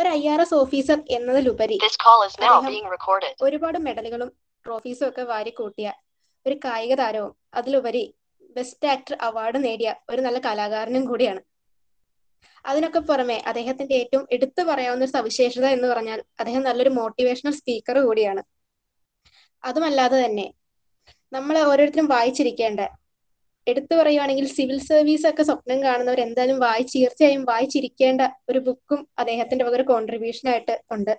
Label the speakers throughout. Speaker 1: ഒരു I R S officer എന്നതിലുപരി ഒരുപാട് മെഡലുകളും ട്രോഫീസും ഒക്കെ കൂട്ടിയ ഒരു കായിക താരവും അതിലുപരി ബെസ്റ്റ് ആക്ടർ അവാർഡ് നേടിയ ഒരു നല്ല കലാകാരനും കൂടിയാണ് അതിനൊക്കെ പുറമെ അദ്ദേഹത്തിന്റെ ഏറ്റവും എടുത്തു പറയാവുന്ന ഒരു സവിശേഷത എന്ന് പറഞ്ഞാൽ അദ്ദേഹം നല്ലൊരു മോട്ടിവേഷണൽ സ്പീക്കർ കൂടിയാണ് അതുമല്ലാതെ തന്നെ നമ്മൾ ഓരോരുത്തരും വായിച്ചിരിക്കേണ്ട എടുത്തു പറയുവാണെങ്കിൽ സിവിൽ സർവീസ് ഒക്കെ സ്വപ്നം കാണുന്നവർ എന്തായാലും വായിച്ച് തീർച്ചയായും വായിച്ചിരിക്കേണ്ട ഒരു ബുക്കും അദ്ദേഹത്തിന്റെ ഒരു കോൺട്രിബ്യൂഷൻ ആയിട്ട് ഉണ്ട്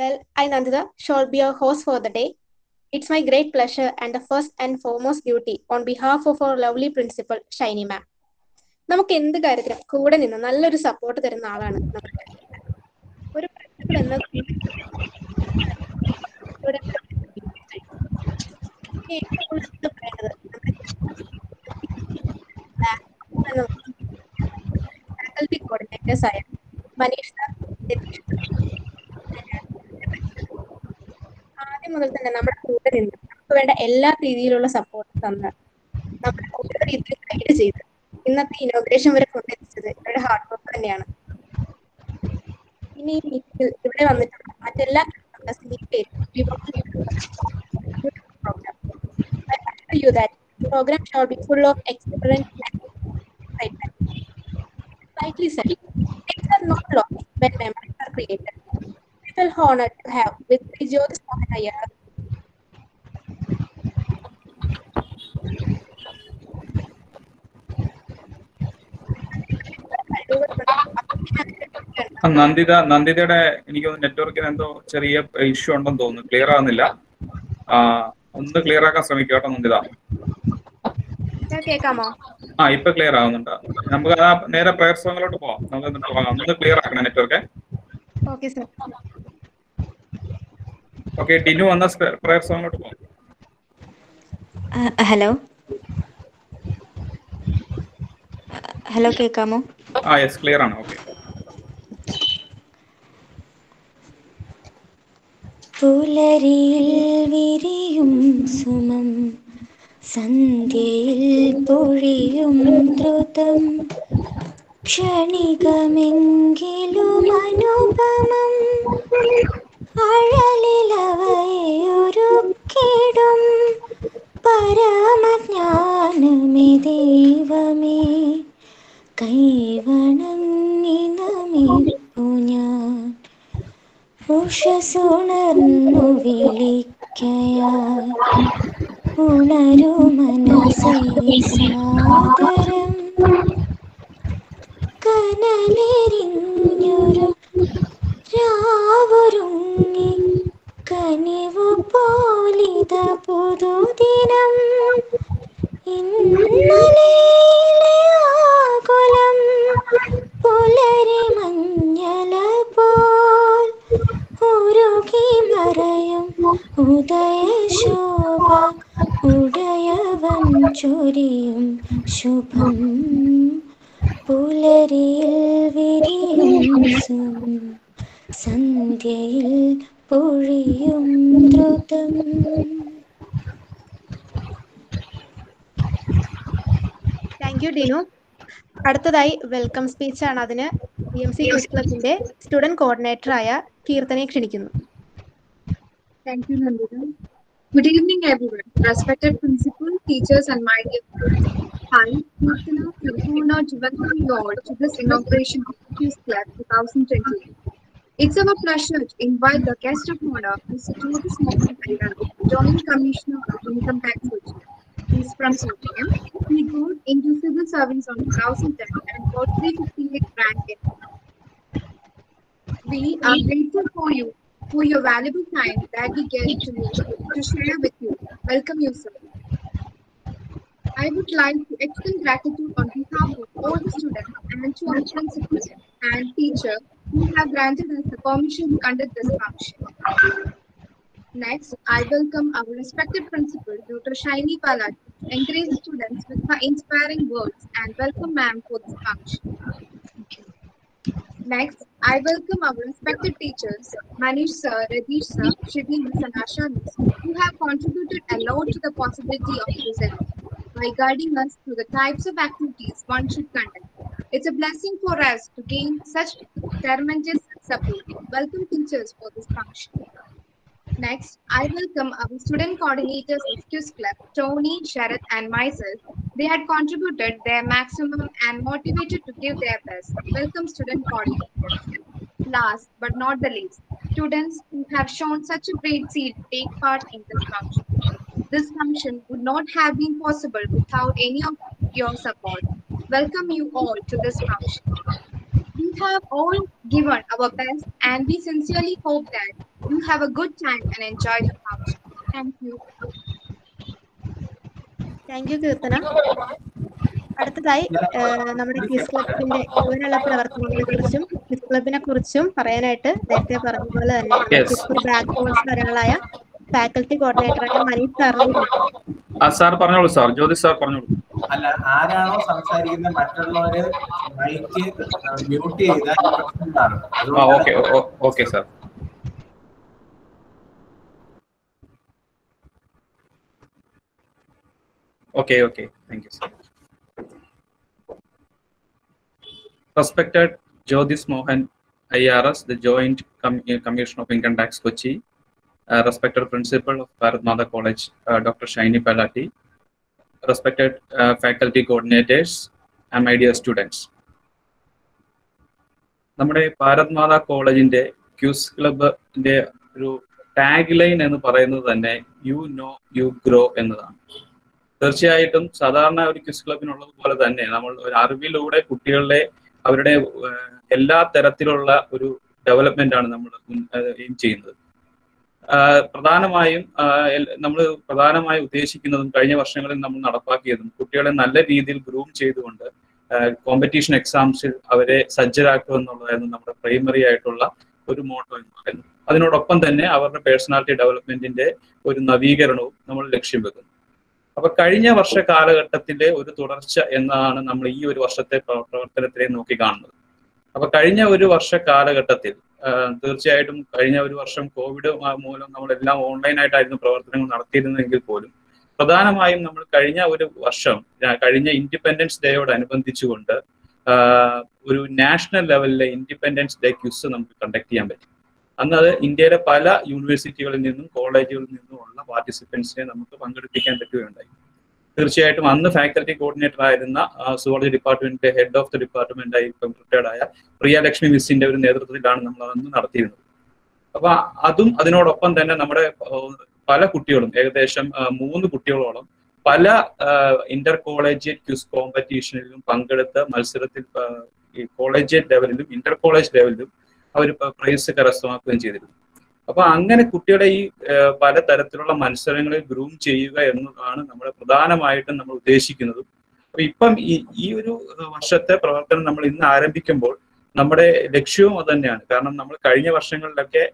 Speaker 1: well I Nandita shall be your host for the day it's my great pleasure and the first and foremost duty on behalf of our lovely principal Shiny ma'am നമുക്ക് എന്ത് കാര്യത്തിലും കൂടെ നിന്ന് നല്ലൊരു സപ്പോർട്ട് തരുന്ന ആളാണ് ഒരു
Speaker 2: പ്രിൻസിപ്പൾ
Speaker 3: എന്നത്
Speaker 1: ഫാക്കൽറ്റി കോർഡിനേറ്റേഴ്സ് ആയ മനീഷ് സാർ ആദ്യം മുതൽ തന്നെ നമ്മുടെ കൂടെ നിന്ന് നമുക്ക് വേണ്ട എല്ലാ രീതിയിലുള്ള സപ്പോർട്ട് തന്ന് നമ്മുടെ ഓരോ രീതിയിൽ ഗൈഡ് ചെയ്ത് ഇന്നത്തെ ഇനോഗ്രേഷൻ വരെ കൊണ്ടെത്തിച്ചത് ഇവരുടെ ഹാർഡ് വർക്ക് തന്നെയാണ് ഇനി ഇവിടെ വന്നിട്ടുള്ള മറ്റെല്ലാ പേരും program to you that the program shall be full of excellent excitement. Rightly said, things are not lost when memories are created.
Speaker 3: We feel honored to have with Sri Jyotish Mohan Iyer.
Speaker 4: Nanditha നന്ദിതയുടെ എനിക്ക് നെറ്റ്വർക്കിന് എന്തോ ചെറിയ issue ഉണ്ടെന്ന് തോന്നുന്നു clear ആവുന്നില്ല ഒന്ന് clear ആക്കാൻ ശ്രമിക്കാം ആ ഇപ്പൊ ക്ലിയർ ആവുന്നുണ്ട് നമുക്ക് ആ നേരെ പ്രയർ സോങ്ങിലോട്ട് പോവാം നമുക്ക് ഒന്ന് ക്ലിയർ ആക്കണം നെറ്റ്വർക്ക് ഓക്കെ ഡിനു വന്ന പ്രയർ സോങ്ങിലോട്ട് പോവാം
Speaker 2: ഹലോ ഹലോ കേൾക്കാമോ
Speaker 4: ആ യെസ് ക്ലിയർ ആണ് ഓക്കെ
Speaker 2: പുലരിയിൽ വിരിയും സുമം സന്ധ്യയിൽ പൊഴിയും ദ്രുതം ക്ഷണികമെങ്കിലും അനുപമം അഴലിലവയൊരു കേടും പരമജ്ഞാനമേ ദൈവമേ കൈവണങ്ങിനമിപ്പു ഞാൻ ഉഷസുണർന്നു വിളിക്കയാൽ ഉണരു മനസ്സേ സാദരം കനലെരിഞ്ഞൊരു രാവൊരുങ്ങി കനിവു പോലിത പുതുദിനം ഇന്നലെ പുലരി മഞ്ഞല പോൽ ഉരുകി മറയും ഉദയശോഭ ഉടയവൻ ചൊരിയും ശുഭം പുലരിയിൽ വിരിയും സന്ധ്യയിൽ പൊഴിയും ദ്രുതം
Speaker 1: താങ്ക് യു ഡിനു അടുത്തതായി വെൽക്കം സ്പീച്ച് ആണ് അതിന് ബി എം സി ക്വിസ് ക്ലബിന്റെ സ്റ്റുഡന്റ് കോർഡിനേറ്റർ ആയ കീർത്തനെ ക്ഷണിക്കുന്നു Good evening,
Speaker 3: everyone. Respected principal, teachers, and my dear friends. Hi, Kirtana Kirkuna welcome you all to this inauguration of Peace Club 2020. It's our pleasure to invite the guest of honor, Mr. Jyotis Mohan Kairan, Joint Commissioner of Income Tax Regime. He's from Sottegem. He grew into civil on Rousington and got 358 rank in. We are grateful for you, for your valuable time that we get to, to share with you. Welcome you, sir. I would like to extend gratitude on behalf of all the students and to our principal and teacher who have granted us the permission to conduct this
Speaker 2: function.
Speaker 3: Next, I welcome our respected principal, Dr. Shaini Palad, encourage students with her inspiring words and welcome ma'am for this function. Next, I welcome our respected teachers, Manish sir, Radish sir, Shrivi and Asha miss, who have contributed a lot to the possibility of event by guiding us through the types of activities one should conduct. It's a blessing for us to gain such tremendous support. Welcome teachers for this function. Next, I welcome our student coordinators of QS Club, Tony, Sharad, and myself. They had contributed their maximum and motivated to give their best. Welcome, student coordinators. Last but not the least, students who have shown such a great zeal take part in this function. This function would not have been possible without any of your support. Welcome you all to this function. We have all given our best and we sincerely hope that You have a good time and enjoy the house. Thank you.
Speaker 1: Thank you Keerthana അടുത്തതായി നമ്മുടെ kiss ക്ലബിന്റെ ഇവരുള്ള പ്രവർത്തനങ്ങളെ കുറിച്ചും kiss ക്ലബിനെ കുറിച്ചും പറയാനായിട്ട് നേരത്തെ പറഞ്ഞതുപോലെ തന്നെ ബാക്ക്ബോൺസ് കാര്യങ്ങളായ ഫാക്കൽറ്റി കോർഡിനേറ്ററായ മനീഷ് സാറിനെ
Speaker 4: സാർ പറഞ്ഞോളൂ സാർ ജ്യോതി സാർ പറഞ്ഞോളൂ
Speaker 5: അല്ല ആരാണോ സംസാരിക്കുന്ന മറ്റുള്ളവര്
Speaker 3: മൈക്ക് മ്യൂട്ട് ചെയ്താൽ
Speaker 4: okay okay sir Okay, okay. Thank you so Respected Jyodhis Mohan IRS, the Joint Com uh, Commission of Income Tax Kochi, uh, respected Principal of Bharatmala College, uh, Dr. Shaini Palati, respected uh, faculty coordinators, and my dear students. നമ്മുടെ ഭാരത്മാല കോളേജിന്റെ quiz ക്ലബിന്റെ ഒരു tag line എന്ന് പറയുന്നത് തന്നെ you know you grow എന്നതാണ് തീർച്ചയായിട്ടും സാധാരണ ഒരു ക്വിസ് ക്ലബിനുള്ളത് പോലെ തന്നെ നമ്മൾ ഒരു അറിവിലൂടെ കുട്ടികളുടെ അവരുടെ എല്ലാ തരത്തിലുള്ള ഒരു ഡെവലപ്മെന്റ് ആണ് നമ്മൾ എയിം ചെയ്യുന്നത് പ്രധാനമായും നമ്മൾ പ്രധാനമായും ഉദ്ദേശിക്കുന്നതും കഴിഞ്ഞ വർഷങ്ങളിൽ നമ്മൾ നടപ്പാക്കിയതും കുട്ടികളെ നല്ല രീതിയിൽ ഗ്രൂം ചെയ്തുകൊണ്ട് കോമ്പറ്റീഷൻ എക്സാംസിൽ അവരെ സജ്ജരാക്കുക എന്നുള്ളതായിരുന്നു നമ്മുടെ പ്രൈമറി ആയിട്ടുള്ള ഒരു മോട്ടോ എന്ന് പറയുന്നത് അതിനോടൊപ്പം തന്നെ അവരുടെ പേഴ്സണാലിറ്റി ഡെവലപ്മെന്റിന്റെ ഒരു നവീകരണവും നമ്മൾ ലക്ഷ്യം വെക്കുന്നു അപ്പൊ കഴിഞ്ഞ വർഷ കാലഘട്ടത്തിലെ ഒരു തുടർച്ച എന്നാണ് നമ്മൾ ഈ ഒരു വർഷത്തെ പ്രവർത്തനത്തിലെ നോക്കി കാണുന്നത് അപ്പൊ കഴിഞ്ഞ ഒരു വർഷ കാലഘട്ടത്തിൽ തീർച്ചയായിട്ടും കഴിഞ്ഞ ഒരു വർഷം കോവിഡ് മൂലം നമ്മളെല്ലാം ഓൺലൈനായിട്ടായിരുന്നു പ്രവർത്തനങ്ങൾ നടത്തിയിരുന്നെങ്കിൽ പോലും പ്രധാനമായും നമ്മൾ കഴിഞ്ഞ ഒരു വർഷം കഴിഞ്ഞ ഇൻഡിപെൻഡൻസ് ഡേയോട് അനുബന്ധിച്ചുകൊണ്ട് ഒരു നാഷണൽ ലെവലിലെ ഇൻഡിപെൻഡൻസ് ഡേ ക്യൂസ് നമുക്ക് കണ്ടക്ട് ചെയ്യാൻ പറ്റും അന്ന് അത് ഇന്ത്യയിലെ പല യൂണിവേഴ്സിറ്റികളിൽ നിന്നും കോളേജുകളിൽ നിന്നുമുള്ള പാർട്ടിസിപ്പൻസിനെ നമുക്ക് പങ്കെടുപ്പിക്കാൻ പറ്റുകയുണ്ടായി തീർച്ചയായിട്ടും അന്ന് ഫാക്കൽറ്റി കോർഡിനേറ്റർ ആയിരുന്ന സുവോളജി ഡിപ്പാർട്ട്മെന്റിന്റെ ഹെഡ് ഓഫ് ദി ഡിപ്പാർട്ട്മെന്റ് ആയി ഇപ്പം റിട്ടയർഡ് ആയ പ്രിയലക്ഷ്മി മിസ്സിന്റെ ഒരു നേതൃത്വത്തിലാണ് നമ്മൾ അന്ന് നടത്തിയിരുന്നത് അപ്പൊ അതും അതിനോടൊപ്പം തന്നെ നമ്മുടെ പല കുട്ടികളും ഏകദേശം മൂന്ന് കുട്ടികളോളം പല ഇന്റർ കോളേജിയറ്റ് ക്യൂസ് കോമ്പറ്റീഷനിലും പങ്കെടുത്ത മത്സരത്തിൽ കോളേജിയറ്റ് ലെവലിലും ഇന്റർ കോളേജ് ലെവലിലും അവർ പ്രൈസ് കരസ്ഥമാക്കുകയും ചെയ്തിരുന്നു അപ്പൊ അങ്ങനെ കുട്ടിയുടെ ഈ പല തരത്തിലുള്ള മത്സരങ്ങളിൽ ഗ്രൂം ചെയ്യുക എന്നതാണ് നമ്മൾ പ്രധാനമായിട്ടും നമ്മൾ ഉദ്ദേശിക്കുന്നത് അപ്പൊ ഇപ്പം ഈ ഒരു വർഷത്തെ പ്രവർത്തനം നമ്മൾ ഇന്ന് ആരംഭിക്കുമ്പോൾ നമ്മുടെ ലക്ഷ്യവും അത് തന്നെയാണ് കാരണം നമ്മൾ കഴിഞ്ഞ വർഷങ്ങളിലൊക്കെ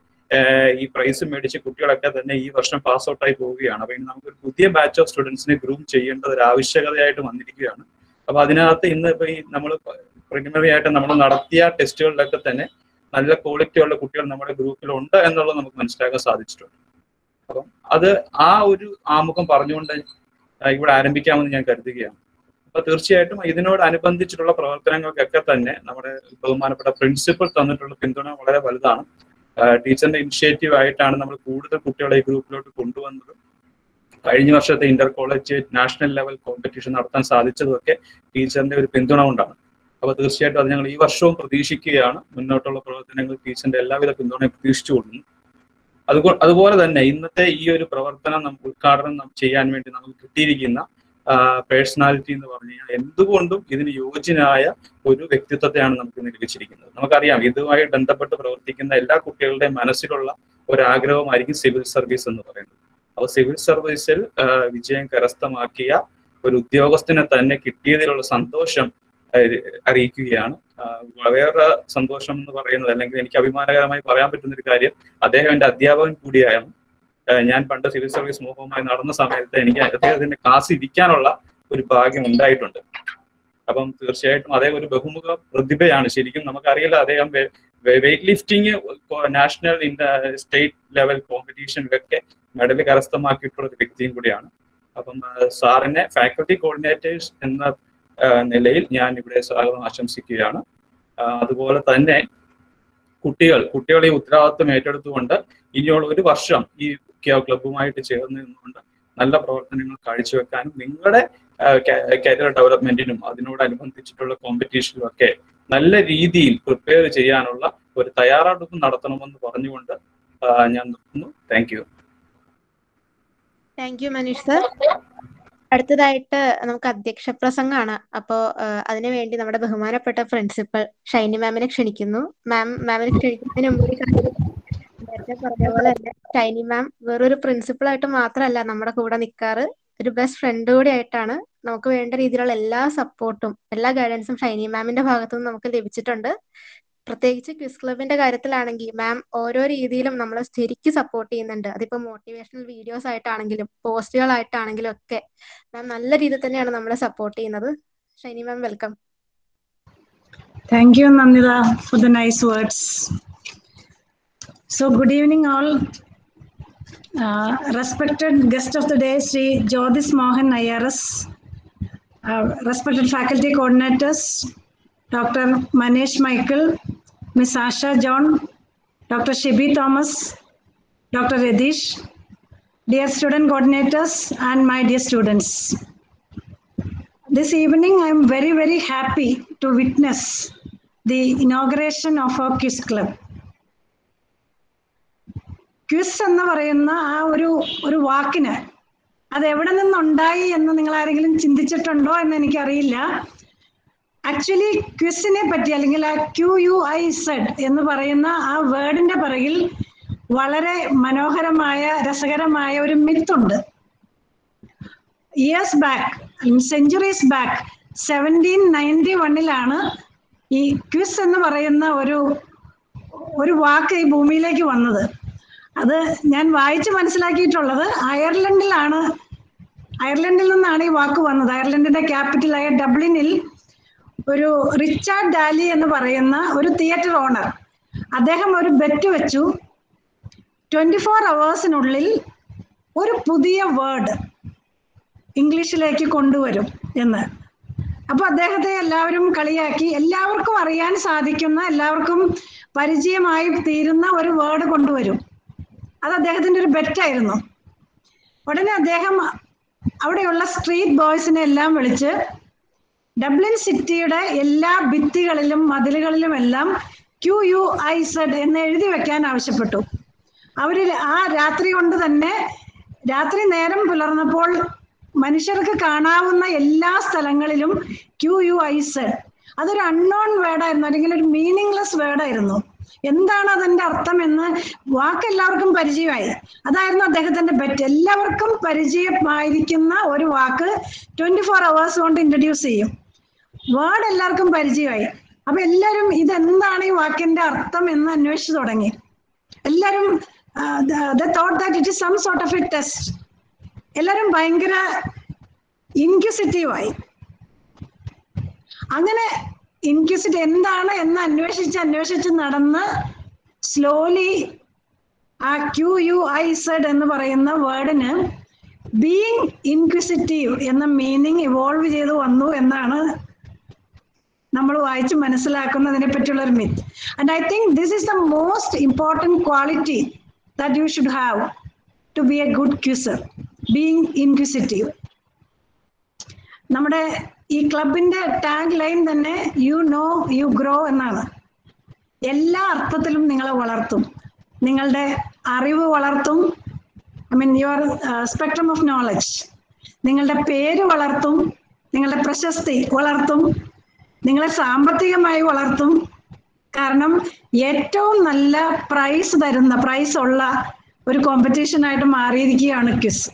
Speaker 4: ഈ പ്രൈസ് മേടിച്ച് കുട്ടികളൊക്കെ തന്നെ ഈ വർഷം പാസ് ഔട്ടായി പോവുകയാണ് അപ്പൊ ഇനി ഒരു പുതിയ ബാച്ച് ഓഫ് സ്റ്റുഡൻസിനെ ഗ്രൂം ചെയ്യേണ്ടത് ഒരു ആവശ്യകതയായിട്ട് വന്നിരിക്കുകയാണ് അപ്പൊ അതിനകത്ത് ഇന്ന് ഇപ്പൊ ഈ നമ്മൾ പ്രിലിമിനറി ആയിട്ട് നമ്മൾ നടത്തിയ ടെസ്റ്റുകളിലൊക്കെ തന്നെ നല്ല ക്വാളിറ്റി ഉള്ള കുട്ടികൾ നമ്മുടെ ഗ്രൂപ്പിലുണ്ട് എന്നുള്ളത് നമുക്ക് മനസ്സിലാക്കാൻ സാധിച്ചിട്ടുണ്ട് അപ്പം അത് ആ ഒരു ആമുഖം പറഞ്ഞുകൊണ്ട് ഇവിടെ ആരംഭിക്കാമെന്ന് ഞാൻ കരുതുകയാണ് അപ്പൊ തീർച്ചയായിട്ടും ഇതിനോട് അനുബന്ധിച്ചിട്ടുള്ള പ്രവർത്തനങ്ങൾക്കൊക്കെ തന്നെ നമ്മുടെ ബഹുമാനപ്പെട്ട പ്രിൻസിപ്പൽ തന്നിട്ടുള്ള പിന്തുണ വളരെ വലുതാണ് ടീച്ചറിന്റെ ഇനിഷ്യേറ്റീവ് ആയിട്ടാണ് നമ്മൾ കൂടുതൽ കുട്ടികളെ ഈ ഗ്രൂപ്പിലോട്ട് കൊണ്ടുവന്നത് കഴിഞ്ഞ വർഷത്തെ inter college national level competition നടത്താൻ സാധിച്ചതൊക്കെ ടീച്ചറിന്റെ ഒരു പിന്തുണ കൊണ്ടാണ് അപ്പൊ തീർച്ചയായിട്ടും അത് ഞങ്ങൾ ഈ വർഷവും പ്രതീക്ഷിക്കുകയാണ് മുന്നോട്ടുള്ള പ്രവർത്തനങ്ങൾ ടീച്ചറിന്റെ എല്ലാവിധ പിന്തുണയും പ്രതീക്ഷിച്ചു കൊടുക്കുന്നു അതുപോലെ അതുപോലെ തന്നെ ഇന്നത്തെ ഈ ഒരു പ്രവർത്തനം നമുക്ക് ഉദ്ഘാടനം ചെയ്യാൻ വേണ്ടി നമുക്ക് കിട്ടിയിരിക്കുന്ന പേഴ്സണാലിറ്റി എന്ന് പറഞ്ഞു കഴിഞ്ഞാൽ എന്തുകൊണ്ടും ഇതിന് യോജ്യനായ ഒരു വ്യക്തിത്വത്തെയാണ് നമുക്ക് ലഭിച്ചിരിക്കുന്നത് നമുക്കറിയാം ഇതുമായി ബന്ധപ്പെട്ട് പ്രവർത്തിക്കുന്ന എല്ലാ കുട്ടികളുടെയും മനസ്സിലുള്ള ഒരാഗ്രഹമായിരിക്കും സിവിൽ സർവീസ് എന്ന് പറയുന്നത് അപ്പോൾ സിവിൽ സർവീസിൽ വിജയം കരസ്ഥമാക്കിയ ഒരു ഉദ്യോഗസ്ഥനെ തന്നെ കിട്ടിയതിലുള്ള സന്തോഷം
Speaker 2: അറിയിക്കുകയാണ്
Speaker 4: വേറെ സന്തോഷം എന്ന് പറയുന്നത് അല്ലെങ്കിൽ എനിക്ക് അഭിമാനകരമായി പറയാൻ പറ്റുന്ന ഒരു കാര്യം അദ്ദേഹം എന്റെ അധ്യാപകൻ കൂടിയാണ് ഞാൻ പണ്ട് സിവിൽ സർവീസ് മുഖവുമായി നടന്ന സമയത്ത് എനിക്ക് അദ്ദേഹത്തിന്റെ ക്ലാസ് ഇരിക്കാനുള്ള ഒരു ഭാഗ്യം ഉണ്ടായിട്ടുണ്ട് അപ്പം തീർച്ചയായിട്ടും അദ്ദേഹം ഒരു ബഹുമുഖ പ്രതിഭയാണ് ശരിക്കും നമുക്കറിയില്ല അദ്ദേഹം weight lifting national state level കോമ്പറ്റീഷനിലൊക്കെ മെഡൽ കരസ്ഥമാക്കിയിട്ടുള്ള ഒരു വ്യക്തിയും കൂടിയാണ് അപ്പം സാറിനെ ഫാക്കൽറ്റി കോർഡിനേറ്റേഴ്സ് എന്ന നിലയിൽ ഞാൻ ഇവിടെ സ്വാഗതം ആശംസിക്കുകയാണ് അതുപോലെ തന്നെ കുട്ടികൾ കുട്ടികൾ ഈ ഉത്തരവാദിത്വം ഏറ്റെടുത്തുകൊണ്ട് ഇനിയുള്ള ഒരു വർഷം ഈ ക്ലബ്ബുമായിട്ട് ചേർന്ന് നിന്നുകൊണ്ട് നല്ല പ്രവർത്തനങ്ങൾ കാഴ്ചവെക്കാനും നിങ്ങളുടെ കരിയർ ഡെവലപ്മെന്റിനും അതിനോടനുബന്ധിച്ചിട്ടുള്ള കോമ്പറ്റീഷനും ഒക്കെ നല്ല രീതിയിൽ പ്രിപ്പയർ ചെയ്യാനുള്ള ഒരു തയ്യാറെടുപ്പ് നടത്തണമെന്ന് പറഞ്ഞുകൊണ്ട് ഞാൻ നിർത്തുന്നു thank you
Speaker 1: thank you Manish sir അടുത്തതായിട്ട് നമുക്ക് അധ്യക്ഷ പ്രസംഗമാണ് അതിനു അതിനുവേണ്ടി നമ്മുടെ ബഹുമാനപ്പെട്ട പ്രിൻസിപ്പൽ ഷൈനി മാമിനെ ക്ഷണിക്കുന്നു മാം മാമിനെ ക്ഷണിക്കുന്നതിന് മുമ്പ് നേരത്തെ പറഞ്ഞ പോലെ തന്നെ ഷൈനി മാം വെറൊരു പ്രിൻസിപ്പളായിട്ട് മാത്രമല്ല നമ്മുടെ കൂടെ നിൽക്കാറ് ഒരു ബെസ്റ്റ് ഫ്രണ്ട് കൂടി ആയിട്ടാണ് നമുക്ക് വേണ്ട രീതിയിലുള്ള എല്ലാ സപ്പോർട്ടും എല്ലാ ഗൈഡൻസും ഷൈനി മാമിന്റെ ഭാഗത്തു നിന്ന് നമുക്ക് ലഭിച്ചിട്ടുണ്ട് പ്രത്യേകിച്ച് ക്വിസ് ക്ലബിന്റെ കാര്യത്തിലാണെങ്കിൽ മാം ഓരോ രീതിയിലും നമ്മളെ ശരിക്കും സപ്പോർട്ട് ചെയ്യുന്നുണ്ട് അതിപ്പോ മോട്ടിവേഷണൽ വീഡിയോസ് ആയിട്ടാണെങ്കിലും പോസ്റ്റുകളായിട്ടാണെങ്കിലും ഒക്കെ മാം നല്ല രീതിയിൽ തന്നെയാണ് നമ്മളെ സപ്പോർട്ട് ചെയ്യുന്നത് Shiny ma'am welcome
Speaker 6: Thank you, Nandita, for the nice words. So good evening, all respected guest of of day Shri Sri Mohan Mohan IRS, uh, respected faculty coordinators, doctor Manesh Michael miss Asha John doctor Shibi Thomas doctor Ratheesh dear student coordinators and my dear students this evening I am very, very happy to witness the inauguration of our Quiz Club. Quiz എന്ന് പറയുന്ന ആ ഒരു ഒരു വാക്കിന് അത് എവിടെ നിന്നുണ്ടായി എന്ന് നിങ്ങൾ ആരെങ്കിലും ചിന്തിച്ചിട്ടുണ്ടോ എന്ന് എനിക്കറിയില്ല ആക്ച്വലി ക്വിസിനെ പറ്റി അല്ലെങ്കിൽ ആ ക്യു യു ഐ സെഡ് എന്ന് പറയുന്ന ആ വേർഡിന്റെ പിറകിൽ വളരെ മനോഹരമായ രസകരമായ ഒരു മിത്തുണ്ട് years back centuries back seventeen ninety വണ്ണിലാണ് ഈ ക്വിസ് എന്ന് പറയുന്ന ഒരു ഒരു വാക്ക് ഈ ഭൂമിയിലേക്ക് വന്നത് അത് ഞാൻ വായിച്ച് മനസ്സിലാക്കിയിട്ടുള്ളത് അയർലൻഡിലാണ് അയർലൻഡിൽ നിന്നാണ് ഈ വാക്ക് വന്നത് അയർലൻഡിന്റെ ക്യാപിറ്റലായ ഡബ്ലിനിൽ ഒരു റിച്ചാർഡ് ഡാലി എന്ന് പറയുന്ന ഒരു തിയേറ്റർ ഓണർ അദ്ദേഹം ഒരു ബെറ്റ് വെച്ചു ട്വന്റി ഫോർ അവേഴ്സിനുള്ളിൽ ഒരു പുതിയ വേർഡ് ഇംഗ്ലീഷിലേക്ക് കൊണ്ടുവരും എന്ന് അപ്പൊ അദ്ദേഹത്തെ എല്ലാവരും കളിയാക്കി എല്ലാവർക്കും അറിയാൻ സാധിക്കുന്ന എല്ലാവർക്കും പരിചയമായി തീരുന്ന ഒരു വേർഡ് കൊണ്ടുവരും അത് അദ്ദേഹത്തിന്റെ ഒരു ബെറ്റായിരുന്നു ഉടനെ അദ്ദേഹം അവിടെയുള്ള സ്ട്രീറ്റ് ബോയ്സിനെ എല്ലാം വിളിച്ച് ഡബ്ലിൻ സിറ്റിയുടെ എല്ലാ ഭിത്തികളിലും മതിലുകളിലുമെല്ലാം ക്യു യു ഐ സെഡ് എന്ന് എഴുതി വെക്കാൻ ആവശ്യപ്പെട്ടു അവർ ആ രാത്രി കൊണ്ട് തന്നെ രാത്രി നേരം പുലർന്നപ്പോൾ മനുഷ്യർക്ക് കാണാവുന്ന എല്ലാ സ്ഥലങ്ങളിലും ക്യു യു ഐ സെഡ് അതൊരു അൺനോൺ വേർഡായിരുന്നു അല്ലെങ്കിൽ ഒരു മീനിങ്ലെസ് വേർഡായിരുന്നു എന്താണ് അതിന്റെ അർത്ഥം എന്ന് വാക്ക് എല്ലാവർക്കും പരിചയമായി അതായിരുന്നു അദ്ദേഹത്തിന്റെ ബെറ്റ് എല്ലാവർക്കും പരിചയമായിരിക്കുന്ന ഒരു വാക്ക് ട്വന്റി ഫോർ അവേഴ്സ് കൊണ്ട് ഇൻട്രൊഡ്യൂസ് ചെയ്യും വേർഡ് എല്ലാവർക്കും പരിചയമായി അപ്പൊ എല്ലാവരും ഇതെന്താണ് ഈ വാക്കിന്റെ അർത്ഥം എന്ന് അന്വേഷിച്ചു തുടങ്ങി എല്ലാവരും thought that it some sort of a test എല്ലാവരും ഭയങ്കര ഇൻക്യൂസിറ്റീവായി അങ്ങനെ ഇൻക്യൂസിറ്റ് എന്താണ് എന്ന് അന്വേഷിച്ച് അന്വേഷിച്ച് നടന്ന് സ്ലോലി ആ ക്യു യു ഐ സെഡ് എന്ന് പറയുന്ന വേർഡിന് ബീങ് ഇൻക്വിസിറ്റീവ് എന്ന മീനിങ് ഇവോൾവ് ചെയ്ത് വന്നു എന്നാണ് നമ്മൾ വായിച്ച് മനസ്സിലാക്കുന്നതിനെ പറ്റിയുള്ള ഒരു myth and I think this is the most important quality that you should have to be a good quizzer being inquisitive നമ്മുടെ ഈ ക്ലബിന്റെ ടാങ്ക് ലൈൻ തന്നെ യു നോ യു ഗ്രോ എന്നാണ് എല്ലാ അർത്ഥത്തിലും നിങ്ങളെ വളർത്തും നിങ്ങളുടെ അറിവ് വളർത്തും I mean your spectrum of knowledge നിങ്ങളുടെ പേര് വളർത്തും നിങ്ങളുടെ പ്രശസ്തി വളർത്തും നിങ്ങളെ സാമ്പത്തികമായി വളർത്തും കാരണം ഏറ്റവും നല്ല പ്രൈസ് തരുന്ന പ്രൈസ് ഉള്ള ഒരു കോമ്പറ്റീഷനായിട്ട് മാറിയിരിക്കുകയാണ് ക്വിസ്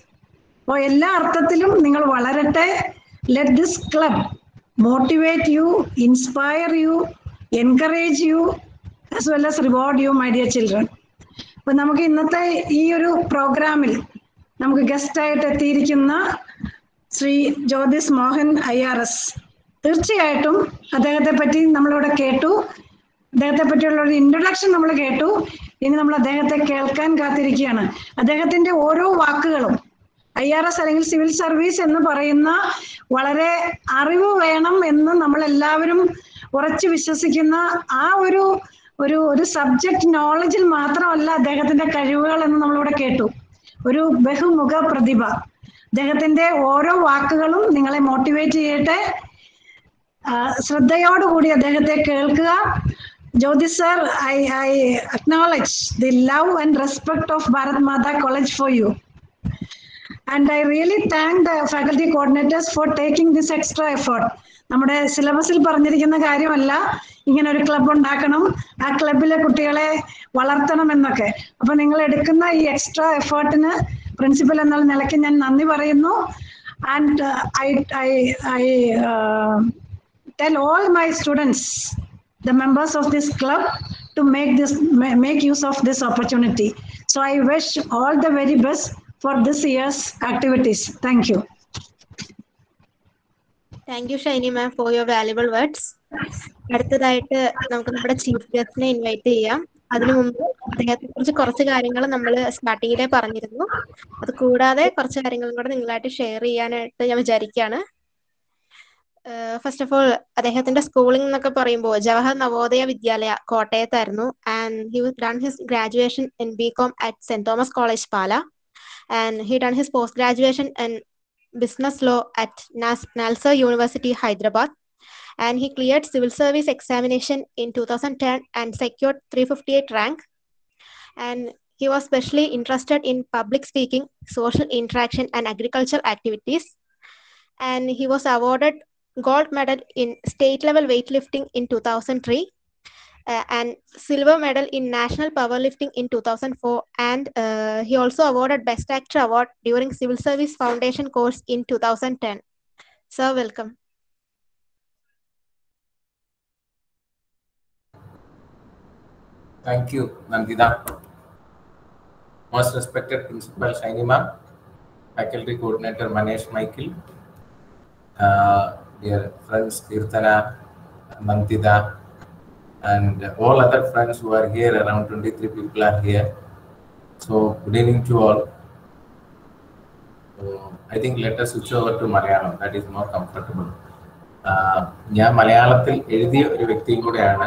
Speaker 6: അപ്പോൾ എല്ലാ അർത്ഥത്തിലും നിങ്ങൾ വളരട്ടെ let this club motivate you inspire you encourage you as well as reward you my dear children അപ്പൊ നമുക്ക് ഇന്നത്തെ ഈ ഒരു പ്രോഗ്രാമിൽ നമുക്ക് ഗസ്റ്റായിട്ട് എത്തിയിരിക്കുന്ന Shri Jyothis Mohan I R S തീർച്ചയായിട്ടും അദ്ദേഹത്തെ പറ്റി നമ്മളിവിടെ കേട്ടു അദ്ദേഹത്തെ പറ്റിയുള്ള ഒരു ഇൻട്രൊഡക്ഷൻ നമ്മൾ കേട്ടു ഇനി നമ്മൾ അദ്ദേഹത്തെ കേൾക്കാൻ കാത്തിരിക്കുകയാണ് അദ്ദേഹത്തിന്റെ ഓരോ വാക്കുകളും ഐ ആർ എസ് അല്ലെങ്കിൽ സിവിൽ സർവീസ് എന്ന് പറയുന്ന വളരെ അറിവ് വേണം എന്ന് നമ്മൾ എല്ലാവരും ഉറച്ചു വിശ്വസിക്കുന്ന ആ ഒരു ഒരു ഒരു സബ്ജക്ട് നോളജിൽ മാത്രമല്ല അദ്ദേഹത്തിന്റെ കഴിവുകൾ എന്ന് നമ്മളിവിടെ കേട്ടു ഒരു ബഹുമുഖ പ്രതിഭ അദ്ദേഹത്തിന്റെ ഓരോ വാക്കുകളും നിങ്ങളെ മോട്ടിവേറ്റ് ചെയ്യട്ടെ ശ്രദ്ധയോടുകൂടി അദ്ദേഹത്തെ കേൾക്കുക Jyothi sir I I acknowledge the love and respect of Bharat Mata college for you and I really thank the faculty coordinators for taking this extra effort. നമ്മുടെ സിലബസിൽ പറഞ്ഞിരിക്കുന്ന കാര്യമല്ല ഇങ്ങനെ ഒരു ക്ലബ് ഉണ്ടാക്കണം ആ ക്ലബിലെ കുട്ടികളെ വളർത്തണം എന്നൊക്കെ അപ്പൊ നിങ്ങൾ എടുക്കുന്ന ഈ എക്സ്ട്രാ എഫേർട്ടിന് പ്രിൻസിപ്പൽ എന്നുള്ള നിലയ്ക്ക് ഞാൻ നന്ദി പറയുന്നു and I I I tell all my students, the members of this club, to make this make use of this opportunity. So I wish all the very best for this year's activities. Thank you.
Speaker 1: Thank you Shiny ma'am for your valuable words അടുത്തതായിട്ട് നമുക്ക് നമ്മുടെ chief ഗസ്റ്റിനെ invite ചെയ്യാം അതിനു മുമ്പ് അദ്ദേഹത്തെ കുറിച്ച് കുറച്ച് കാര്യങ്ങൾ നമ്മൾ സ്റ്റാർട്ടിങ്ങിലെ പറഞ്ഞിരുന്നു അത് കൂടാതെ കുറച്ച് കാര്യങ്ങളും കൂടെ നിങ്ങളായിട്ട് ഷെയർ ചെയ്യാനായിട്ട് ഞാൻ വിചാരിക്കുകയാണ് ഫസ്റ്റ് ഓഫ് ഓൾ അദ്ദേഹത്തിന്റെ സ്കൂളിംഗ് എന്നൊക്കെ പറയുമ്പോൾ ജവഹർ നവോദയ വിദ്യാലയ കോട്ടയത്തായിരുന്നു and he done his graduation in B com at saint Thomas college Pala and he done his post graduation in business law at NALSAR university Hyderabad and he cleared civil service examination in two thousand ten and secured three fifty eight rank and he was specially interested in public speaking, social interaction, and agricultural activities. And he was awarded gold medal in state level weightlifting in 2003 uh, and silver medal in national powerlifting in 2004 and uh, he also awarded best actor award during civil service foundation course in 2010 sir welcome
Speaker 5: thank you nandita most respected principal shaini faculty coordinator manesh michael uh, dear friends Kirtana, Mantida, and all other friends who are here, around 23 people are here. So, good evening to all. I think letter switch over to Malayalam that is more comfortable ഞാൻ മലയാളത്തിൽ എഴുതിയ ഒരു വ്യക്തിയും കൂടെയാണ്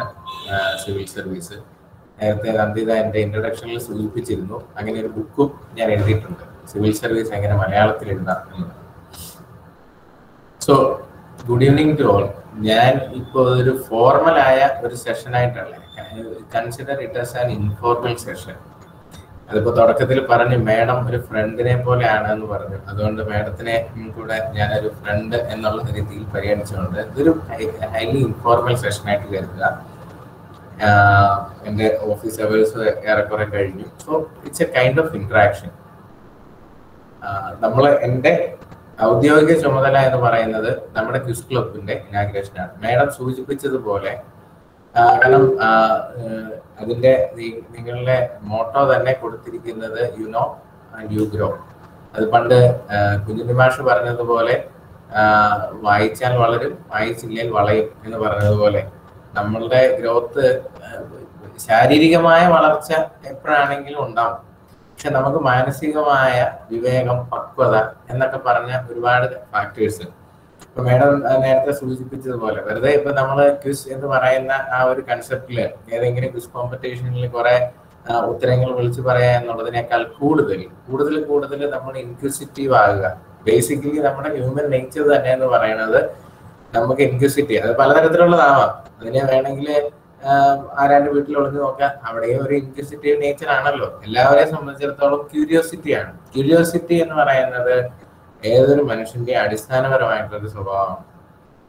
Speaker 5: civil service നേരത്തെ നന്ദിത എൻ്റെ ഇൻട്രഡക്ഷനിൽ സൂചിപ്പിച്ചിരുന്നു അങ്ങനെ ഒരു ബുക്കും ഞാൻ എഴുതിയിട്ടുണ്ട് സിവിൽ സർവീസ് എങ്ങനെ മലയാളത്തിൽ എഴുതാം എന്നുള്ളത് so good evening to all ഞാൻ ഇപ്പോൾ ഒരു ഫോർമലായ ഒരു സെഷൻ ആയിട്ടല്ല consider it as an informal session അതിപ്പോൾ തുടക്കത്തിൽ പറഞ്ഞു മാഡം ഒരു ഫ്രണ്ടിനെ പോലെയാണ് എന്ന് പറഞ്ഞു അതുകൊണ്ട് മാഡത്തിനെ കൂടെ ഞാനൊരു ഫ്രണ്ട് എന്നുള്ള രീതിയിൽ പരിഗണിച്ചുകൊണ്ട് ഇതൊരു ഹൈലി ഇൻഫോർമൽ സെഷൻ ആയിട്ട് കരുതുക എൻ്റെ ഓഫീസ് അവേഴ്സ് ഏറെക്കുറെ കഴിഞ്ഞു so it's a kind of interaction നമ്മൾ എൻ്റെ ഔദ്യോഗിക ചുമതല എന്ന് പറയുന്നത് നമ്മുടെ ക്വിസ് ക്ലബിന്റെ ഇനാഗ്രേഷനാണ് മാഡം സൂചിപ്പിച്ചതുപോലെ കാരണം അതിന്റെ നിങ്ങളുടെ മോട്ടോ തന്നെ കൊടുത്തിരിക്കുന്നത് യുനോ ആൻഡ് യു ഗ്രോ അത് പണ്ട് കുഞ്ഞുമാഷ് പറഞ്ഞതുപോലെ വായിച്ചാൽ വളരും വായിച്ചില്ലെങ്കിൽ വളയും എന്ന് പറഞ്ഞതുപോലെ നമ്മളുടെ ഗ്രോത്ത് ശാരീരികമായ വളർച്ച എപ്പോഴാണെങ്കിലും ഉണ്ടാവും പക്ഷെ നമുക്ക് മാനസികമായ വിവേകം പക്വത എന്നൊക്കെ പറഞ്ഞ ഒരുപാട് ഫാക്ടേഴ്സ് ഇപ്പൊ മേഡം നേരത്തെ സൂചിപ്പിച്ചതുപോലെ വെറുതെ ഇപ്പൊ നമ്മൾ ക്വിസ് എന്ന് പറയുന്ന ആ ഒരു കൺസെപ്റ്റില് ഏതെങ്കിലും ക്വിസ് കോമ്പറ്റീഷനിൽ കുറെ ഉത്തരങ്ങൾ വിളിച്ചു പറയാ എന്നുള്ളതിനേക്കാൾ കൂടുതൽ കൂടുതൽ കൂടുതൽ നമ്മൾ ഇൻക്വിസിറ്റീവ് ആകുക ബേസിക്കലി നമ്മുടെ ഹ്യൂമൻ നേച്ചർ തന്നെ എന്ന് പറയുന്നത് നമുക്ക് ഇൻക്വിസിറ്റി അത് പലതരത്തിലുള്ളതാവാം അതിനെ വേണമെങ്കിൽ ആരാന്റെ വീട്ടിൽ ഒളിഞ്ഞു നോക്കാം അവിടെയും ഒരു ഇൻക്വിസിറ്റീവ് നേച്ചർ ആണല്ലോ എല്ലാവരെയും സംബന്ധിച്ചിടത്തോളം ആണ് ക്യൂരിയോസിറ്റി എന്ന് പറയുന്നത് ഏതൊരു മനുഷ്യന്റെ അടിസ്ഥാനപരമായിട്ടുള്ള ഒരു സ്വഭാവമാണ്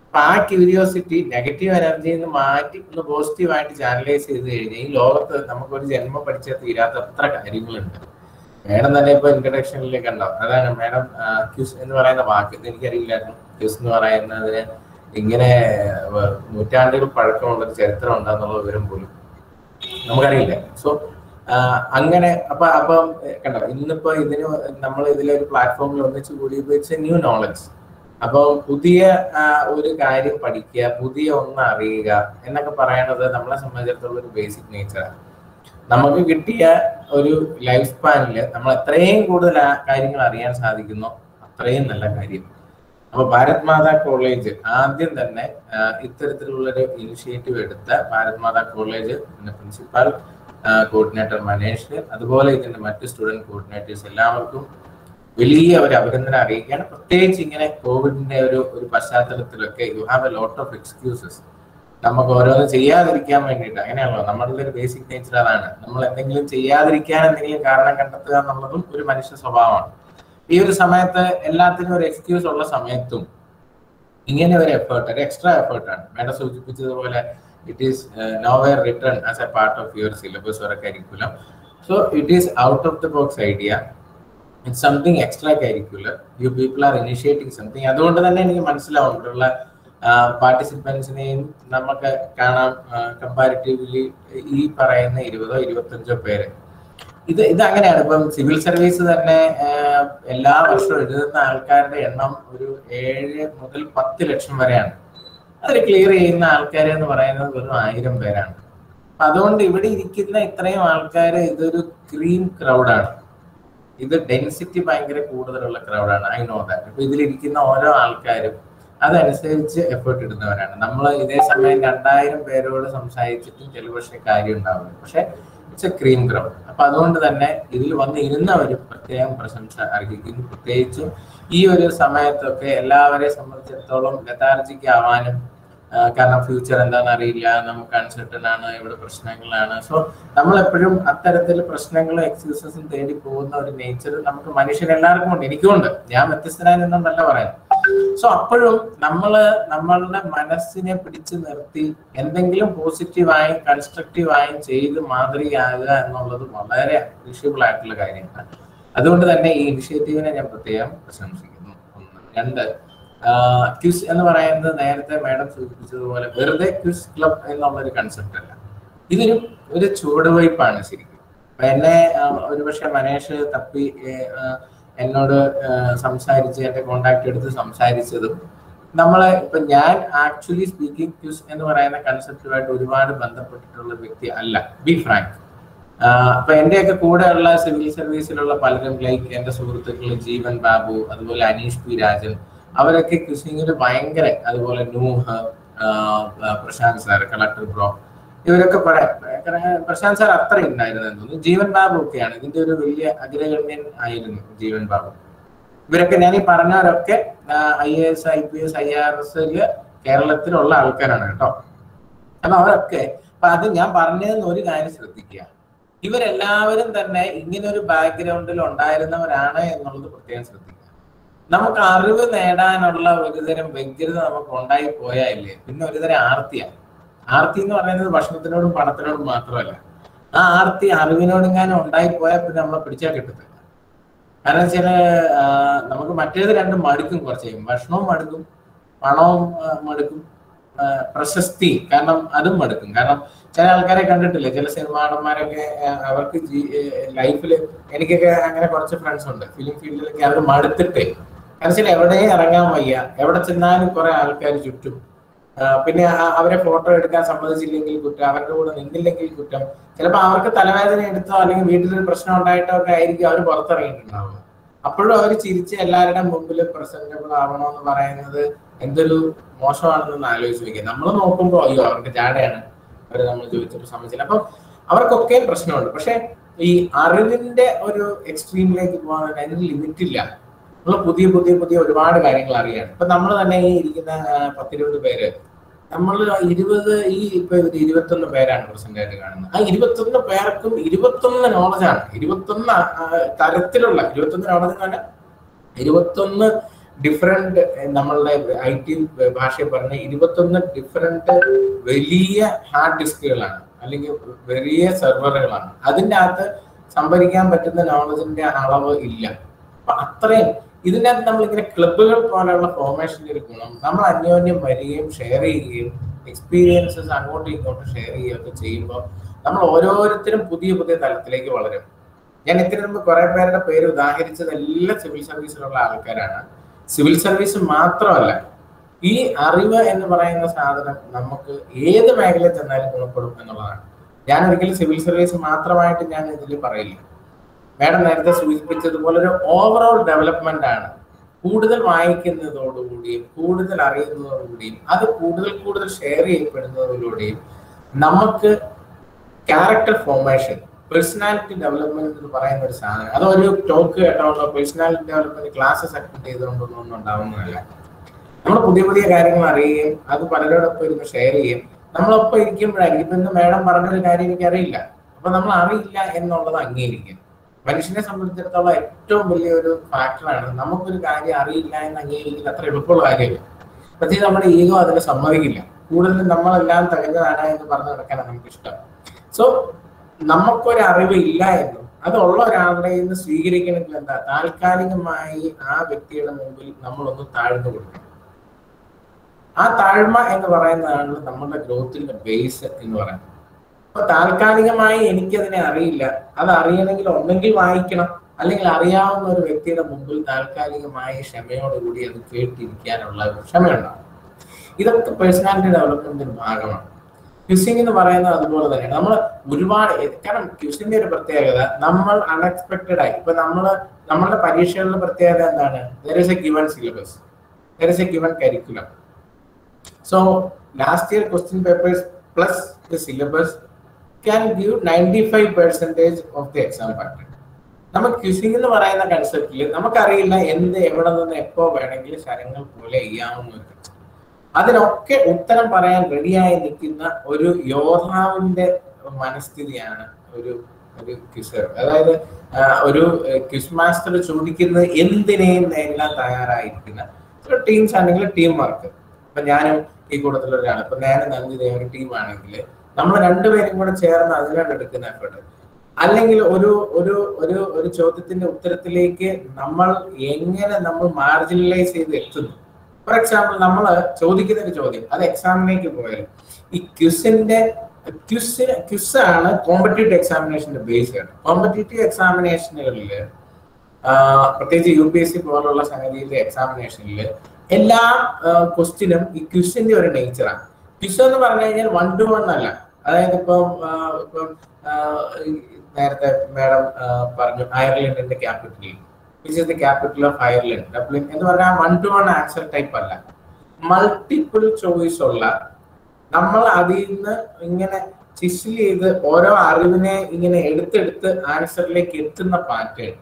Speaker 5: അപ്പൊ ആ ക്യൂരിയോസിറ്റി നെഗറ്റീവ് എനർജിയിൽ നിന്ന് മാറ്റി ഒന്ന് പോസിറ്റീവായിട്ട് ചാനലൈസ് ചെയ്ത് കഴിഞ്ഞാൽ ഈ ലോകത്ത് ഒരു ജന്മം പഠിച്ചാൽ തീരാത്ത എത്ര കാര്യങ്ങളുണ്ട് മേഡം തന്നെ ഇപ്പൊ ഇൻട്രഡക്ഷനിലേക്ക് ഉണ്ടാവും അതാണ് മേഡം ക്യൂസ് എന്ന് പറയുന്ന വാക്ക് എനിക്കറിയില്ലായിരുന്നു ക്യൂസ് എന്ന് പറയുന്നതിന് ഇങ്ങനെ നൂറ്റാണ്ടുകൾ പഴക്കമുള്ള ഒരു ചരിത്രം ഉണ്ടെന്നുള്ള വിവരം പോലും നമുക്കറിയില്ല സോ അങ്ങനെ അപ്പൊ അപ്പൊ കണ്ടോ ഇന്നിപ്പോ ഇതിന് നമ്മൾ ഇതിലൊരു പ്ലാറ്റ്ഫോമിൽ ഒന്നിച്ച് കൂടി ഉപയോഗിച്ച ന്യൂ നോളജ് അപ്പോൾ പുതിയ ഒരു കാര്യം പഠിക്കുക പുതിയ ഒന്ന് അറിയുക എന്നൊക്കെ പറയുന്നത് നമ്മളെ സംബന്ധിച്ചിടത്തോളം ഒരു ബേസിക് നേച്ചറാണ് നമുക്ക് കിട്ടിയ ഒരു ലൈഫ് സ്പാനിൽ നമ്മൾ എത്രയും കൂടുതൽ കാര്യങ്ങൾ അറിയാൻ സാധിക്കുന്നു അത്രയും നല്ല കാര്യം അപ്പൊ ഭാരത് മാതാ കോളേജ് ആദ്യം തന്നെ ഇത്തരത്തിലുള്ള ഒരു ഇനിഷ്യേറ്റീവ് എടുത്ത ഭാരത് മാതാ കോളേജ് പിന്നെ പ്രിൻസിപ്പാൾ കോർഡിനേറ്റർ മനേഷ് അതുപോലെ ഇതിന്റെ മറ്റ് സ്റ്റുഡന്റ് കോർഡിനേറ്റേഴ്സ് എല്ലാവർക്കും വലിയ ഒരു അഭിനന്ദനം അറിയിക്കുകയാണ് പ്രത്യേകിച്ച് ഇങ്ങനെ കോവിഡിന്റെ ഒരു ഒരു പശ്ചാത്തലത്തിലൊക്കെ you have a lot of excuses നമുക്ക് ഓരോന്നും ചെയ്യാതിരിക്കാൻ വേണ്ടിയിട്ട് അങ്ങനെയാണല്ലോ നമ്മളുടെ ഒരു ബേസിക് നേച്ചർ അതാണ് നമ്മൾ എന്തെങ്കിലും ചെയ്യാതിരിക്കാൻ എന്തെങ്കിലും കാരണം കണ്ടെത്തുക എന്നുള്ളതും ഒരു മനുഷ്യ സ്വഭാവമാണ് ഈ ഒരു സമയത്ത് എല്ലാത്തിനും ഒരു എക്സ്ക്യൂസ് ഉള്ള സമയത്തും ഇങ്ങനെ ഒരു എഫേർട്ട് ഒരു എക്സ്ട്രാ എഫേർട്ടാണ് മേഡം സൂചിപ്പിച്ചതുപോലെ it is nowhere written as a part of your syllabus or curriculum so it is out of the box idea it something extra curricular you people are initiating something അതുകൊണ്ട് തന്നെ എനിക്ക് മനസ്സിലാവും പാർട്ടിസിപ്പൻസിനെയും നമുക്ക് കാണാം comparatively ഈ പറയുന്ന ഇരുപതോ ഇരുപത്തഞ്ചോ പേര് ഇത് ഇത് അങ്ങനെയാണ് ഇപ്പം സിവിൽ സർവീസ് തന്നെ എല്ലാ വർഷവും എഴുതുന്ന ആൾക്കാരുടെ എണ്ണം ഒരു ഏഴ് മുതൽ പത്ത് ലക്ഷം വരെയാണ് അതിൽ ക്ലിയർ ചെയ്യുന്ന ആൾക്കാർ എന്ന് പറയുന്നത് വെറും ആയിരം പേരാണ് അതുകൊണ്ട് ഇവിടെ ഇരിക്കുന്ന ഇത്രയും ആൾക്കാർ ഇതൊരു ക്രീം ക്രൗഡാണ് ഇത് ഡെൻസിറ്റി ഭയങ്കര കൂടുതലുള്ള ക്രൗഡാണ് ഐ നോ ദാറ്റ് ഇപ്പൊ ഇതിലിരിക്കുന്ന ഓരോ ആൾക്കാരും
Speaker 2: അതനുസരിച്ച്
Speaker 5: എഫേർട്ട് ഇടുന്നവരാണ് നമ്മൾ ഇതേ സമയം രണ്ടായിരം പേരോട് സംസാരിച്ചിട്ടും ചില പക്ഷേ കാര്യം ഉണ്ടാവുന്നു പക്ഷെ ഇറ്റ്സ് എ ക്രീം ഗ്രൗണ്ട് അപ്പൊ അതുകൊണ്ട് തന്നെ ഇതിൽ വന്നിരുന്നവരും പ്രത്യേകം പ്രശംസ അർഹിക്കുന്നു പ്രത്യേകിച്ചും ഈ ഒരു സമയത്തൊക്കെ എല്ലാവരെ സംബന്ധിച്ചിടത്തോളം ലതാർജിക്ക് ആവാനും കാരണം ഫ്യൂച്ചർ എന്താണെന്ന് അറിയില്ല നമുക്ക് അൺസർട്ടൺ ആണ് ഇവിടെ പ്രശ്നങ്ങളാണ് സോ നമ്മൾ എപ്പോഴും അത്തരത്തിൽ പ്രശ്നങ്ങളും എക്സ്ക്യൂസസും തേടി പോകുന്ന ഒരു നേച്ചർ നമുക്ക് മനുഷ്യരെല്ലാവർക്കും ഉണ്ട് എനിക്കും ഉണ്ട് ഞാൻ വ്യത്യസ്തനായി നല്ല പറയാം സോ അപ്പോഴും നമ്മൾ നമ്മളുടെ മനസ്സിനെ പിടിച്ചു നിർത്തി എന്തെങ്കിലും പോസിറ്റീവായും കൺസ്ട്രക്റ്റീവായും ചെയ്ത് മാതൃകയാകുക എന്നുള്ളത് വളരെ അപ്രീഷ്യബിൾ ആയിട്ടുള്ള കാര്യമാണ് അതുകൊണ്ട് തന്നെ ഈ ഇനിഷ്യേറ്റീവിനെ ഞാൻ പ്രത്യേകം പ്രശംസിക്കുന്നു ഒന്ന് രണ്ട് ക്വിസ് എന്ന് പറയുന്നത് നേരത്തെ മാഡം സൂചിപ്പിച്ചതുപോലെ വെറുതെ ക്വിസ് ക്ലബ് ഒരു കൺസെപ്റ്റ് അല്ല ഇതൊരു ഒരു ചുവടുവയ്പ്പാണ് ശരിക്കും എന്നെ ഒരുപക്ഷെ മനേഷ് തപ്പി എന്നോട് സംസാരിച്ച് എന്റെ കോണ്ടാക്ട് എടുത്ത് സംസാരിച്ചതും നമ്മളെ ഇപ്പൊ ഞാൻ ആക്ച്വലി സ്പീക്കിംഗ് ക്യൂസ് എന്ന് പറയുന്ന കൺസെപ്റ്റുമായിട്ട് ഒരുപാട് ബന്ധപ്പെട്ടിട്ടുള്ള വ്യക്തി അല്ല ബി ഫ്രാങ്ക് അപ്പൊ എന്റെയൊക്കെ കൂടെയുള്ള സിവിൽ സർവീസിലുള്ള പലരും ലൈക്ക് എന്റെ സുഹൃത്തുക്കൾ ജീവൻ ബാബു അതുപോലെ അനീഷ് പി രാജൻ അവരൊക്കെ ക്യൂസിങ്ങിൽ ഭയങ്കര അതുപോലെ Nooh Prashanth sir collector bro ഇവരൊക്കെ പറയാം പ്രശാന്ത് സാർ അത്ര ഉണ്ടായിരുന്നു തോന്നുന്നു ജീവൻ ബാബു ഒക്കെയാണ് ഇതിന്റെ ഒരു വലിയ അഗ്രഗണ്യൻ ആയിരുന്നു ജീവൻ ബാബു ഇവരൊക്കെ ഞാൻ ഈ പറഞ്ഞവരൊക്കെ I A S I P S I R S കേരളത്തിലുള്ള ആൾക്കാരാണ് കേട്ടോ അപ്പൊ അവരൊക്കെ അപ്പൊ അത് ഞാൻ പറഞ്ഞതെന്ന് ഒരു കാര്യം ശ്രദ്ധിക്കുക ഇവരെല്ലാവരും തന്നെ ഇങ്ങനെ ഒരു ബാക്ക്ഗ്രൗണ്ടിൽ ഉണ്ടായിരുന്നവരാണ് എന്നുള്ളത് പ്രത്യേകം ശ്രദ്ധിക്കുക നമുക്ക് അറിവ് നേടാനുള്ള ഒരുതരം വ്യഗ്രത നമുക്ക് ഉണ്ടായി പോയാലേ പിന്നെ ഒരുതരം ആർത്തിയാണ് ആർത്തി എന്ന് പറയുന്നത് ഭക്ഷണത്തിനോടും പണത്തിനോടും മാത്രമല്ല ആ ആർത്തി അറിവിനോടെങ്ങാനും ഉണ്ടായിപ്പോയാൽ പിന്നെ നമ്മളെ പിടിച്ചാൽ കിട്ടത്തില്ല കാരണം ചില നമുക്ക് മറ്റേത് രണ്ടും മടുക്കും കുറച്ച് കഴിയും ഭക്ഷണവും മടുക്കും പണവും മടുക്കും പ്രശസ്തി കാരണം അതും മടുക്കും കാരണം ചില ആൾക്കാരെ കണ്ടിട്ടില്ല ചില നടന്മാരൊക്കെ അവർക്ക് ലൈഫിൽ എനിക്കൊക്കെ അങ്ങനെ കുറച്ച് ഫ്രണ്ട്സ് ഉണ്ട് ഫിലിം ഫീൽഡിലൊക്കെ അവർ മടുത്തിട്ടേ കാരണം ചില എവിടെയും ഇറങ്ങാൻ വയ്യ എവിടെ ചെന്നാലും കുറെ ആൾക്കാർ ചുറ്റും പിന്നെ അവരെ ഫോട്ടോ എടുക്കാൻ സമ്മതിച്ചില്ലെങ്കിൽ കുറ്റം അവരുടെ കൂടെ നിന്നില്ലെങ്കിൽ കുറ്റം ചിലപ്പോൾ അവർക്ക് തലവേദന എടുത്തോ അല്ലെങ്കിൽ വീട്ടിലൊരു പ്രശ്നം ഉണ്ടായിട്ടോ ഒക്കെ ആയിരിക്കും അവർ പുറത്തിറങ്ങിയിട്ടുണ്ടാവുക അപ്പോഴും അവർ ചിരിച്ച് എല്ലാവരുടെ മുമ്പിൽ പ്രസന്റബിൾ ആവണോ എന്ന് പറയുന്നത് എന്തൊരു മോശമാണെന്ന് ആലോചിച്ച് വയ്ക്കുക നമ്മൾ നോക്കുമ്പോൾ അയ്യോ അവർക്ക് ജാടയാണ് അവർ നമ്മൾ ചോദിച്ചപ്പോൾ സമ്മതിച്ചില്ല അപ്പം അവർക്കൊക്കെ പ്രശ്നമുണ്ട് പക്ഷെ ഈ അറിവിന്റെ ഒരു എക്സ്ട്രീമിലേക്ക് പോകാൻ അതിന് ലിമിറ്റ് ഇല്ല നമ്മൾ പുതിയ പുതിയ പുതിയ ഒരുപാട് കാര്യങ്ങൾ അറിയാണ് ഇപ്പൊ നമ്മൾ തന്നെ ഈ ഇരിക്കുന്ന പത്തിരുപത് പേര് നമ്മൾ ഇരുപത് ഈ ഇപ്പൊ ഒരു ഇരുപത്തൊന്ന് പേരാണ് പ്രസന്റ് ആയിട്ട് കാണുന്നത് ആ ഇരുപത്തൊന്ന് പേർക്കും ഇരുപത്തൊന്ന് നോളജാണ് ഇരുപത്തൊന്ന് തരത്തിലുള്ള ഇരുപത്തൊന്ന് നോളജ് എന്ന് പറഞ്ഞാൽ ഇരുപത്തൊന്ന് ഡിഫറെന്റ് നമ്മളുടെ ഐ ടി ഭാഷയിൽ പറഞ്ഞ ഇരുപത്തൊന്ന് ഡിഫറെന്റ് വലിയ ഹാർഡ് ഡിസ്കുകളാണ് അല്ലെങ്കിൽ വലിയ സെർവറുകളാണ് അതിൻ്റെ അകത്ത് സംഭരിക്കാൻ പറ്റുന്ന നോളജിന്റെ അളവ് ഇല്ല അപ്പൊ അത്രയും ഇതിൻ്റെ അകത്ത് നമ്മളിങ്ങനെ ക്ലബുകൾ പോലെയുള്ള ഫോർമേഷൻ്റെ ഒരു ഗുണം നമ്മൾ അന്യോന്യം വരികയും ഷെയർ ചെയ്യുകയും എക്സ്പീരിയൻസസ് അങ്ങോട്ടും ഇങ്ങോട്ടും ഷെയർ ചെയ്യുകയൊക്കെ ചെയ്യുമ്പോൾ നമ്മൾ ഓരോരുത്തരും പുതിയ പുതിയ തലത്തിലേക്ക് വളരും ഞാൻ ഇതിനു മുമ്പ് കുറെ പേരുടെ പേര് ഉദാഹരിച്ചത് എല്ലാ സിവിൽ സർവീസിലുള്ള ആൾക്കാരാണ് സിവിൽ സർവീസ് മാത്രമല്ല ഈ അറിവ് എന്ന് പറയുന്ന സാധനം നമുക്ക് ഏത് മേഖലയിൽ ചെന്നാലും ഗുണപ്പെടും എന്നുള്ളതാണ് ഞാൻ ഒരിക്കലും സിവിൽ സർവീസ് മാത്രമായിട്ട് ഞാൻ ഇതിൽ പറയില്ല മാഡം നേരത്തെ സൂചിപ്പിച്ചതുപോലെ ഒരു ഓവറോൾ ഡെവലപ്മെന്റ് ആണ് കൂടുതൽ വായിക്കുന്നതോടുകൂടിയും കൂടുതൽ അറിയുന്നതോടുകൂടിയും അത് കൂടുതൽ കൂടുതൽ ഷെയർ ചെയ്യപ്പെടുന്നതിലൂടെയും നമുക്ക് ക്യാരക്ടർ ഫോർമേഷൻ പേഴ്സണാലിറ്റി ഡെവലപ്മെന്റ് എന്ന് പറയുന്ന ഒരു സാധനം അത് ഒരു ടോക്ക് കേട്ടോണ്ടോ പേഴ്സണാലിറ്റി ഡെവലപ്മെന്റ് ക്ലാസ്സസ് അറ്റൻഡ് ചെയ്തുകൊണ്ടൊന്നും ഉണ്ടാവുന്നതല്ല നമ്മൾ പുതിയ പുതിയ കാര്യങ്ങൾ അറിയുകയും അത് പലരോടൊപ്പം ഇരുന്ന് ഷെയർ ചെയ്യുകയും നമ്മളൊപ്പം ഇരിക്കുമ്പോഴായിരിക്കും ഇപ്പൊ ഇന്ന് മാഡം പറഞ്ഞൊരു കാര്യം എനിക്കറിയില്ല അപ്പൊ നമ്മൾ അറിയില്ല എന്നുള്ളത് അംഗീകരിക്കും മനുഷ്യനെ സംബന്ധിച്ചിടത്തോളം ഏറ്റവും വലിയൊരു ഫാക്ടറാണ് നമുക്കൊരു കാര്യം അറിയില്ല എന്ന് അംഗീകരിക്കുന്ന അത്ര എളുപ്പമുള്ള കാര്യമില്ല പ്രത്യേകിച്ച് നമ്മുടെ ഈഗോ അതിന് സമ്മതിക്കില്ല കൂടുതലും നമ്മളെല്ലാം തകരുന്നതാണ് എന്ന് പറഞ്ഞു നടക്കാനാണ് നമുക്ക് ഇഷ്ടം സോ നമുക്കൊരു അറിവ് ഇല്ല എന്നും അതുള്ള ഒരാളുടെ നിന്ന് സ്വീകരിക്കണമെങ്കിൽ എന്താ താൽക്കാലികമായി ആ വ്യക്തിയുടെ മുമ്പിൽ നമ്മളൊന്ന് താഴ്ന്നു കൊടുക്കണം ആ താഴ്മ എന്ന് പറയുന്നതാണ് നമ്മുടെ ഗ്രോത്തിന്റെ ബേസ് എന്ന് പറയുന്നത് അപ്പൊ താൽക്കാലികമായി എനിക്കതിനെ അറിയില്ല അത് അറിയണമെങ്കിൽ ഒന്നെങ്കിൽ വായിക്കണം അല്ലെങ്കിൽ അറിയാവുന്ന ഒരു വ്യക്തിയുടെ മുമ്പിൽ താൽക്കാലികമായി ക്ഷമയോടുകൂടി അത് കേട്ടിരിക്കാനുള്ള ഒരു ക്ഷമയുണ്ടാവും ഇതൊക്കെ പേഴ്സണാലിറ്റി ഡെവലപ്മെന്റിന്റെ ഭാഗമാണ് ക്യുസിംഗ് എന്ന് പറയുന്നത് അതുപോലെ തന്നെയാണ് നമ്മൾ ഒരുപാട് കാരണം ക്യുസിന്റെ ഒരു പ്രത്യേകത നമ്മൾ അൺഎക്സ്പെക്ടഡ് ആയി ഇപ്പൊ നമ്മള് നമ്മളുടെ പരീക്ഷകളുടെ പ്രത്യേകത എന്താണ് there A given syllabus there A given curriculum so last year question papers plus the syllabus can give 95 percentage of the exam pattern. നമ്മൾ ക്വിസിംഗ് എന്ന് പറയുന്ന കൺസെപ്റ്റിൽ നമുക്കറിയില്ല എന്ത് എവിടെ നിന്ന് എപ്പോ വേണമെങ്കിലും ശരങ്ങൾ പോലെ ചെയ്യാവുന്ന ഒരു അതിനൊക്കെ ഉത്തരം പറയാൻ റെഡിയായി നിൽക്കുന്ന ഒരു യോദ്ധാവിന്റെ മനസ്ഥിതിയാണ് ഒരു ഒരു ക്വിസർ അതായത് ഒരു ക്വിസ് മാസ്റ്റർ ചോദിക്കുന്നത് എന്തിനേയും നേരിടാൻ തയ്യാറായിരിക്കുന്ന ടീംസ് ആണെങ്കിൽ ടീം വർക്ക് ഇപ്പൊ ഞാനും ഈ കൂട്ടത്തിലൊരാളാണ് ഇപ്പൊ ഞാനും നന്ദി ഒരു ടീമാണെങ്കിൽ നമ്മൾ രണ്ടുപേരും കൂടെ ചേർന്ന് അതിലാണ് എടുക്കുന്ന എഫേർട്ട് അല്ലെങ്കിൽ ഒരു ഒരു ഒരു ഒരു ചോദ്യത്തിന്റെ ഉത്തരത്തിലേക്ക് നമ്മൾ എങ്ങനെ നമ്മൾ മാർജിനലൈസ് ചെയ്ത് എത്തുന്നു ഫോർ എക്സാമ്പിൾ നമ്മൾ ചോദിക്കുന്ന ഒരു ചോദ്യം അത് എക്സാമിനേക്ക് പോയാലും ഈ ക്യുസിന്റെ ക്യുസിന് ആണ് കോമ്പറ്റേറ്റീവ് എക്സാമിനേഷന്റെ ബേസ് ആണ് കോമ്പറ്റേറ്റീവ് എക്സാമിനേഷനുകളിൽ പ്രത്യേകിച്ച് യു പി എസ് സി പോലുള്ള സംഗതിയിലെ എക്സാമിനേഷനിൽ എല്ലാ ക്വസ്റ്റിനും ഈ ക്യുസിന്റെ ഒരു നേച്ചറാണ് വിശ്വം എന്ന് പറഞ്ഞു കഴിഞ്ഞാൽ വൺ ടു വൺ അല്ല അതായത് ഇപ്പം ഇപ്പം നേരത്തെ മാഡം പറഞ്ഞു അയർലൻഡിന്റെ capital which is the capital of Ireland Dublin എന്ന് പറഞ്ഞാൽ one to one answer type അല്ല മൾട്ടിപ്പിൾ ചോയ്സ് ഉള്ള നമ്മൾ അതിൽ നിന്ന് ഇങ്ങനെ ചിസിൽ ചെയ്ത് ഓരോ അറിവിനെ ഇങ്ങനെ എടുത്തെടുത്ത് ആൻസറിലേക്ക് എത്തുന്ന പാറ്റേൺ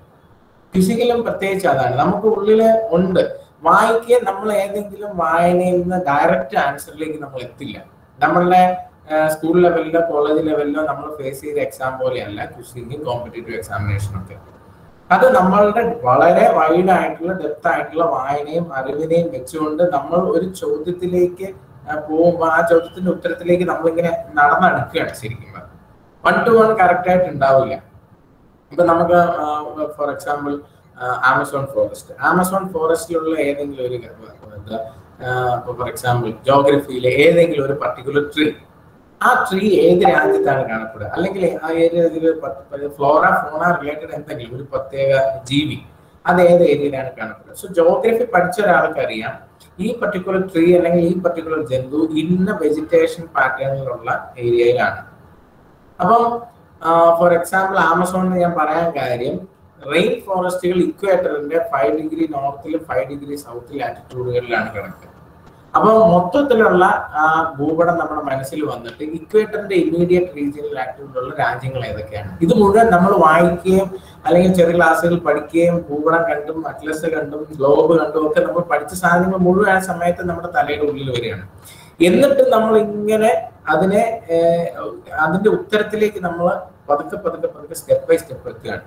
Speaker 5: ഫിസിക്കലും പ്രത്യേകിച്ച് അതാണ് നമുക്ക് ഉള്ളില് ഉണ്ട് വായിക്കുക നമ്മൾ ഏതെങ്കിലും വായനയിൽ നിന്ന് ഡയറക്റ്റ് ആൻസറിലേക്ക് നമ്മൾ എത്തില്ല നമ്മളുടെ സ്കൂൾ ലെവലിലോ കോളേജ് ലെവലിലോ നമ്മൾ ഫേസ് ചെയ്ത എക്സാം പോലെയല്ല ക്വസ്റ്റിംഗ് കോമ്പറ്റേറ്റീവ് എക്സാമിനേഷൻ ഒക്കെ അത് നമ്മളുടെ വളരെ വൈഡ് ആയിട്ടുള്ള ഡെപ്ത് ആയിട്ടുള്ള വായനയും അറിവിനെയും വെച്ചുകൊണ്ട് നമ്മൾ ഒരു ചോദ്യത്തിലേക്ക് പോകുമ്പോൾ ആ ചോദ്യത്തിന്റെ ഉത്തരത്തിലേക്ക് നമ്മളിങ്ങനെ നടന്നെടുക്കുകയാണ് ശരിക്കും വൺ ടു വൺ കറക്റ്റ് ആയിട്ട് ഉണ്ടാവില്ല ഇപ്പൊ നമുക്ക് for example Amazon forest Amazon ഫോറസ്റ്റിലുള്ള ഏതെങ്കിലും ഒരു എന്താ ഫോർ എക്സാമ്പിൾ ജോഗ്രഫിയിലെ ഏതെങ്കിലും ഒരു പർട്ടിക്കുലർ ട്രീ ആ ട്രീ ഏത് രാജ്യത്താണ് കാണപ്പെടുക അല്ലെങ്കിൽ ആ ഏരിയ ഫ്ലോറ ഫോണ റിലേറ്റഡ് എന്തെങ്കിലും ഒരു പ്രത്യേക ജീവി അത് ഏത് ഏരിയയിലാണ് കാണപ്പെടുക സോ ജോഗ്രഫി പഠിച്ച ഒരാൾക്ക് അറിയാം ഈ പർട്ടിക്കുലർ ട്രീ അല്ലെങ്കിൽ ഈ പർട്ടിക്കുലർ ജന്തു ഇന്ന വെജിറ്റേഷൻ പാറ്റേണിലുള്ള ഏരിയയിലാണ് അപ്പം ഫോർ എക്സാമ്പിൾ ആമസോണിന് ഞാൻ പറയാൻ കാര്യം റെയിൻ ഫോറസ്റ്റുകൾ ഇക്വേറ്ററിന്റെ ഫൈവ് ഡിഗ്രി നോർത്തിൽ ഫൈവ് ഡിഗ്രി സൗത്തിൽ ലാറ്റിറ്റ്യൂഡുകളിലാണ് കിടക്കുന്നത് അപ്പോൾ മൊത്തത്തിലുള്ള ആ ഭൂപടം നമ്മുടെ മനസ്സിൽ വന്നിട്ട് ഇക്വേറ്ററിന്റെ ഇമ്മീഡിയറ്റ് റീജിയനിൽ ആക്ടിവിറ്റിയുള്ള രാജ്യങ്ങൾ ഏതൊക്കെയാണ് ഇത് മുഴുവൻ നമ്മൾ വായിക്കുകയും അല്ലെങ്കിൽ ചെറിയ ക്ലാസ്സുകൾ പഠിക്കുകയും ഭൂപടം കണ്ടും അറ്റ്ലസ് കണ്ടും ഗ്ലോബ് കണ്ടും ഒക്കെ നമ്മൾ പഠിച്ച സാധനങ്ങൾ മുഴുവൻ ആ സമയത്ത് നമ്മുടെ തലയുടെ ഉള്ളിൽ വരികയാണ് എന്നിട്ട് നമ്മൾ ഇങ്ങനെ അതിനെ അതിന്റെ ഉത്തരത്തിലേക്ക് നമ്മൾ പതുക്കെ പതുക്കെ പതുക്കെ സ്റ്റെപ്പ് ബൈ സ്റ്റെപ്പ് എത്തുകയാണ്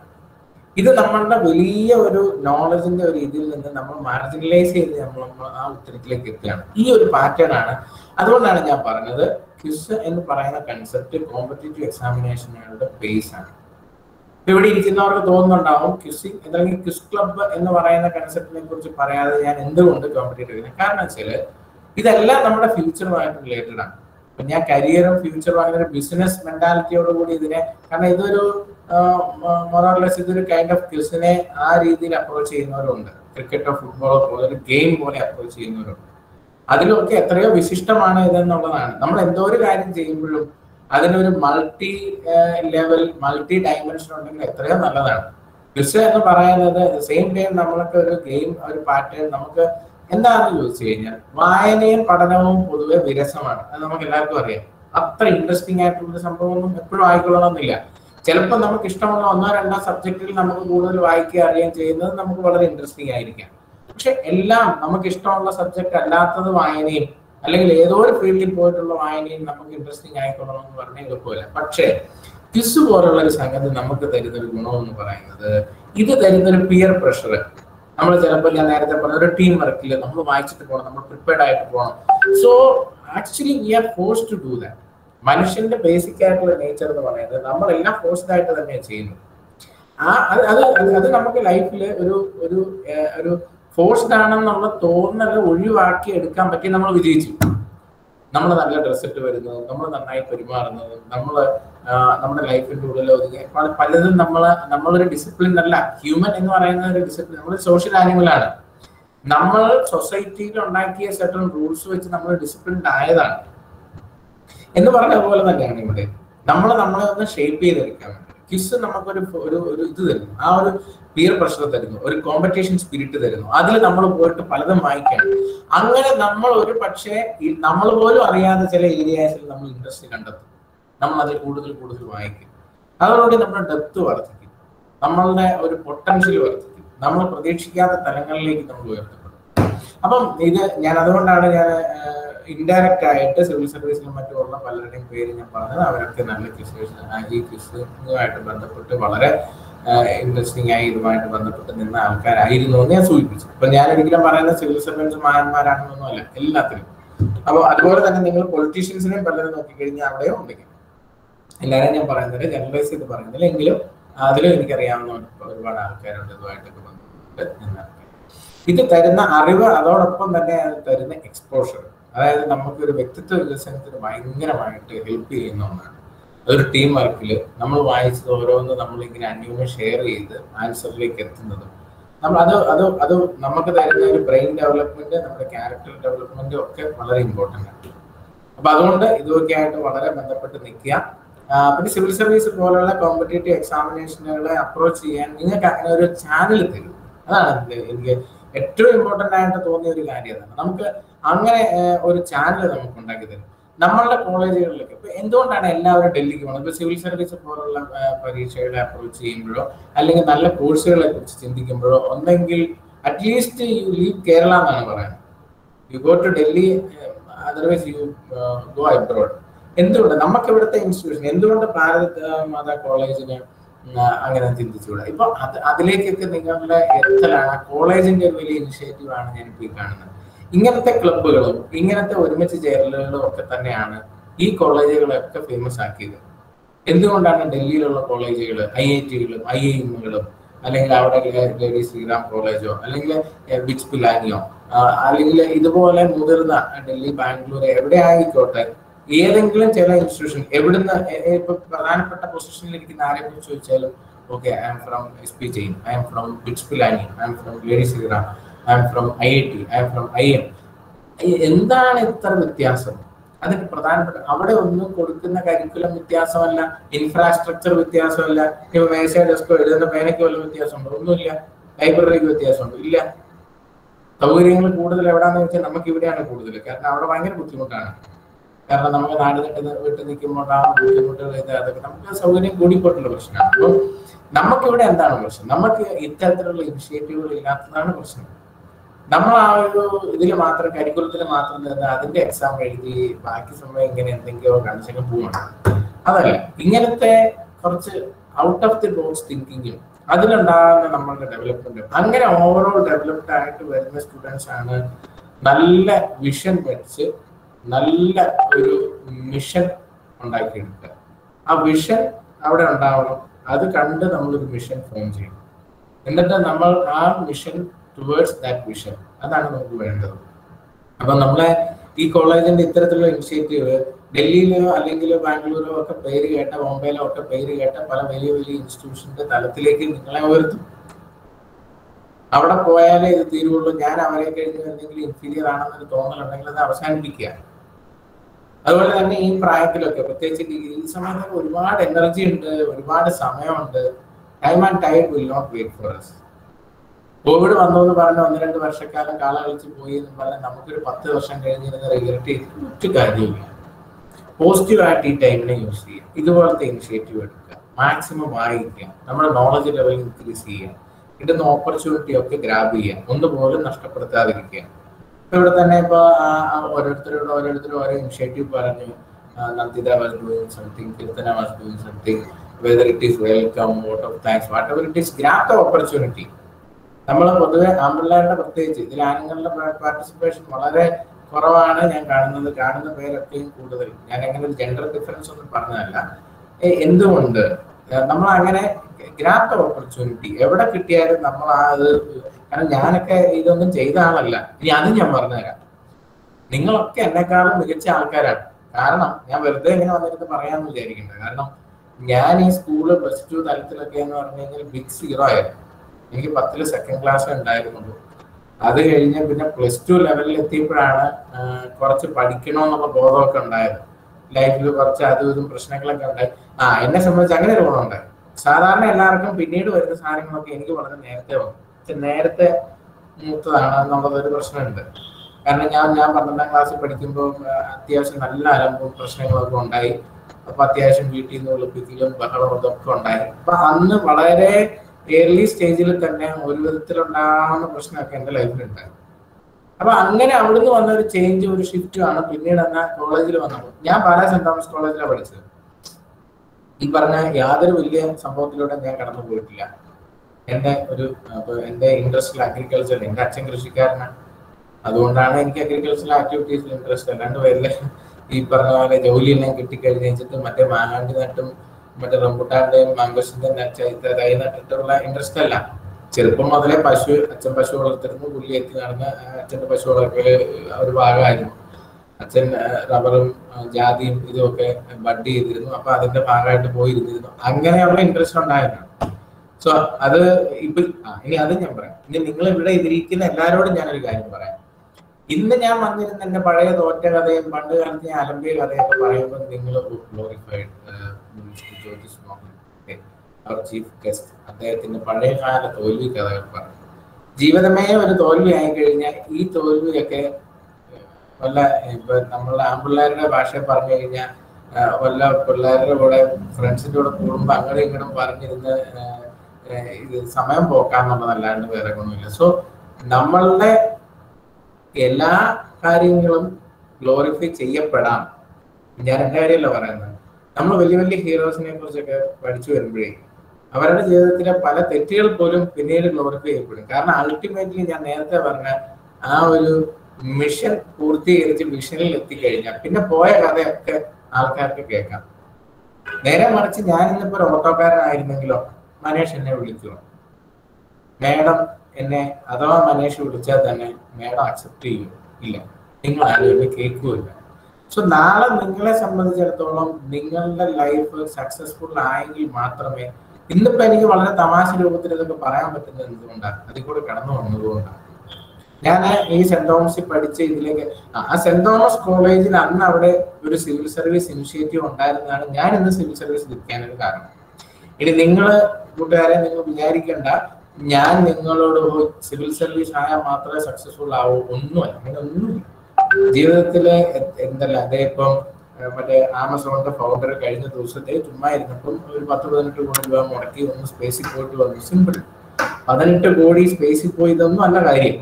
Speaker 5: ഇത് നമ്മളുടെ വലിയ ഒരു നോളജിന്റെ ഒരു ഇതിൽ നിന്ന് നമ്മൾ മാർജിനലൈസ് ചെയ്ത് നമ്മൾ ആ ഉത്തരത്തിലേക്ക് എത്തുകയാണ് ഈ ഒരു പാറ്റേൺ ആണ് അതുകൊണ്ടാണ് ഞാൻ പറഞ്ഞത് ക്വിസ് എന്ന് പറയുന്ന കൺസെപ്റ്റ് കോമ്പറ്റേറ്റീവ് എക്സാമിനേഷനുകളുടെ ബേസ് ആണ് ഇവിടെ ഇരിക്കുന്നവർക്ക് തോന്നുന്നുണ്ടാവും ക്വിസിംഗ് അല്ലെങ്കിൽ ക്വിസ് ക്ലബ്ബ് എന്ന് പറയുന്ന കൺസെപ്റ്റിനെ കുറിച്ച് പറയാതെ ഞാൻ എന്തുകൊണ്ട് കോമ്പറ്റേറ്റീവ് ചെയ്യുന്നത് കാരണം വെച്ചാല് ഇതെല്ലാം നമ്മുടെ ഫ്യൂച്ചറുമായിട്ട് റിലേറ്റഡ് ആണ് ഞാൻ കരിയറും ഫ്യൂച്ചറും അങ്ങനെ ബിസിനസ് ബിസിനസ് മെന്റാലിറ്റിയോടുകൂടി ഇതിനെ കാരണം ഇതൊരു മൊറാർലെസ് ഇതൊരു കൈൻഡ് ഓഫ് ക്വിസിനെ ആ രീതിയിൽ അപ്രോച്ച് ചെയ്യുന്നവരുണ്ട് ക്രിക്കറ്റോ ഫുട്ബോളോ പോലെ ഒരു ഗെയിം പോലെ അപ്രോച്ച് ചെയ്യുന്നവരുണ്ട് അതിലൊക്കെ എത്രയോ വിശിഷ്ടമാണ് ഇതെന്നുള്ളതാണ് നമ്മൾ എന്തോ ഒരു കാര്യം ചെയ്യുമ്പോഴും അതിനൊരു മൾട്ടി ലെവൽ മൾട്ടി ഡയമെൻഷൻ ഉണ്ടെങ്കിൽ എത്രയോ നല്ലതാണ് ക്വിസ് എന്ന് പറയുന്നത് സെയിം ടൈം നമ്മൾക്ക് ഒരു ഗെയിം ഒരു പാറ്റേൺ നമുക്ക് എന്താണെന്ന് ചോദിച്ചു കഴിഞ്ഞാൽ വായനയും പഠനവും പൊതുവെ വിരസമാണ് അത് നമുക്ക് എല്ലാവർക്കും അറിയാം അത്ര ഇൻട്രസ്റ്റിംഗ് ആയിട്ടുള്ള സംഭവം ഒന്നും എപ്പോഴും ആയിക്കൊള്ളണമെന്നില്ല ചിലപ്പോൾ നമുക്ക് ഇഷ്ടമുള്ള ഒന്നോ രണ്ടോ സബ്ജക്റ്റിൽ നമുക്ക് കൂടുതൽ വായിക്കുക അറിയുകയും ചെയ്യുന്നത് നമുക്ക് വളരെ ഇൻട്രസ്റ്റിംഗ് ആയിരിക്കാം പക്ഷെ എല്ലാം നമുക്ക് ഇഷ്ടമുള്ള സബ്ജക്ട് അല്ലാത്തത് വായനയും അല്ലെങ്കിൽ ഏതോ ഒരു ഫീൽഡിൽ പോയിട്ടുള്ള വായനയും നമുക്ക് ഇൻട്രസ്റ്റിംഗ് ആയിക്കൊള്ളണം എന്ന് പറഞ്ഞാൽ എളുപ്പമില്ല പക്ഷേ ക്വിസ് പോലുള്ള ഒരു സംഗതി നമുക്ക് തരുന്ന ഒരു ഗുണം എന്ന് പറയുന്നത് ഇത് തരുന്നൊരു പിയർ പ്രഷർ നമ്മൾ ചിലപ്പോൾ ഞാൻ നേരത്തെ പറഞ്ഞ ഒരു ടീം വർക്കിൽ നമ്മൾ വായിച്ചിട്ട് പോകണം നമ്മൾ പ്രിപ്പയർഡ് ആയിട്ട് പോകണം so actually we are force to do that മനുഷ്യന്റെ ബേസിക് ആയിട്ടുള്ള നേച്ചർ എന്ന് പറയുന്നത് നമ്മളെല്ലാം ഫോഴ്സ്ഡ് ആയിട്ട് തന്നെയാണ് ചെയ്യുന്നത്
Speaker 2: ആ അത് അത് അത് നമുക്ക് ലൈഫിൽ
Speaker 5: ഒരു ഒരു ഒരു ഫോഴ്സ്ഡ് ആണെന്നുള്ള തോന്നൽ ഒഴിവാക്കി എടുക്കാൻ പറ്റി നമ്മൾ വിജയിച്ചു നമ്മൾ നല്ല ഡ്രസ്സ് ഇട്ട് വരുന്നതും നമ്മൾ നന്നായി പെരുമാറുന്നതും നമ്മൾ നമ്മുടെ ലൈഫിൻ്റെ ഉള്ളിൽ ഒതുങ്ങി പലതും നമ്മൾ നമ്മളൊരു ഡിസിപ്ലിൻ അല്ല ഹ്യൂമൻ എന്ന് പറയുന്ന ഒരു ഡിസിപ്ലിൻ നമ്മൾ സോഷ്യൽ ആനിമലാണ് നമ്മൾ സൊസൈറ്റിയിൽ ഉണ്ടാക്കിയ സെർട്ടൺ റൂൾസ് വെച്ച് നമ്മൾ ഡിസിപ്ലിൻഡ് ആയതാണ് എന്ന് പറഞ്ഞ പോലെ തന്നെയാണ് ഇവിടെ നമ്മൾ നമ്മളെ ഒന്ന് ഷേപ്പ് ചെയ്തെടുക്കാൻ കിസ് നമുക്കൊരു ഒരു ഒരു ഇത് തരുന്നു ആ ഒരു പീർ പ്രഷർ തരുന്നു ഒരു കോമ്പറ്റീഷൻ സ്പിരിറ്റ് തരുന്നു അതിൽ നമ്മൾ പോയിട്ട് പലതും വായിക്കണം അങ്ങനെ നമ്മൾ ഒരു പക്ഷേ നമ്മൾ പോലും അറിയാതെ ചില ഏരിയാസിൽ നമ്മൾ ഇൻട്രസ്റ്റ് കണ്ടെത്തും നമ്മൾ അതിൽ കൂടുതൽ കൂടുതൽ വായിക്കും അതോടുകൂടി നമ്മുടെ ഡെപ്ത് വർദ്ധിക്കും നമ്മളുടെ ഒരു പൊട്ടൻഷ്യൽ വർദ്ധിക്കും നമ്മൾ പ്രതീക്ഷിക്കാത്ത തലങ്ങളിലേക്ക് നമ്മൾ ഉയർത്തപ്പെടും അപ്പം ഇത് ഞാൻ അതുകൊണ്ടാണ് ഞാൻ ഇൻഡയറക്റ്റ് ആയിട്ട് സിവിൽ സർവീസിനും മറ്റുമുള്ള പലരുടെയും പേര് ഞാൻ പറഞ്ഞത് അവരൊക്കെ നല്ല ക്രിസ്ത്യൻ ഈ ക്രിസ്തുവുമായിട്ട് ബന്ധപ്പെട്ട് വളരെ ഇൻട്രസ്റ്റിംഗ് ആയി ഇതുമായിട്ട് ബന്ധപ്പെട്ട് നിന്ന ആൾക്കാരായിരുന്നു എന്ന് ഞാൻ സൂചിപ്പിച്ചു അപ്പൊ ഞാൻ ഒരിക്കലും പറയുന്നത് സിവിൽ സർവീസ് മാന്മാരാണെന്നൊന്നും അല്ല എല്ലാത്തിനും അപ്പൊ അതുപോലെ തന്നെ നിങ്ങൾ പൊളിറ്റീഷ്യൻസിനെയും പലരും നോക്കിക്കഴിഞ്ഞാൽ അവിടെയും ഉണ്ടെങ്കിൽ എല്ലാവരും ഞാൻ പറയുന്നത് ജനറലൈസ് ചെയ്ത് പറയുന്നില്ല എങ്കിലും അതിലും എനിക്കറിയാവുന്ന ഒരുപാട് ആൾക്കാരുണ്ട് ഇതുമായിട്ടൊക്കെ ബന്ധപ്പെട്ട് ഇത് തരുന്ന അറിവ് അതോടൊപ്പം തന്നെ തരുന്ന എക്സ്പോഷർ അതായത് നമുക്ക് ഒരു വ്യക്തിത്വ വികസനത്തിന് ഭയങ്കരമായിട്ട് ഹെൽപ്പ് ചെയ്യുന്ന ഒന്നാണ് ഒരു ടീം വർക്കിൽ നമ്മൾ വായിച്ചത് ഓരോന്ന് നമ്മളിങ്ങനെ അന്യോന്യം ഷെയർ ചെയ്ത് ആൻസറിലേക്ക് എത്തുന്നതും നമ്മൾ അത് അത് അത് നമുക്ക് തരുന്ന ഒരു ബ്രെയിൻ ഡെവലപ്മെന്റ് നമ്മുടെ ക്യാരക്ടർ ഡെവലപ്മെന്റ് ഒക്കെ വളരെ ഇമ്പോർട്ടൻ്റ് ആണ് അപ്പൊ അതുകൊണ്ട് ഇതൊക്കെ ആയിട്ട് വളരെ ബന്ധപ്പെട്ട് നിൽക്കുക പിന്നെ സിവിൽ സർവീസ് പോലുള്ള കോമ്പറ്റേറ്റീവ് എക്സാമിനേഷനുകളെ അപ്രോച്ച് ചെയ്യാൻ നിങ്ങൾക്ക് അങ്ങനെ ഒരു ചാനൽ തരും അതാണ് എനിക്ക് ഏറ്റവും ഇമ്പോർട്ടൻ്റ് ആയിട്ട് തോന്നിയ ഒരു കാര്യം നമുക്ക് അങ്ങനെ ഒരു ചാനൽ നമുക്ക് ഉണ്ടാക്കി തരും നമ്മളുടെ കോളേജുകളിലൊക്കെ ഇപ്പൊ എന്തുകൊണ്ടാണ് എല്ലാവരും ഡൽഹിക്ക് പോകുന്നത് ഇപ്പൊ സിവിൽ സർവീസ് പോലുള്ള പരീക്ഷകളെ അപ്രോച്ച് ചെയ്യുമ്പോഴോ അല്ലെങ്കിൽ നല്ല കോഴ്സുകളെ കുറിച്ച് ചിന്തിക്കുമ്പോഴോ ഒന്നെങ്കിൽ അറ്റ്ലീസ്റ്റ് യു ലീവ് കേരള എന്നാണ് പറയുന്നത് you go to Delhi otherwise you go abroad എന്തുകൊണ്ട് നമുക്ക് ഇവിടുത്തെ ഇൻസ്റ്റിറ്റ്യൂഷൻ എന്തുകൊണ്ട് ഭാരത് മാതാ കോളേജിന് അങ്ങനെ ചിന്തിച്ചുകൂടാ ഇപ്പൊ അതിലേക്കൊക്കെ നിങ്ങളുടെ എത്തലാണ് കോളേജിന്റെ ഒരു വലിയ ഇനിഷ്യേറ്റീവ് ആണ് ഞാനിപ്പോ ഈ കാണുന്നത് ഇങ്ങനത്തെ ക്ലബുകളും ഇങ്ങനത്തെ ഒരുമിച്ച് ചേരലുകളും ഒക്കെ തന്നെയാണ് ഈ കോളേജുകളൊക്കെ ഫേമസ് ആക്കിയത് എന്തുകൊണ്ടാണ് ഡൽഹിയിലുള്ള കോളേജുകൾ ഐ ഐ ടികളും ഐ ഐ എമ്മുകളും അല്ലെങ്കിൽ അവിടെ ലേഡി ശ്രീറാം കോളേജോ അല്ലെങ്കിൽ ബിറ്റ്സ് പിലാനിയോ അല്ലെങ്കിൽ ഇതുപോലെ മുതിർന്ന ഡൽഹി ബാംഗ്ലൂർ എവിടെ ആയിക്കോട്ടെ ഏതെങ്കിലും ചില ഇൻസ്റ്റിറ്റ്യൂഷൻ എവിടുന്ന് ഇപ്പൊ പ്രധാനപ്പെട്ട പൊസിഷനിൽ ഇരിക്കുന്ന ആരെ കുറിച്ച് ചോദിച്ചാലും okay I M from S P Jain I M from bits Pilani I M from Lady Shriram I M from I I T I M from I M എന്താണ് ഇത്ര വ്യത്യാസം അതൊക്കെ പ്രധാനപ്പെട്ട അവിടെ ഒന്നും കൊടുക്കുന്ന കരിക്കുലം വ്യത്യാസമല്ല ഇൻഫ്രാസ്ട്രക്ചർ വ്യത്യാസമല്ല ഇപ്പൊ മേശ ഡെസ്കോ എഴുതുന്ന പേനയ്ക്ക് വല്ല വ്യത്യാസമുണ്ടോ ഒന്നുമില്ല ലൈബ്രറിക്ക് വ്യത്യാസമുണ്ടോ ഇല്ല സൗകര്യങ്ങൾ കൂടുതൽ എവിടെയാണെന്ന് വെച്ചാൽ നമുക്ക് ഇവിടെയാണ് കൂടുതൽ കാരണം അവിടെ ഭയങ്കര ബുദ്ധിമുട്ടാണ് കാരണം നമ്മൾ നാട് കെട്ട് വിട്ട് നിൽക്കുമ്പോൾ ആ ബുദ്ധിമുട്ടുകൾ ഇതൊക്കെ നമുക്ക് സൗകര്യം കൂടിപ്പോയിട്ടുള്ള പ്രശ്നമാണ് അപ്പം നമുക്കിവിടെ എന്താണ് പ്രശ്നം നമുക്ക് ഇത്തരത്തിലുള്ള ഇനിഷ്യേറ്റീവുകൾ ഇല്ലാത്തതാണ് പ്രശ്നം നമ്മൾ ആ ഒരു ഇതിൽ മാത്രം കരിക്കുലത്തിൽ മാത്രം നിന്ന് അതിന്റെ എക്സാം എഴുതി ബാക്കി സമയം ഇങ്ങനെ എന്തെങ്കിലും കാണിച്ചൊക്കെ പോവാണ് അതല്ല ഇങ്ങനത്തെ കുറച്ച് out of the box thinking അതിലുണ്ടാകുന്ന നമ്മളുടെ ഡെവലപ്മെന്റ് അങ്ങനെ ഓവറോൾ ഡെവലപ്ഡ് ആയിട്ട് വരുന്ന സ്റ്റുഡൻസ് ആണ് നല്ല വിഷൻ വെച്ച് നല്ല ഒരു മിഷൻ ഉണ്ടാക്കിയെടുക്കുക ആ വിഷൻ അവിടെ ഉണ്ടാവണം അത് കണ്ട് നമ്മളൊരു മിഷൻ ഫോം ചെയ്യണം എന്നിട്ട് നമ്മൾ ആ മിഷൻ ടുവേർഡ്സ് ദാറ്റ് വിഷൻ അതാണ് നമുക്ക് വേണ്ടത് അപ്പം നമ്മളെ ഈ കോളേജിന്റെ ഇത്തരത്തിലുള്ള ഇനിഷ്യേറ്റീവ് ഡൽഹിയിലോ അല്ലെങ്കിൽ ബാംഗ്ലൂരോ ഒക്കെ പേര് കേട്ട ബോംബെയിലോ ഒക്കെ പേര് കേട്ട പല വലിയ വലിയ ഇൻസ്റ്റിറ്റ്യൂഷന്റെ തലത്തിലേക്ക് നിങ്ങളെ ഉയർത്തും അവിടെ പോയാലേ ഇത് തീരുള്ളൂ ഞാൻ അവരെ കഴിഞ്ഞ് എന്തെങ്കിലും ഇൻഫീരിയർ ആണെന്നൊരു തോന്നലുണ്ടെങ്കിൽ അത് അവസാനിപ്പിക്കുക അതുപോലെ തന്നെ ഈ പ്രായത്തിലൊക്കെ പ്രത്യേകിച്ച് ഡിഗ്രി ഈ സമയത്തൊക്കെ ഒരുപാട് എനർജി ഉണ്ട് ഒരുപാട് സമയമുണ്ട് time and time will not wait for us Covid വന്നു എന്ന് പറഞ്ഞ ഒന്ന് രണ്ട് വർഷക്കാലം കാള പോയി എന്ന് പറഞ്ഞാൽ നമുക്കൊരു പത്ത് വർഷം കഴിഞ്ഞിരുന്ന റിഗ്രറ്റ് ചെയ്തിട്ട് ഒറ്റ കാര്യമില്ല ആയിട്ട് ഈ ടൈമിനെ യൂസ് ചെയ്യുക ഇതുപോലത്തെ ഇനിഷ്യേറ്റീവ് എടുക്കുക മാക്സിമം വായിക്കുക നമ്മുടെ നോളജ് ലെവൽ ഇൻക്രീസ് ചെയ്യുക കിട്ടുന്ന ഓപ്പർച്യൂണിറ്റി ഒക്കെ ഗ്രാബ് ചെയ്യുക ഒന്നുപോലും നഷ്ടപ്പെടുത്താതിരിക്കുക ഇപ്പൊ ഇവിടെ തന്നെ ഇപ്പൊ ഓരോരുത്തരോട് ഓരോരുത്തരും ഓരോ ഇനിഷ്യേറ്റീവ് പറഞ്ഞു Nanditha was doing something Keerthana was doing something whether it is welcome vote of thanks whatever it is grab the opportunity നമ്മൾ പൊതുവെ ആമ്പിള്ളേരുടെ പ്രത്യേകിച്ച് ഇതിൽ ആണുങ്ങളുടെ പാർട്ടിസിപ്പേഷൻ വളരെ കുറവാണ് ഞാൻ കാണുന്നത് കാണുന്ന പേരൊക്കെയും കൂടുതൽ ഞാൻ അങ്ങനെ ഒരു ജെൻഡർ ഡിഫറൻസ് ഒന്നും പറഞ്ഞതല്ല എന്തുകൊണ്ട് നമ്മൾ അങ്ങനെ ഗ്രാപ്പ് ഓപ്പർച്യൂണിറ്റി എവിടെ കിട്ടിയാലും നമ്മൾ ആ അത് കാരണം ഞാനൊക്കെ ഇതൊന്നും ചെയ്ത ആളല്ല ഇനി അതും ഞാൻ പറഞ്ഞുതരാം നിങ്ങളൊക്കെ എന്നെക്കാളും മികച്ച ആൾക്കാരാണ് കാരണം ഞാൻ വെറുതെ ഇങ്ങനെ വന്നിരുന്ന് പറയാമെന്ന് വിചാരിക്കുന്നത് കാരണം ഞാൻ ഈ സ്കൂള് പ്ലസ് ടു തലത്തിലൊക്കെ എന്ന് പറഞ്ഞു കഴിഞ്ഞാൽ ബിഗ് സീറോ ആയിരുന്നു എനിക്ക് പത്തിൽ സെക്കൻഡ് ക്ലാസ് ഉണ്ടായിരുന്നുള്ളൂ അത് കഴിഞ്ഞ് പിന്നെ പ്ലസ് ടു ലെവലിൽ എത്തിയപ്പോഴാണ് കുറച്ച് പഠിക്കണമെന്നുള്ള ബോധമൊക്കെ ഉണ്ടായത് ലൈഫിൽ കുറച്ച് അതും ഇതും പ്രശ്നങ്ങളൊക്കെ ഉണ്ടായി ആ എന്നെ സംബന്ധിച്ച് അങ്ങനെ ഒരു ഗുണമുണ്ടായി സാധാരണ എല്ലാവർക്കും പിന്നീട് വരുന്ന സാധനങ്ങളൊക്കെ എനിക്ക് വളരെ നേരത്തെ വന്നു നേരത്തെ മൂത്തതാണ് എന്നുള്ളതൊരു പ്രശ്നമുണ്ട് കാരണം ഞാൻ ഞാൻ പന്ത്രണ്ടാം ക്ലാസ്സിൽ പഠിക്കുമ്പോൾ അത്യാവശ്യം നല്ല അലമ്പും പ്രശ്നങ്ങളൊക്കെ ഉണ്ടായി അപ്പൊ അത്യാവശ്യം വീട്ടിൽ നിന്ന് ഒളിപ്പിക്കലും ബഹളം ഇതൊക്കെ ഉണ്ടായി അപ്പൊ അന്ന് വളരെ എർലി സ്റ്റേജിൽ തന്നെ ഒരു വിധത്തിലുണ്ടാകുന്ന പ്രശ്നമൊക്കെ എൻ്റെ ലൈഫിലുണ്ടായിരുന്നു അപ്പൊ അങ്ങനെ അവിടുന്ന് വന്ന ഒരു ചേഞ്ച് ഒരു ഷിഫ്റ്റുമാണ് പിന്നീട് എന്നാ കോളേജിൽ വന്നത് ഞാൻ പാലാ സെന്റ് തോമസ് കോളേജിലാണ് പഠിച്ചത് ഈ പറഞ്ഞ യാതൊരു വലിയ സംഭവത്തിലൂടെ ഞാൻ കടന്നു പോയിട്ടില്ല എൻ്റെ ഒരു എൻ്റെ ഇൻട്രസ്റ്റിൽ അഗ്രികൾച്ചർ എന്റെ അച്ഛൻ കൃഷിക്കാരനാണ് അതുകൊണ്ടാണ് എനിക്ക് അഗ്രികൾച്ചറൽ ആക്ടിവിറ്റീസിൽ ഇൻട്രസ്റ്റ് അല്ലാണ്ട് വരില്ല ഈ പറഞ്ഞ പോലെ ജോലിയെല്ലാം കിട്ടിക്കഴിഞ്ഞിട്ട് മറ്റേ മാങ്ങാണ്ടി നട്ടും മറ്റേ റംബുട്ടാന്റെയും മാംഗോസിന്റെയും തൈ നട്ടിട്ടുള്ള ഇൻട്രസ്റ്റ് അല്ല ചെറുപ്പം മുതലേ പശു അച്ഛൻ പശു വളർത്തിരുന്നു പുള്ളി എത്തി നടന്ന അച്ഛന്റെ പശു വളർത്തല് ഒരു ഭാഗമായിരുന്നു അച്ഛൻ റബ്ബറും ജാതിയും ഇതുമൊക്കെ ബഡ് ചെയ്തിരുന്നു അപ്പൊ അതിന്റെ ഭാഗമായിട്ട് പോയിരുന്നിരുന്നു അങ്ങനെയുള്ള ഇൻട്രസ്റ്റ് ഉണ്ടായിരുന്നു സോ അത് ഇപ്പൊ ഇനി അത് ഞാൻ പറയാം ഇനി നിങ്ങൾ ഇവിടെ ഇതിരിക്കുന്ന എല്ലാവരോടും ഞാനൊരു കാര്യം പറയാം ഇന്ന് ഞാൻ വന്നിരുന്ന എന്റെ പഴയ തോറ്റ കഥയും പണ്ട് കാലത്ത് ഞാൻ അലമ്പിയ കഥയൊക്കെ പറയുമ്പോൾ നിങ്ങൾ glorified minister George Mohan chief guest അദ്ദേഹത്തിന്റെ പഴയകാല തോൽവി കഥകൾ പറഞ്ഞു ജീവിതമേ ഒരു തോൽവി ആയി കഴിഞ്ഞാൽ ഈ തോൽവിയൊക്കെ വല്ല ഇപ്പൊ നമ്മളുടെ ആൺപിള്ളേരുടെ ഭാഷ പറഞ്ഞു കഴിഞ്ഞാൽ വല്ല പിള്ളേരുടെ കൂടെ ഫ്രണ്ട്സിന്റെ കൂടെ കൂടുമ്പോ അങ്ങനെ ഇങ്ങോട്ടും പറഞ്ഞിരുന്ന് ഇത് സമയം പോക്കാന്നുള്ളതല്ലാണ്ട് വേറെ ഒന്നുമില്ല സോ നമ്മളുടെ എല്ലാ കാര്യങ്ങളും ഗ്ലോറിഫൈ ചെയ്യപ്പെടാം ഞാൻ എന്റെ കാര്യമല്ല പറയുന്നത് നമ്മൾ വലിയ വലിയ ഹീറോസിനെ കുറിച്ചൊക്കെ പഠിച്ചു വരുമ്പോഴേ അവരുടെ ജീവിതത്തിലെ പല തെറ്റുകൾ പോലും പിന്നീട് ഗ്ലോറിഫൈ ചെയ്യപ്പെടും കാരണം അൾട്ടിമേറ്റ്ലി ഞാൻ നേരത്തെ പറഞ്ഞ ആ ഒരു മിഷൻ പൂർത്തീകരിച്ച് മിഷനിൽ എത്തിക്കഴിഞ്ഞാൽ പിന്നെ പോയ കഥയൊക്കെ ആൾക്കാർക്ക് കേൾക്കാം നേരെ മറിച്ച് ഞാൻ ഇന്നിപ്പോ ഒരു ഓട്ടോക്കാരനായിരുന്നെങ്കിലോ മനേഷ് എന്നെ വിളിച്ചു മേഡം എന്നെ അഥവാ മനേഷ് വിളിച്ചാൽ തന്നെ മേഡം അക്സെപ്റ്റ് ചെയ്യും ഇല്ല നിങ്ങൾ ആരും കേൾക്കുമില്ല സോ നാളെ നിങ്ങളെ സംബന്ധിച്ചിടത്തോളം നിങ്ങളുടെ ലൈഫ് സക്സസ്ഫുൾ ആയെങ്കിൽ മാത്രമേ ഇന്നിപ്പോ എനിക്ക് വളരെ തമാശ രൂപത്തിൽ ഇതൊക്കെ പറയാൻ പറ്റുന്ന എന്തുകൊണ്ടാണ് അതിൽ കൂടെ കടന്നു വന്നതുകൊണ്ടാണ് ഞാൻ ഈ സെന്റ് തോമസിൽ പഠിച്ച് ഇതിലേക്ക് ആ സെന്റ് തോമസ് കോളേജിൽ അന്ന് അവിടെ ഒരു സിവിൽ സർവീസ് ഇനിഷ്യേറ്റീവ് ഉണ്ടായിരുന്നതാണ് ഞാൻ ഇന്ന് സിവിൽ സർവീസ് നിൽക്കാനൊരു കാരണം ഇനി നിങ്ങൾ കൂട്ടുകാരെ നിങ്ങൾ വിചാരിക്കേണ്ട ഞാൻ നിങ്ങളോട് സിവിൽ സർവീസ് ആയാൽ മാത്രമേ സക്സസ്ഫുൾ ആവൂ ഒന്നുമല്ല അങ്ങനെ ഒന്നുമില്ല ജീവിതത്തില് എന്തല്ല അദ്ദേഹം ഇപ്പം മറ്റേ ആമസോണിന്റെ ഫൗണ്ടർ കഴിഞ്ഞ ദിവസത്തെ ചുമ്മാ ഇരുന്നപ്പം ഒരു പത്ത് പതിനെട്ട് കോടി രൂപ മുടക്കി ഒന്ന് സ്പേസിൽ പോയിട്ട് വന്നു സിമ്പിൾ പതിനെട്ട് കോടി സ്പേസിൽ പോയതൊന്നും അല്ല കാര്യം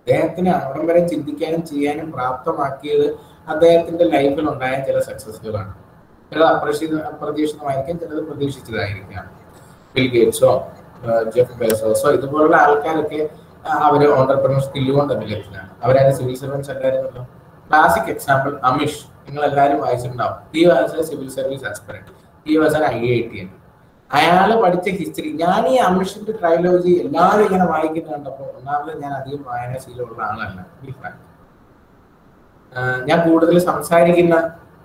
Speaker 5: അദ്ദേഹത്തിന് അവിടം വരെ ചിന്തിക്കാനും ചെയ്യാനും പ്രാപ്തമാക്കിയത് അദ്ദേഹത്തിന്റെ ലൈഫിൽ ഉണ്ടായ ചില സക്സസ്സുകളാണ് ചിലത് അപ്രതീക്ഷിത അപ്രതീക്ഷിതമായിരിക്കും ചിലത് പ്രതീക്ഷിച്ചതായിരിക്കാം ബിൽ ജെഫ് ബേസോസോ ഇതുപോലുള്ള ആൾക്കാരൊക്കെ അവര് ഓണ്ടർപ്രണർ സ്കില്ലുകൊണ്ട് കൊണ്ട് അവരായിരുന്നു സിവിൽ സർവീസ് അല്ലായിരുന്നല്ലോ ക്ലാസിക് എക്സാമ്പിൾ അമിഷ് നിങ്ങൾ എല്ലാവരും വായിച്ചിട്ടുണ്ടാവും he was civil service aspirant he was I I T ആണ് അയാൾ പഠിച്ച ഹിസ്റ്ററി ഞാൻ ഈ അമിഷിന്റെ ട്രയോളജി എല്ലാവരും ഇങ്ങനെ വായിക്കുന്ന കണ്ടപ്പോൾ ഒന്നാമത് ഞാൻ അധികം വായനാശീലമുള്ള ആളല്ല ഞാൻ കൂടുതൽ സംസാരിക്കുന്ന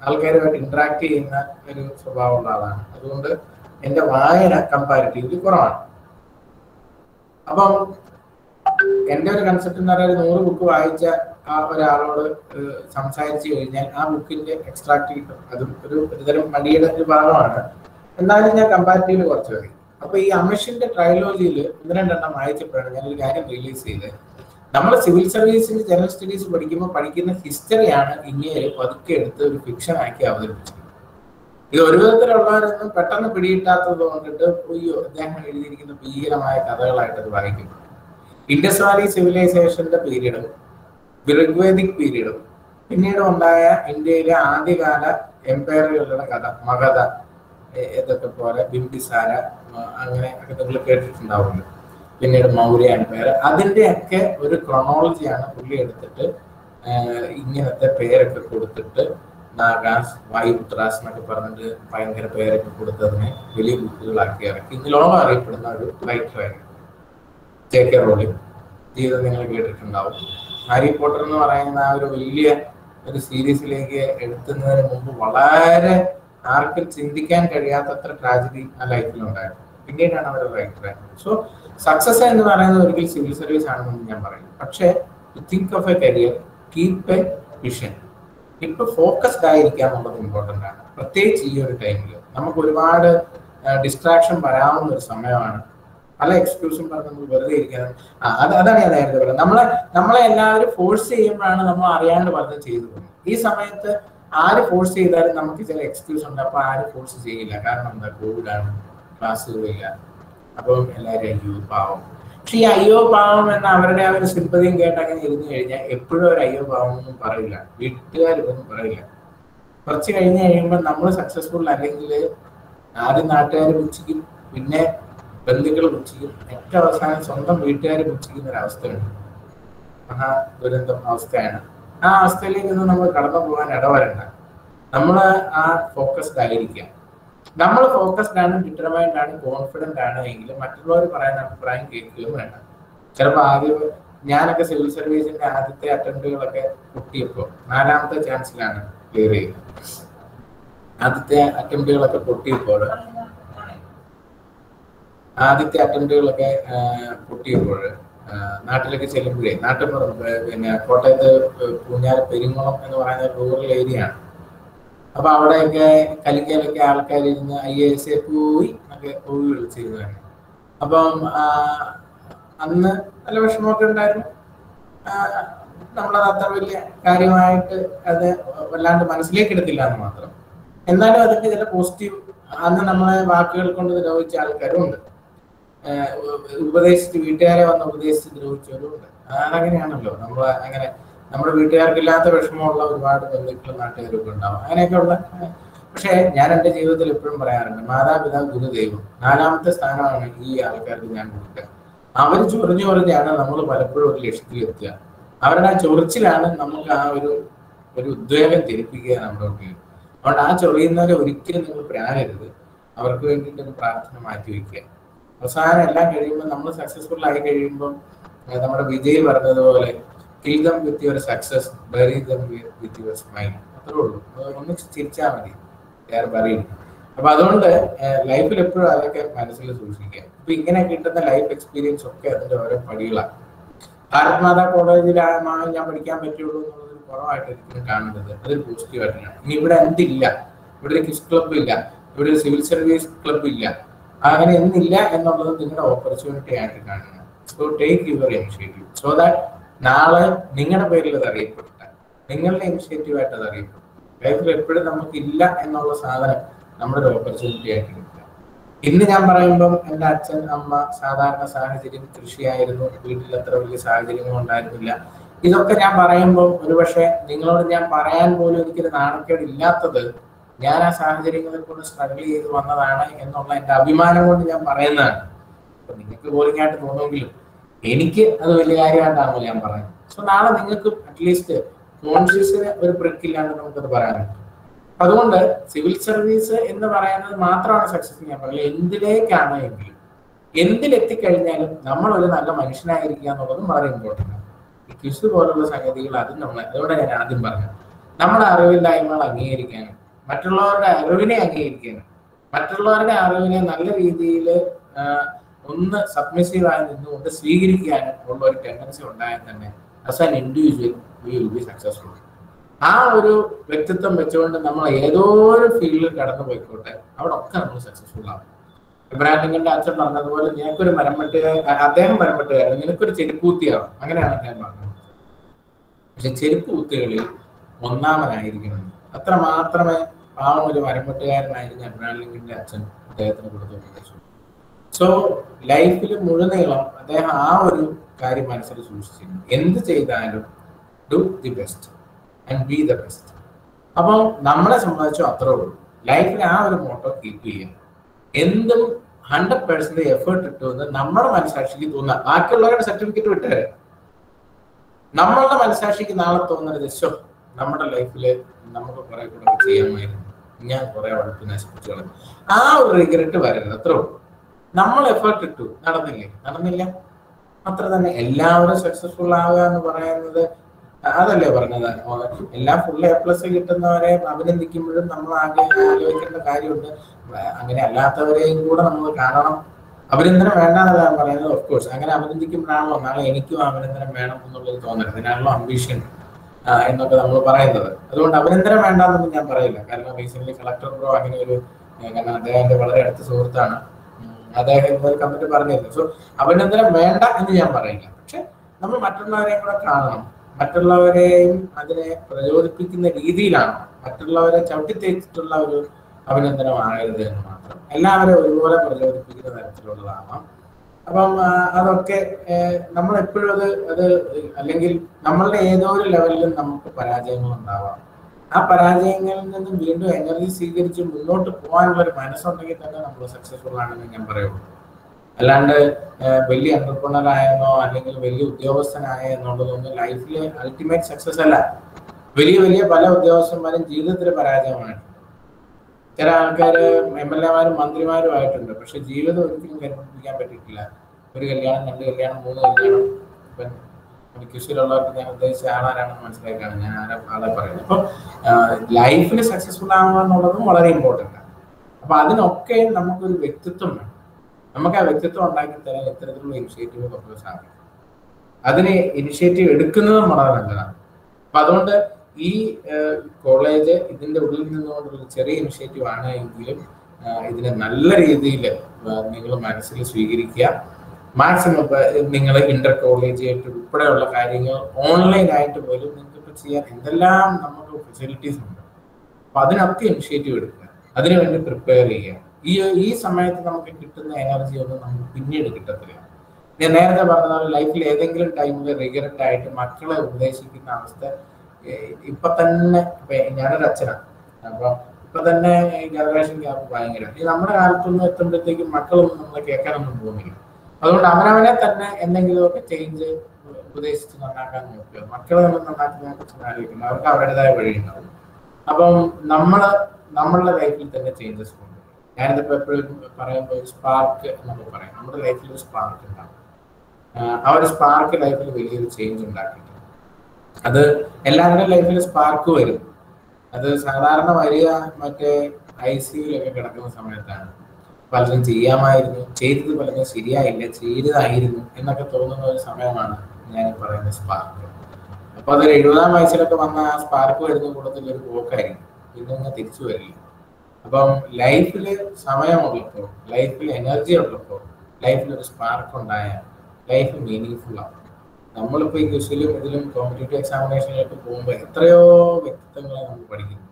Speaker 5: ആൾക്കാരുമായിട്ട് ഇന്ററാക്ട് ചെയ്യുന്ന ഒരു സ്വഭാവമുള്ള ആളാണ് അതുകൊണ്ട് എന്റെ വായന കമ്പാരിറ്റീവ്ലി കുറവാണ് അപ്പം എന്റെ ഒരു കൺസെപ്റ്റ് എന്ന് പറഞ്ഞാൽ നൂറ് ബുക്ക് വായിച്ച ആ ഒരാളോട് സംസാരിച്ചു കഴിഞ്ഞാൽ ആ ബുക്കിന്റെ എക്സ്ട്രാക്ട് കിട്ടും അതും ഒരു ഒരുതരം മടിയുടെ ഒരു ഭാഗമാണ് എന്നാലും ഞാൻ കമ്പാരിറ്റീവില് കുറച്ച് പറയും അപ്പൊ ഈ അമിഷിന്റെ ട്രയലോജിയിൽ ഒന്ന് രണ്ടെണ്ണം വായിച്ചപ്പോഴാണ് ഞാനൊരു കാര്യം റിലീസ് ചെയ്തത് നമ്മൾ സിവിൽ സർവീസിൽ ജനറൽ സ്റ്റഡീസ് പഠിക്കുമ്പോൾ പഠിക്കുന്ന ഹിസ്റ്ററിയാണ് ഇന്ത്യയിൽ പതുക്കെ എടുത്ത് ഒരു ഫിക്ഷൻ ആക്കി അവതരിപ്പിച്ചത് ഇത് ഒരു വിധത്തിലുള്ളവരൊന്നും പെട്ടെന്ന് പിടിയിട്ടാത്തത് കൊണ്ടിട്ട് അയ്യോ അദ്ദേഹം എഴുതിയിരിക്കുന്ന ഭീകരമായ കഥകളായിട്ട് അത് വായിക്കുന്നു ഇൻഡസ് വാലി സിവിലൈസേഷന്റെ പീരീഡും ഋഗ്വേദിക് പീരീഡും പിന്നീട് ഉണ്ടായ ഇന്ത്യയിലെ ആദ്യകാല എംപയറുകളുടെ കഥ മഗധ ഏതൊക്കെ പോലെ ബിംബിസാര അങ്ങനെ ഒക്കെ നിങ്ങൾ കേട്ടിട്ടുണ്ടാവുമല്ലോ പിന്നീട് മൗര്യ എംപയർ അതിൻ്റെയൊക്കെ ഒരു ക്രൊണോളജിയാണ് പുള്ളി എടുത്തിട്ട് ഇങ്ങനത്തെ പേരൊക്കെ കൊടുത്തിട്ട് നാഗാസ് വായുപുത്രാസ് എന്നൊക്കെ പറഞ്ഞിട്ട് ഭയങ്കര പേരൊക്കെ കൊടുത്തതിനെ വലിയ ബുക്കുകളാക്കി ഇറക്കി ഇതിലോളം അറിയപ്പെടുന്ന ഒരു ആയിരുന്നു ജെ കെ റോളിംഗ് ജീവിതം നിങ്ങൾ കേട്ടിട്ടുണ്ടാവും ഹാരി പോട്ടർ എന്ന് പറയുന്ന ആ ഒരു വലിയ ഒരു സീരീസിലേക്ക് എടുത്തുന്നതിന് മുമ്പ് വളരെ ആർക്കും ചിന്തിക്കാൻ കഴിയാത്തത്ര ട്രാജഡി ആ ലൈഫിൽ ഉണ്ടായിരുന്നു പിന്നീടാണ് അവർ റൈറ്റർ സോ സക്സസ് എന്ന് പറയുന്നത് ഒരിക്കൽ സിവിൽ സർവീസ് ആണെന്ന് ഞാൻ പറയും പക്ഷേ think of a career keep a vision ഇപ്പൊ ഫോക്കസ്ഡ് ആയിരിക്കുക എന്നുള്ളത് ഇമ്പോർട്ടൻ്റ് ആണ് പ്രത്യേകിച്ച് ഈ ഒരു ടൈമിൽ നമുക്ക് ഒരുപാട് ഡിസ്ട്രാക്ഷൻ വരാവുന്ന ഒരു സമയമാണ് പല എക്സ്ക്യൂസും പറഞ്ഞ് നമ്മൾ വെറുതെ ഇരിക്കണം അത് അതാണ് ഞാൻ നേരത്തെ പറഞ്ഞത് നമ്മളെ നമ്മളെ എല്ലാവരും ഫോഴ്സ് ചെയ്യുമ്പോഴാണ് നമ്മൾ അറിയാണ്ട് പറഞ്ഞ് ചെയ്തു ഈ സമയത്ത് ആര് ഫോഴ്സ് ചെയ്താലും നമുക്ക് ചില എക്സ്ക്യൂസ് ഉണ്ട് അപ്പൊ ആരും ഫോഴ്സ് ചെയ്യില്ല കാരണം എന്താ കോവിഡാണ് ക്ലാസ്സുകളില്ല അപ്പം എല്ലാവരും അയ്യോ പാവം പക്ഷെ ഈ അയ്യോ പാവം എന്ന അവരുടെ ആ ഒരു സിമ്പതിയും കേട്ട് അങ്ങനെ ഇരുന്നു കഴിഞ്ഞാൽ എപ്പോഴും ഒരു അയ്യോ പാവം ഒന്നും പറയില്ല വീട്ടുകാരൊന്നും പറയില്ല കുറച്ച് കഴിഞ്ഞ് കഴിയുമ്പോൾ നമ്മൾ സക്സസ്ഫുൾ അല്ലെങ്കിൽ ആദ്യം നാട്ടുകാർ വിളിച്ചിരിക്കും പിന്നെ ബന്ധുക്കൾ പുച്ഛിക്കും ഏറ്റവും അവസാനം സ്വന്തം വീട്ടുകാർ പുച്ഛിക്കുന്ന ഒരവസ്ഥയുണ്ട് മഹാ ദുരന്തം അവസ്ഥയാണ് ആ അവസ്ഥയിലേക്ക് നിന്ന് നമ്മൾ കടന്നു പോകാൻ ഇടവരണ്ട നമ്മൾ ആ ഫോക്കസ്ഡ് ആയിരിക്കാം നമ്മൾ ഫോക്കസ്ഡ് ആണ് ഡിറ്റർമൈൻഡ് ആണ് കോൺഫിഡന്റ് ആണ് എങ്കിൽ മറ്റുള്ളവർ പറയുന്ന അഭിപ്രായം കേൾക്കുകയും വേണം ചിലപ്പോൾ ആദ്യം ഞാനൊക്കെ സിവിൽ സർവീസിന്റെ ആദ്യത്തെ അറ്റംപ്റ്റുകളൊക്കെ പൊട്ടിയപ്പോൾ നാലാമത്തെ ചാൻസിലാണ് ക്ലിയർ ചെയ്യുന്നത് ആദ്യത്തെ അറ്റംപ്റ്റുകളൊക്കെ പൊട്ടിയപ്പോൾ ആദ്യത്തെ അറ്റംപ്റ്റുകളൊക്കെ പൊട്ടിയപ്പോൾ നാട്ടിലേക്ക് ചെല്ലുമ്പോഴേ നാട്ടിൽ പിന്നെ കോട്ടയത്ത് പൂഞ്ഞാർ പെരിങ്ങോളം എന്ന് പറയുന്ന റൂറൽ ഏരിയ ആണ് അപ്പൊ അവിടെയൊക്കെ ആൾക്കാർ ഇരുന്ന് ഐ എ എസ് എ പോയി ഒക്കെ പോയി വിളിച്ചിരുന്നതാണ് അപ്പം അന്ന് നല്ല വിഷമമൊക്കെ ഉണ്ടായിരുന്നു നമ്മളത് അത്ര വലിയ കാര്യമായിട്ട് അത് വല്ലാണ്ട് മനസ്സിലേക്ക് എടുത്തില്ല എന്ന് മാത്രം എന്നാലും അതിന്റെ ചില പോസിറ്റീവ് അന്ന് നമ്മളെ വാക്കുകൾ കൊണ്ട് നിരോധിച്ച ആൾക്കാരും ഉണ്ട് ഉപദേശിച്ച് വീട്ടുകാരെ വന്ന് ഉപദേശിച്ച് ദ്രോഹിച്ചവരുണ്ട് അതങ്ങനെയാണല്ലോ നമ്മൾ അങ്ങനെ നമ്മുടെ വീട്ടുകാർക്കില്ലാത്ത വിഷമമുള്ള ഒരുപാട് ബന്ധുക്കൾ നാട്ടുകാരൊക്കെ ഉണ്ടാവും അങ്ങനെയൊക്കെ ഉള്ള പക്ഷേ ഞാൻ എൻ്റെ ജീവിതത്തിൽ എപ്പോഴും പറയാറുണ്ട് മാതാപിതാ ഗുരുദൈവം നാലാമത്തെ സ്ഥാനമാണ് ഈ ആൾക്കാർക്ക് ഞാൻ കൊടുക്കുക അവർ ചൊറിഞ്ഞു ചൊറിഞ്ഞാണ് നമ്മൾ പലപ്പോഴും ഒരു എത്തുക അവരുടെ ആ ചൊറിച്ചിലാണ് നമുക്ക് ആ ഒരു ഒരു ഉദ്വേഗം ജനിപ്പിക്കുക നമ്മുടെ ഒക്കെ അതുകൊണ്ട് ആ ചൊറിയുന്നവരെ ഒരിക്കലും നിങ്ങൾ പ്രാരരുത് അവർക്ക് വേണ്ടിയിട്ട് പ്രാർത്ഥന മാറ്റി വയ്ക്കുക അവസാനം എല്ലാം കഴിയുമ്പോൾ നമ്മൾ സക്സസ്ഫുൾ ആയി കഴിയുമ്പോൾ നമ്മുടെ വിജയ് പറഞ്ഞതുപോലെ kill with your success bury them with your smile അത്രേ ഉള്ളൂ ഒന്ന് ചിരിച്ചാൽ മതി വേറെ പറയില്ല അപ്പൊ അതുകൊണ്ട് ലൈഫിൽ എപ്പോഴും അതൊക്കെ മനസ്സിൽ സൂക്ഷിക്കുക ഇപ്പൊ ഇങ്ങനെ കിട്ടുന്ന ലൈഫ് എക്സ്പീരിയൻസ് ഒക്കെ അതിന്റെ ഓരോ പടികളാണ് ഭാരത് മാതാ കോളേജിലാണ് ഞാൻ പഠിക്കാൻ പറ്റുള്ളൂ എന്നുള്ളൊരു കുറവായിട്ട് ഒരിക്കലും കാണുന്നത് അതൊരു പോസിറ്റീവായിട്ടാണ് ഇനി ഇവിടെ എന്തില്ല ഇവിടെ ഒരു കിസ് ക്ലബ് ഇല്ല ഇവിടെ ഒരു സിവിൽ സർവീസ് ക്ലബ് ഇല്ല അങ്ങനെ എന്നില്ല എന്നുള്ളത് നിങ്ങളുടെ ഓപ്പർച്യൂണിറ്റി ആയിട്ട് കാണുക so take your initiative so that നാളെ നിങ്ങളുടെ പേരിൽ അത് അറിയപ്പെട്ടില്ല നിങ്ങളുടെ ഇനിഷ്യേറ്റീവ് ആയിട്ട് അത് അറിയപ്പെടും ലൈഫിൽ എപ്പോഴും നമുക്ക് ഇല്ല എന്നുള്ള സാധനം നമ്മുടെ ഒരു ഓപ്പർച്യൂണിറ്റി ആയിട്ട് ഇന്ന് ഞാൻ പറയുമ്പം എൻ്റെ അച്ഛൻ അമ്മ സാധാരണ സാഹചര്യം കൃഷിയായിരുന്നു വീട്ടിൽ അത്ര വലിയ സാഹചര്യങ്ങൾ ഉണ്ടായിരുന്നില്ല ഇതൊക്കെ ഞാൻ പറയുമ്പോൾ ഒരുപക്ഷെ നിങ്ങളോട് ഞാൻ പറയാൻ പോലും എനിക്കൊരു നാണക്കേട് ഇല്ലാത്തത് ഞാൻ ആ സാഹചര്യങ്ങളിൽ കൊണ്ട് സ്ട്രഗിൾ ചെയ്ത് വന്നതാണ് എന്നുള്ള എന്റെ അഭിമാനം കൊണ്ട് ഞാൻ പറയുന്നതാണ് അപ്പൊ നിങ്ങൾക്ക് ബോറിംഗ് ആയിട്ട് തോന്നുമെങ്കിലും എനിക്ക് അത് വലിയ കാര്യമായിട്ടാണോ ഞാൻ പറയുന്നത് സോ നാളെ നിങ്ങൾക്ക് അറ്റ്ലീസ്റ്റ് കോൺഷ്യസിന് ഒരു പ്രിക്കില്ലാണ്ട് നമുക്കത് പറയാൻ അതുകൊണ്ട് സിവിൽ സർവീസ് എന്ന് പറയുന്നത് മാത്രമാണ് സക്സസ് ഞാൻ പറയുന്നത് എന്തിലേക്കാണ് എങ്കിലും എന്തിലെത്തിക്കഴിഞ്ഞാലും നമ്മൾ ഒരു നല്ല മനുഷ്യനായിരിക്കുക എന്നുള്ളതും വളരെ ഇമ്പോർട്ടൻ്റ് ആണ് ഈ ക്വിസ് പോലുള്ള സംഗതികൾ അതും നമ്മൾ അതുകൊണ്ട് ഞാൻ ആദ്യം പറഞ്ഞു നമ്മുടെ അറിവില്ലായ്മകൾ അംഗീകരിക്കാനും മറ്റുള്ളവരുടെ അറിവിനെ അംഗീകരിക്കുകയാണ് മറ്റുള്ളവരുടെ അറിവിനെ നല്ല രീതിയിൽ ഒന്ന് സബ്മിസീവായി നിന്നുകൊണ്ട് സ്വീകരിക്കാനും ഉള്ള ഒരു ടെൻഡൻസി ഉണ്ടായാൽ തന്നെ as an individual be successful ആ ഒരു വ്യക്തിത്വം വെച്ചുകൊണ്ട് നമ്മൾ ഏതോ ഒരു ഫീൽഡിൽ കടന്നു പോയിക്കോട്ടെ അവിടെ ഒക്കെ നമ്മൾ സക്സസ്ഫുൾ ആവും എബ്രാഹിം അച്ഛൻ പറഞ്ഞതുപോലെ നിനക്കൊരു മരംപെട്ട് അദ്ദേഹം മരംപെട്ടുകാരൻ നിനക്കൊരു ചെരുപ്പൂത്തിയാവും അങ്ങനെയാണ് അദ്ദേഹം പറഞ്ഞത് പക്ഷെ ചെരുപ്പ് കുത്തികളിൽ ഒന്നാമനായിരിക്കണം അത്ര മാത്രമേ ആ ഒരു മരംപൊട്ടുകാരനായിരുന്ന അബ്രാലിംഗിന്റെ അച്ഛൻ അദ്ദേഹത്തിന് കൊടുത്തു സോ ലൈഫിൽ മുഴുനീളം അദ്ദേഹം ആ ഒരു കാര്യം മനസ്സിൽ സൂക്ഷിച്ചിരുന്നു എന്ത് ചെയ്താലും do the best and be the best അപ്പോൾ നമ്മളെ സംബന്ധിച്ചോ അത്രേ ഉള്ളൂ ലൈഫിൽ ആ ഒരു മോട്ടോ കീപ്പ് ചെയ്യാം എന്തും ഹൺഡ്രഡ് പേഴ്സെന്റ് എഫേർട്ട് ഇട്ടുവെന്ന് നമ്മുടെ മനസ്സാക്ഷിക്ക് തോന്നുക ബാക്കിയുള്ളവരുടെ സർട്ടിഫിക്കറ്റ് വിട്ടേ നമ്മളുടെ മനസ്സാക്ഷിക്ക് നാളെ തോന്നരുത് ശോ നമ്മുടെ ലൈഫിൽ നമുക്ക് കുറെ കൂടെ ചെയ്യാമായിരുന്നു ഞാൻ കുറെ വഴക്ക് നശിപ്പിച്ചു കളഞ്ഞു ആ ഒരു റിഗ്രറ്റ് വരരുത് അത്ര നമ്മൾ എഫേർട്ട് ഇട്ടു നടന്നില്ലേ നടന്നില്ല അത്ര തന്നെ എല്ലാവരും സക്സസ്ഫുൾ ആവുക എന്ന് പറയുന്നത് അതല്ലേ പറഞ്ഞത് എല്ലാം ഫുൾ എ പ്ലസ് കിട്ടുന്നവരെ അഭിനന്ദിക്കുമ്പോഴും നമ്മൾ ആകെ ആലോചിക്കേണ്ട കാര്യമുണ്ട് അങ്ങനെ അല്ലാത്തവരെയും കൂടെ നമ്മൾ കാണണം
Speaker 2: അഭിനന്ദനം വേണ്ട എന്നതാണ്
Speaker 5: പറയുന്നത് ഓഫ് കോഴ്സ് അങ്ങനെ അഭിനന്ദിക്കുമ്പോഴാണല്ലോ നാളെ എനിക്കും അഭിനന്ദനം വേണം എന്നുള്ളത് തോന്നരുത് അതിനാണല്ലോ അംബീഷൻ എന്നൊക്കെ നമ്മൾ പറയുന്നത് അതുകൊണ്ട് അഭിനന്ദനം വേണ്ടെന്നൊന്നും ഞാൻ പറയില്ല കാരണം റീസെന്റ് കളക്ടർ ബ്രോ അങ്ങനെ ഒരു കാരണം അദ്ദേഹം വളരെ അടുത്ത സുഹൃത്താണ് അദ്ദേഹം കമ്മിറ്റി കമന്റ് പറഞ്ഞിരുന്നു സോ അഭിനന്ദനം വേണ്ട എന്ന് ഞാൻ പറയില്ല പക്ഷെ നമ്മൾ മറ്റുള്ളവരെയും കൂടെ കാണണം മറ്റുള്ളവരെയും അതിനെ പ്രചോദിപ്പിക്കുന്ന രീതിയിലാണ് മറ്റുള്ളവരെ ചവിട്ടിത്തേച്ചിട്ടുള്ള ഒരു അഭിനന്ദനമാകരുത് എന്ന് മാത്രം എല്ലാവരെയും ഒരുപോലെ പ്രചോദിപ്പിക്കുന്ന തരത്തിലുള്ളതാവാം അപ്പം അതൊക്കെ നമ്മൾ എപ്പോഴും അത് അത് അല്ലെങ്കിൽ നമ്മളുടെ ഏതോ ഒരു ലെവലിലും നമുക്ക് പരാജയങ്ങൾ ഉണ്ടാവാം ആ പരാജയങ്ങളിൽ നിന്നും വീണ്ടും എനർജി സ്വീകരിച്ച് മുന്നോട്ട് പോകാനുള്ള ഒരു മനസ്സുണ്ടെങ്കിൽ തന്നെ നമ്മൾ സക്സസ്ഫുൾ ആണെന്ന് ഞാൻ പറയുള്ളൂ അല്ലാണ്ട് വലിയ എന്റർപ്രണർ അല്ലെങ്കിൽ വലിയ ഉദ്യോഗസ്ഥനായ എന്നുള്ളതൊന്നും ലൈഫിലെ അൾട്ടിമേറ്റ് സക്സസ് അല്ല വലിയ വലിയ പല ഉദ്യോഗസ്ഥന്മാരും ജീവിതത്തിലെ പരാജയമാണ് ചില ആൾക്കാർ എം എൽ എമാരും മന്ത്രിമാരും ആയിട്ടുണ്ട് പക്ഷെ ജീവിതം ഒരിക്കലും കരുപ്പിക്കാൻ പറ്റിയിട്ടില്ല ഒരു കല്യാണം രണ്ട് കല്യാണം മൂന്ന് കല്യാണം ഇപ്പം കൃഷിയിലുള്ളവർക്ക് ഞാൻ ഉദ്ദേശിച്ച ആളാരാണെന്ന് മനസ്സിലാക്കാണ് ഞാൻ ആരാ ആളെ പറയുന്നത് അപ്പം ലൈഫിൽ സക്സസ്ഫുൾ ആവുക എന്നുള്ളതും വളരെ ഇമ്പോർട്ടൻ്റ് ആണ് അപ്പം അതിനൊക്കെ നമുക്കൊരു വ്യക്തിത്വം വേണം നമുക്ക് ആ വ്യക്തിത്വം ഉണ്ടാക്കി തരാൻ ഇത്തരത്തിലുള്ള ഇനിഷ്യേറ്റീവ് നമുക്ക് സാധിക്കും അതിന് ഇനിഷ്യേറ്റീവ് എടുക്കുന്നതും വളരെ നല്ലതാണ് അപ്പം അതുകൊണ്ട് ഈ കോളേജ് ഇതിന്റെ ഉള്ളിൽ നിന്നുകൊണ്ടുള്ള ചെറിയ ഇനിഷ്യേറ്റീവ് ആണ് എങ്കിലും ഇതിനെ നല്ല രീതിയിൽ നിങ്ങൾ മനസ്സിൽ സ്വീകരിക്കുക മാക്സിമം നിങ്ങൾ ഇന്റർ ആയിട്ട് ഉൾപ്പെടെയുള്ള കാര്യങ്ങൾ ഓൺലൈനായിട്ട് പോലും നിങ്ങൾക്ക് ചെയ്യാൻ എന്തെല്ലാം നമുക്ക് ഫെസിലിറ്റീസ് ഉണ്ട് അപ്പൊ അതിനൊക്കെ ഇനിഷ്യേറ്റീവ് എടുക്കുക അതിനുവേണ്ടി പ്രിപ്പയർ ചെയ്യുക ഈ ഈ സമയത്ത് നമുക്ക് കിട്ടുന്ന എനർജി ഒന്നും നമുക്ക് പിന്നീട് കിട്ടത്തില്ല ഞാൻ നേരത്തെ പറഞ്ഞ ലൈഫിൽ ഏതെങ്കിലും ടൈമിൽ റിഗ്രറ്റ് ആയിട്ട് മക്കളെ ഉപദേശിക്കുന്ന അവസ്ഥ ഇപ്പൊ തന്നെ ഞാനൊരു അച്ഛനാണ് അപ്പൊ ഇപ്പൊ തന്നെ ജനറേഷൻ ഗ്യാപ്പ് ഭയങ്കര ഈ നമ്മുടെ കാലത്തുനിന്ന് എത്തുമ്പോഴത്തേക്കും മക്കളൊന്നും നമ്മളെ കേൾക്കാനൊന്നും പോകുന്നില്ല അതുകൊണ്ട് അവനവനെ തന്നെ എന്തെങ്കിലുമൊക്കെ ചേഞ്ച് ഉപദേശിച്ച് നന്നാക്കാൻ നോക്കുക മക്കളെ നമ്മൾ നന്നാക്കുന്നതിനെ ആലോചിക്കുന്നു അവർക്ക് അവരുടേതായ വഴിയുണ്ടാവും അപ്പം നമ്മള് നമ്മളുടെ ലൈഫിൽ തന്നെ ചേഞ്ചസ് കൊണ്ട് ഞാനിതിപ്പോ എപ്പോഴും പറയുമ്പോൾ സ്പാർക്ക് നമ്മൾ പറയും നമ്മുടെ ലൈഫിൽ ഒരു സ്പാർക്ക് ഉണ്ടാവും ആ ഒരു സ്പാർക്ക് ലൈഫിൽ വലിയൊരു ചേഞ്ച് ഉണ്ടാക്കിയിട്ടുണ്ട് അത് എല്ലാവരുടെയും ലൈഫിൽ സ്പാർക്ക് വരും അത് സാധാരണ വലിയ മറ്റേ ഐ സിയുലൊക്കെ കിടക്കുന്ന സമയത്താണ് പലരും ചെയ്യാമായിരുന്നു ചെയ്തത് പലരും ശരിയായില്ല ചെയ്തതായിരുന്നു എന്നൊക്കെ തോന്നുന്ന ഒരു സമയമാണ് ഞാൻ പറയുന്ന സ്പാർക്ക് അപ്പൊ അതൊരു എഴുപതാം വയസ്സിലൊക്കെ വന്ന ആ സ്പാർക്ക് വരുന്ന കൂട്ടത്തിൽ ഒരു പോക്കായിരിക്കും പിന്നെ അങ്ങ് തിരിച്ചു വരില്ല അപ്പം ലൈഫിൽ സമയമുള്ളപ്പോൾ ലൈഫിൽ എനർജി ഉള്ളപ്പോൾ ലൈഫിൽ ഒരു സ്പാർക്ക് ഉണ്ടായാൽ ലൈഫ് മീനിങ് ഫുൾ ആവും നമ്മളിപ്പോ ഈ ക്യൂസിലും ഇതിലും കോമ്പറ്റേറ്റീവ് എക്സാമിനേഷനിലേക്ക് പോകുമ്പോൾ എത്രയോ വ്യക്തിത്വങ്ങളെ നമ്മൾ പഠിക്കുന്നു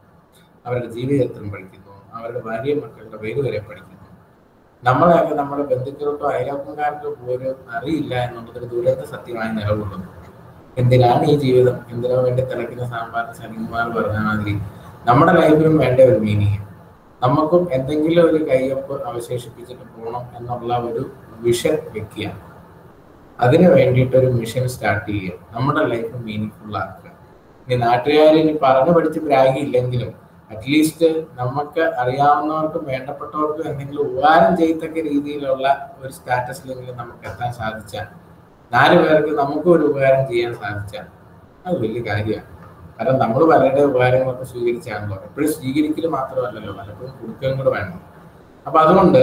Speaker 5: അവരുടെ ജീവചരിത്രം പഠിക്കുന്നു അവരുടെ ഭാര്യ മക്കളുടെ പേര് വരെ പഠിക്കുന്നു നമ്മളെ നമ്മുടെ ബന്ധുക്കൾക്കോ അയലോക്കക്കാർക്കോ പോലും അറിയില്ല എന്നുള്ളതൊരു ദൂരത്തെ സത്യമായി നിലകൊള്ളുന്നു എന്തിനാണ് ഈ ജീവിതം എന്തിനോ വേണ്ടി തിളക്കുന്ന സാമ്പാർ ശനികുമാർ പറഞ്ഞ മാതിരി നമ്മുടെ ലൈഫിലും വേണ്ട ഒരു മീനിങ് നമുക്കും എന്തെങ്കിലും ഒരു കൈയൊപ്പ് അവശേഷിപ്പിച്ചിട്ട് പോകണം എന്നുള്ള ഒരു വിഷൻ വ്യക്തിയാണ് അതിനു വേണ്ടിയിട്ട് ഒരു മിഷൻ സ്റ്റാർട്ട് ചെയ്യുക നമ്മുടെ ലൈഫ് മീനിങ്ഫുൾ ആക്കുക ഇനി നാട്ടുകാർ ഇനി പറഞ്ഞു പഠിച്ച് ബ്രാഗി ഇല്ലെങ്കിലും അറ്റ്ലീസ്റ്റ് നമുക്ക് അറിയാവുന്നവർക്കും വേണ്ടപ്പെട്ടവർക്കും എന്തെങ്കിലും ഉപകാരം ചെയ്യത്തക്ക രീതിയിലുള്ള ഒരു സ്റ്റാറ്റസിലെങ്കിലും നമുക്ക് എത്താൻ സാധിച്ചാൽ നാല് പേർക്ക് നമുക്കും ഒരു ഉപകാരം ചെയ്യാൻ സാധിച്ചാൽ അത് വലിയ കാര്യമാണ് കാരണം നമ്മൾ പലരുടെ ഉപകാരങ്ങളൊക്കെ സ്വീകരിച്ചാണല്ലോ എപ്പോഴും സ്വീകരിക്കൽ മാത്രമല്ലല്ലോ പലപ്പോഴും കൊടുക്കുകയും കൂടെ വേണം അപ്പൊ അതുകൊണ്ട്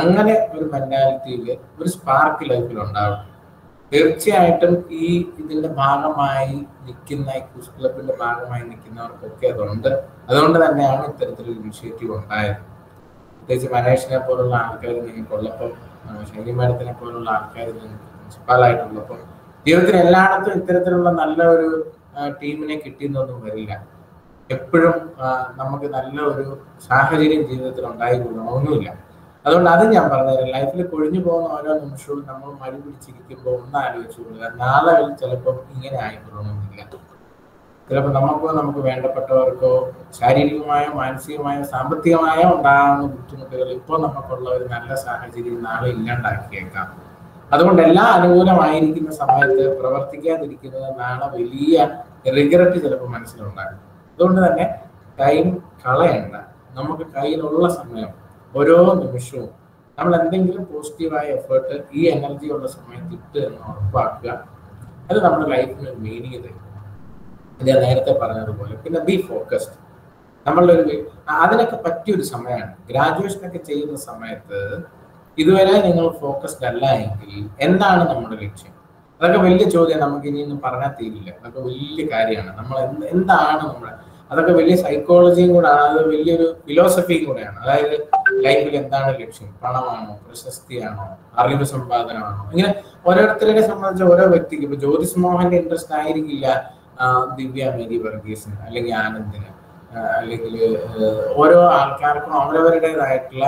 Speaker 5: അങ്ങനെ ഒരു മെന്റാലിറ്റിയിൽ ഒരു സ്പാർക്ക് ലൈഫിൽ ഉണ്ടാവും തീർച്ചയായിട്ടും ഈ ഇതിന്റെ ഭാഗമായി നിൽക്കുന്ന ഈ കുസ് ക്ലബിന്റെ ഭാഗമായി നിൽക്കുന്നവർക്കൊക്കെ അതുണ്ട് അതുകൊണ്ട് തന്നെയാണ് ഇത്തരത്തിലൊരു ഇനിഷ്യേറ്റീവ് ഉണ്ടായത് പ്രത്യേകിച്ച് മനേഷിനെ പോലുള്ള ആൾക്കാർ നിങ്ങൾക്കുള്ളപ്പോൾ ശൈലി മാഡത്തിനെ പോലുള്ള ആൾക്കാർ നിങ്ങൾക്ക് പ്രിൻസിപ്പാളായിട്ടുള്ളപ്പോൾ ജീവിതത്തിൽ എല്ലായിടത്തും ഇത്തരത്തിലുള്ള നല്ല ഒരു ടീമിനെ കിട്ടിയെന്നൊന്നും വരില്ല എപ്പോഴും നമുക്ക് നല്ല ഒരു സാഹചര്യം ജീവിതത്തിൽ ഉണ്ടായിക്കൊള്ളണമെന്നുമില്ല അതുകൊണ്ട് അത് ഞാൻ പറഞ്ഞുതരാം ലൈഫിൽ കൊഴിഞ്ഞു പോകുന്ന ഓരോ നിമിഷവും നമ്മൾ മടി പിടിച്ചിരിക്കുമ്പോൾ ഒന്ന് ആലോചിച്ചു കൊടുക്കുക നാളെ ചിലപ്പോൾ ഇങ്ങനെ ആയിക്കൊള്ളണമെന്നില്ല ചിലപ്പോൾ നമുക്കോ നമുക്ക് വേണ്ടപ്പെട്ടവർക്കോ ശാരീരികമായോ മാനസികമായോ സാമ്പത്തികമായോ ഉണ്ടാകുന്ന ബുദ്ധിമുട്ടുകൾ ഇപ്പോൾ നമുക്കുള്ള ഒരു നല്ല സാഹചര്യം നാളെ ഇല്ലാണ്ടാക്കിയേക്കാം
Speaker 2: അതുകൊണ്ട് എല്ലാ അനുകൂലമായിരിക്കുന്ന
Speaker 5: സമയത്ത് പ്രവർത്തിക്കാതിരിക്കുന്നത് നാളെ വലിയ റിഗ്രറ്റ് ചിലപ്പോൾ മനസ്സിലുണ്ടാകും അതുകൊണ്ട് തന്നെ ടൈം കളയണ്ട നമുക്ക് കയ്യിലുള്ള സമയം ഓരോ നിമിഷവും നമ്മൾ എന്തെങ്കിലും പോസിറ്റീവായ എഫേർട്ട് ഈ എനർജി ഉള്ള സമയത്ത് ഇട്ട് എന്ന് ഉറപ്പാക്കുക അത് നമ്മുടെ ലൈഫിന് ഒരു മീനിങ് തരും ഞാൻ നേരത്തെ പറഞ്ഞതുപോലെ പിന്നെ ബി ഫോക്കസ്ഡ് നമ്മളുടെ ഒരു അതിനൊക്കെ പറ്റിയൊരു സമയമാണ് ഗ്രാജുവേഷൻ ഒക്കെ ചെയ്യുന്ന സമയത്ത് ഇതുവരെ നിങ്ങൾ ഫോക്കസ്ഡ് അല്ല എങ്കിൽ എന്താണ് നമ്മുടെ ലക്ഷ്യം അതൊക്കെ വലിയ ചോദ്യം നമുക്ക് ഇനിയൊന്നും പറഞ്ഞാൽ തീരില്ല അതൊക്കെ വലിയ കാര്യമാണ് നമ്മൾ എന്താണ് നമ്മുടെ അതൊക്കെ വലിയ സൈക്കോളജിയും കൂടാണ് അത് വലിയൊരു ഫിലോസഫിയും കൂടെയാണ് അതായത് ലൈഫിൽ എന്താണ് ലക്ഷ്യം പണമാണോ പ്രശസ്തിയാണോ അറിവ് സമ്പാദനമാണോ ഇങ്ങനെ ഓരോരുത്തരെ സംബന്ധിച്ച് ഓരോ വ്യക്തിക്ക് ഇപ്പൊ ജ്യോതിഷ് മോഹന്റെ ഇൻട്രസ്റ്റ് ആയിരിക്കില്ല ദിവ്യ മേരി വർഗീസിന് അല്ലെങ്കിൽ ആനന്ദിന് അല്ലെങ്കിൽ ഓരോ ആൾക്കാർക്കും അവരവരുടേതായിട്ടുള്ള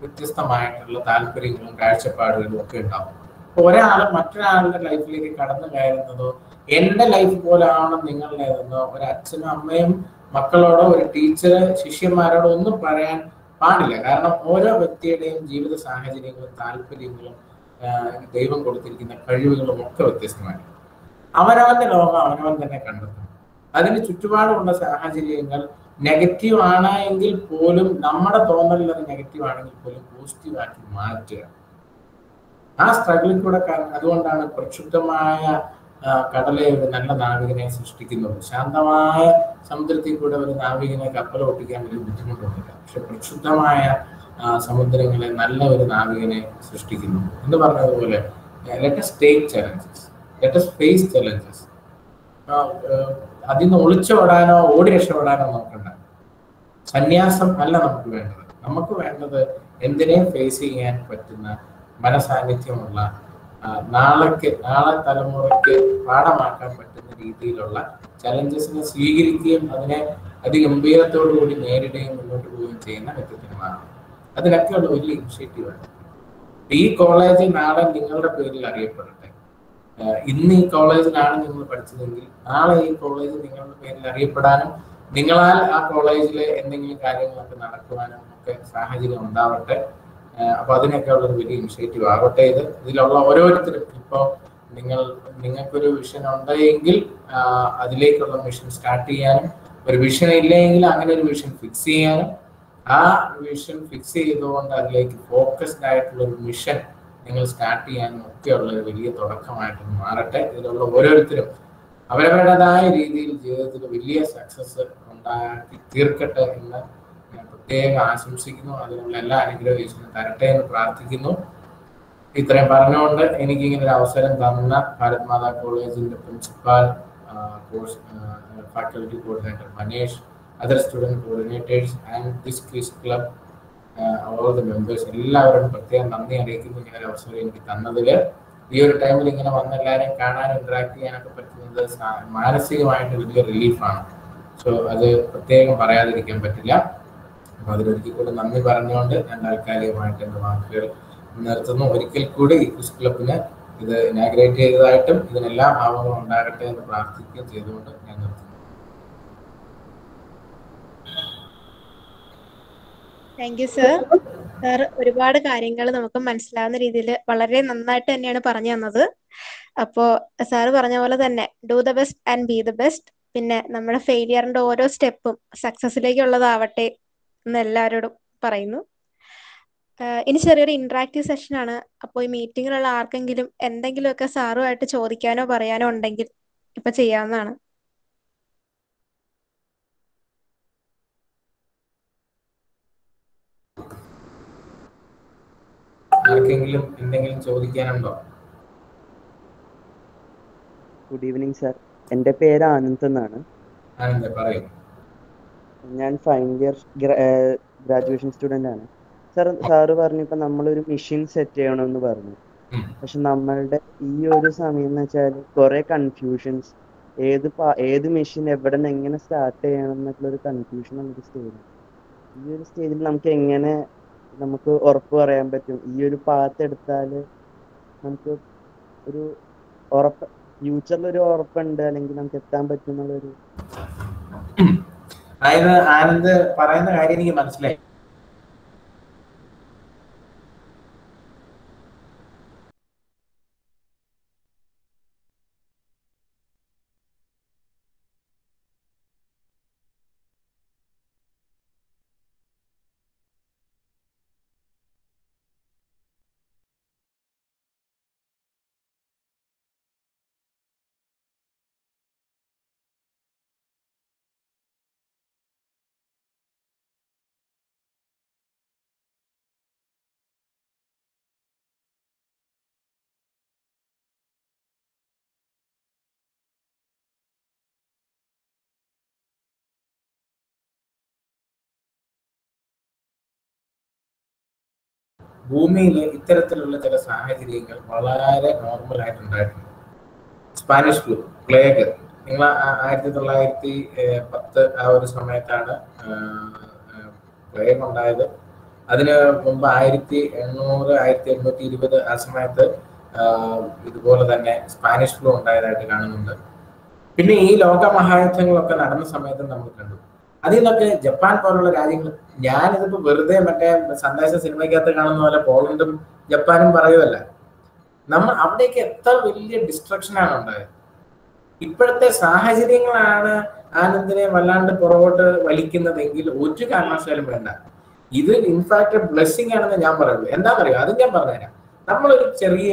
Speaker 5: വ്യത്യസ്തമായിട്ടുള്ള താല്പര്യങ്ങളും കാഴ്ചപ്പാടുകളും ഒക്കെ ഉണ്ടാവും ഒരാൾ മറ്റൊരാളുടെ ലൈഫിലേക്ക് കടന്നു കയറുന്നതോ എന്റെ ലൈഫ് പോലാണ് നിങ്ങളുടേതെന്നോ ഒരു അച്ഛനും അമ്മയും മക്കളോടോ ഒരു ടീച്ചർ ശിഷ്യന്മാരോടോ ഒന്നും പറയാൻ പാടില്ല കാരണം ഓരോ വ്യക്തിയുടെയും ജീവിത സാഹചര്യങ്ങളും താല്പര്യങ്ങളും ദൈവം കൊടുത്തിരിക്കുന്ന കഴിവുകളും ഒക്കെ വ്യത്യസ്തമാണ് അവനവന്റെ ലോകം അവനവൻ തന്നെ കണ്ടെത്തും അതിന് ചുറ്റുപാടുമുള്ള സാഹചര്യങ്ങൾ നെഗറ്റീവ് ആണെങ്കിൽ പോലും നമ്മുടെ തോന്നലിൽ അത് നെഗറ്റീവ് ആണെങ്കിൽ പോലും പോസിറ്റീവ് ആക്കി മാറ്റുക ആ സ്ട്രഗിളിൽ കൂടെ അതുകൊണ്ടാണ് പ്രക്ഷുബ്ധമായ കടലെ ഒരു നല്ല നാവികനെ സൃഷ്ടിക്കുന്നത് ശാന്തമായ സമുദ്രത്തിൽ കൂടെ ഒരു നാവികനെ കപ്പൽ ഓട്ടിക്കാൻ വലിയ ബുദ്ധിമുട്ടൊന്നുമില്ല പക്ഷെ പ്രക്ഷുബ്ധമായ സമുദ്രങ്ങളെ നല്ല ഒരു നാവികനെ സൃഷ്ടിക്കുന്നു എന്ന് പറഞ്ഞതുപോലെ let's take challenges let's face challenges അതിൽ നിന്ന് ഒളിച്ചോടാനോ ഓടി രക്ഷപ്പെടാനോ നോക്കണ്ട സന്യാസം അല്ല നമുക്ക് വേണ്ടത് നമുക്ക് വേണ്ടത് എന്തിനേയും ഫേസ് ചെയ്യാൻ പറ്റുന്ന മനസാന്നിധ്യമുള്ള നാളേക്ക് നാളെ തലമുറയ്ക്ക് പാഠമാക്കാൻ പറ്റുന്ന രീതിയിലുള്ള ചലഞ്ചസിനെ സ്വീകരിക്കുകയും അതിനെ അതിഗംഭീരത്തോടു കൂടി നേരിടുകയും മുന്നോട്ട് പോവുകയും ചെയ്യുന്ന വ്യക്തിത്വമാണ് അതിനൊക്കെയുള്ള വലിയ ഇനിഷ്യേറ്റീവാണ് ഈ കോളേജ് നാളെ നിങ്ങളുടെ പേരിൽ അറിയപ്പെടട്ടെ ഇന്ന് ഈ കോളേജിലാണ് നിങ്ങൾ പഠിച്ചതെങ്കിൽ നാളെ ഈ കോളേജ് നിങ്ങളുടെ പേരിൽ അറിയപ്പെടാനും നിങ്ങളാൽ ആ കോളേജിലെ എന്തെങ്കിലും കാര്യങ്ങളൊക്കെ നടക്കുവാനും ഒക്കെ സാഹചര്യം ഉണ്ടാവട്ടെ അപ്പോൾ അതിനൊക്കെ ഉള്ളൊരു വലിയ ഇനിഷ്യേറ്റീവ് ആവട്ടെ ഇത് ഇതിലുള്ള ഓരോരുത്തരും ഇപ്പൊ നിങ്ങൾ നിങ്ങൾക്കൊരു വിഷൻ ഉണ്ടെങ്കിൽ അതിലേക്കുള്ള മിഷൻ സ്റ്റാർട്ട് ചെയ്യാനും ഒരു വിഷൻ ഇല്ലെങ്കിൽ അങ്ങനെ ഒരു വിഷൻ ഫിക്സ് ചെയ്യാനും ആ വിഷൻ ഫിക്സ് ചെയ്തുകൊണ്ട് അതിലേക്ക് ഫോക്കസ്ഡ് ആയിട്ടുള്ള ഒരു മിഷൻ നിങ്ങൾ സ്റ്റാർട്ട് ചെയ്യാനും ഒക്കെയുള്ള ഒരു വലിയ തുടക്കമായിട്ട് മാറട്ടെ ഇതിലുള്ള ഓരോരുത്തരും അവരവരുടേതായ രീതിയിൽ ജീവിതത്തിൽ വലിയ സക്സസ് ഉണ്ടാക്കി തീർക്കട്ടെ എന്ന് പ്രത്യേകം ആശംസിക്കുന്നു അതിനുള്ള എല്ലാ അനുഗ്രഹം തരട്ടെ എന്ന് പ്രാർത്ഥിക്കുന്നു ഇത്രയും പറഞ്ഞുകൊണ്ട് എനിക്ക് ഇങ്ങനെ ഒരു അവസരം തന്ന ഭാരത് മാതാ കോളേജിന്റെ principal course faculty coordinator Manesh other student coordinators and this quiz club all the members എല്ലാവരും പ്രത്യേകം നന്ദി അറിയിക്കുന്നു ഇങ്ങനെ ഒരു അവസരം എനിക്ക് തന്നതിൽ ഈ ഒരു ടൈമിൽ ഇങ്ങനെ വന്ന എല്ലാവരെയും കാണാൻ ഇന്ററാക്ട് ചെയ്യാനൊക്കെ പറ്റുന്നത് മാനസികമായിട്ട് വലിയ റിലീഫാണ് സോ അത് പ്രത്യേകം പറയാതിരിക്കാൻ പറ്റില്ല അപ്പോൾ അതിലൊരിക്കൽ കൂടി നന്ദി പറഞ്ഞുകൊണ്ട് ഞാൻ താൽക്കാലികമായിട്ട് എൻ്റെ വാക്കുകൾ നിർത്തുന്നു ഒരിക്കൽ കൂടി ക്രിസ് ക്ലബിന് ഇത് ഇനാഗ്രേറ്റ് ചെയ്തതായിട്ടും ഇതിനെല്ലാ ഭാവങ്ങളും ഉണ്ടാകട്ടെ എന്ന് പ്രാർത്ഥിക്കുകയും ചെയ്തുകൊണ്ട് ഞാൻ നിർത്തുന്നു
Speaker 1: താങ്ക് യു സർ സർ ഒരുപാട് കാര്യങ്ങൾ നമുക്ക് മനസ്സിലാവുന്ന രീതിയിൽ വളരെ നന്നായിട്ട് തന്നെയാണ് പറഞ്ഞു തന്നത് അപ്പോ സാർ പറഞ്ഞ പോലെ തന്നെ do the best and be the best പിന്നെ നമ്മുടെ ഫെയിലിയറിന്റെ ഓരോ സ്റ്റെപ്പും സക്സസിലേക്കുള്ളതാവട്ടെ എന്ന് എല്ലാവരോടും പറയുന്നു ഇനി ചെറിയൊരു ഇന്ററാക്റ്റീവ് സെഷനാണ് അപ്പോൾ ഈ മീറ്റിങ്ങിലുള്ള ആർക്കെങ്കിലും എന്തെങ്കിലുമൊക്കെ സാറുമായിട്ട് ചോദിക്കാനോ പറയാനോ ഉണ്ടെങ്കിൽ ഇപ്പൊ ചെയ്യാവുന്നതാണ്
Speaker 2: ആർക്കെങ്കിലും എന്തെങ്കിലും
Speaker 5: ചോദിക്കാനുണ്ടോ
Speaker 7: ഗുഡ് ഈവനിങ് സാർ എൻ്റെ പേര് ആനന്ദ് എന്നാണ് ആനന്ദ് പറയൂ ഞാൻ ഫൈനൽ ഇയർ ഗ്രാജുവേഷൻ സ്റ്റുഡൻ്റ് ആണ് സാർ സാറ് പറഞ്ഞു ഇപ്പം നമ്മളൊരു മെഷീൻ സെറ്റ് ചെയ്യണമെന്ന് പറഞ്ഞു പക്ഷെ നമ്മളുടെ ഈ ഒരു സമയം എന്ന് വെച്ചാൽ കുറെ കൺഫ്യൂഷൻസ് ഏത് ഏത് മെഷീൻ എവിടെ നിന്ന് എങ്ങനെ സ്റ്റാർട്ട് ചെയ്യണം എന്നൊക്കെ ഒരു കൺഫ്യൂഷൻ നമുക്ക് സ്റ്റേജിൽ ഈ ഒരു സ്റ്റേജിൽ നമുക്ക് എങ്ങനെ നമുക്ക് ഉറപ്പ് പറയാൻ പറ്റും ഈ ഒരു പാത്ത് എടുത്താൽ നമുക്ക് ഒരു ഉറപ്പ് ഫ്യൂച്ചറിൽ ഒരു ഉറപ്പുണ്ട് അല്ലെങ്കിൽ നമുക്ക് എത്താൻ പറ്റും എന്നുള്ളൊരു അതായത് ആനന്ദ് പറയുന്ന കാര്യം എനിക്ക്
Speaker 5: മനസ്സിലായി
Speaker 2: ഭൂമിയിൽ ഇത്തരത്തിലുള്ള ചില
Speaker 5: സാഹചര്യങ്ങൾ വളരെ നോർമൽ നോർമലായിട്ടുണ്ടായിട്ടുണ്ട് സ്പാനിഷ് ഫ്ലൂ പ്ലേഗ് നിങ്ങൾ ആയിരത്തി തൊള്ളായിരത്തി പത്ത് ആ ഒരു സമയത്താണ് പ്ലേഗ് ഉണ്ടായത് അതിന് മുമ്പ് ആയിരത്തി എണ്ണൂറ് ആയിരത്തി എണ്ണൂറ്റി ഇരുപത് ആ സമയത്ത് ഇതുപോലെ തന്നെ സ്പാനിഷ് ഫ്ലൂ ഉണ്ടായതായിട്ട് കാണുന്നുണ്ട് പിന്നെ ഈ ലോകമഹായുദ്ധങ്ങളൊക്കെ നടന്ന സമയത്ത് നമ്മൾ കണ്ടു അതിൽ നിന്നൊക്കെ ജപ്പാൻ പോലുള്ള രാജ്യങ്ങൾ ഞാനിതിപ്പോ വെറുതെ മറ്റേ സന്ദേശ സിനിമയ്ക്കകത്ത് കാണുന്ന പോലെ പോളണ്ടും ജപ്പാനും പറയുമല്ല നമ്മൾ അവിടേക്ക് എത്ര വലിയ ആണ് ഉണ്ടായത് ഇപ്പോഴത്തെ സാഹചര്യങ്ങളാണ് ആനന്ദിനെ വല്ലാണ്ട് പുറകോട്ട് വലിക്കുന്നതെങ്കിൽ ഒരു കാരണവശാലും വേണ്ട ഇത് ഇൻഫാക്ട് ബ്ലെസ്സിങ് ആണെന്ന് ഞാൻ പറയുള്ളൂ പറയുക അത് ഞാൻ പറഞ്ഞുതരാം നമ്മളൊരു ചെറിയ